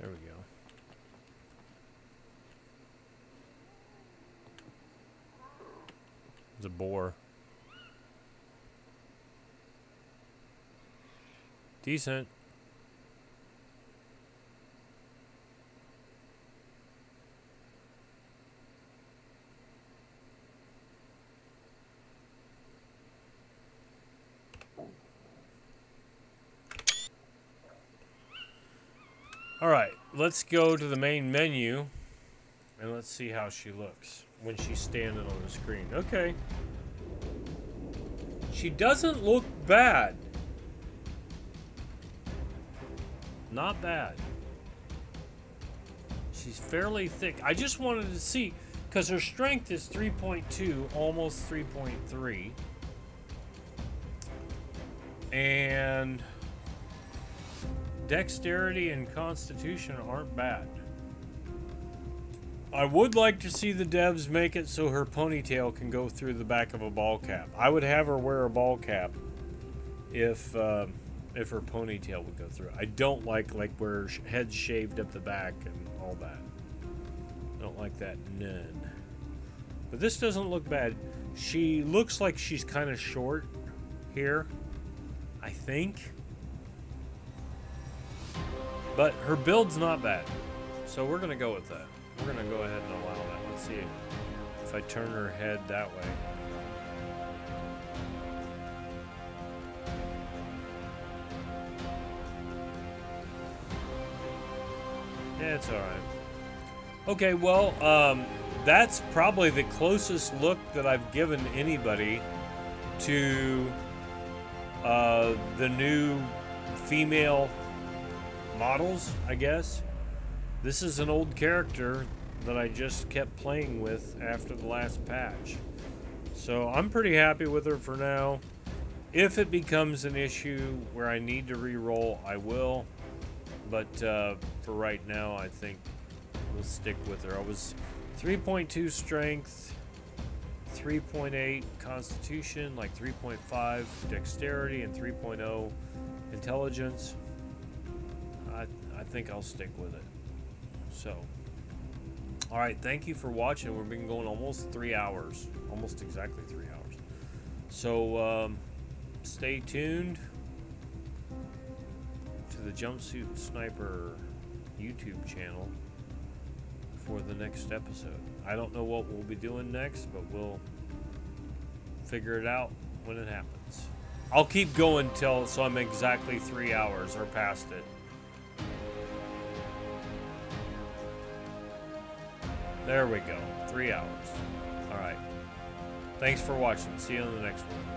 [SPEAKER 1] There we go. It's a boar. Decent. All right, let's go to the main menu and let's see how she looks when she's standing on the screen. Okay. She doesn't look bad. Not bad. She's fairly thick. I just wanted to see because her strength is 3.2, almost 3.3. And dexterity and constitution aren't bad. I would like to see the devs make it so her ponytail can go through the back of a ball cap. I would have her wear a ball cap if uh, if her ponytail would go through. I don't like like where her head's shaved up the back and all that. Don't like that none. But this doesn't look bad. She looks like she's kind of short here. I think. But her build's not bad. So we're going to go with that. We're to go ahead and allow that. Let's see if I turn her head that way. Yeah, it's alright. Okay, well, um, that's probably the closest look that I've given anybody to uh, the new female models, I guess. This is an old character that I just kept playing with after the last patch. So I'm pretty happy with her for now. If it becomes an issue where I need to re-roll, I will. But uh, for right now, I think we'll stick with her. I was 3.2 strength, 3.8 constitution, like 3.5 dexterity, and 3.0 intelligence. I, I think I'll stick with it. So, all right, thank you for watching. We've been going almost three hours, almost exactly three hours. So, um, stay tuned to the Jumpsuit Sniper YouTube channel for the next episode. I don't know what we'll be doing next, but we'll figure it out when it happens. I'll keep going till so I'm exactly three hours or past it. There we go. Three hours. All right. Thanks for watching. See you on the next one.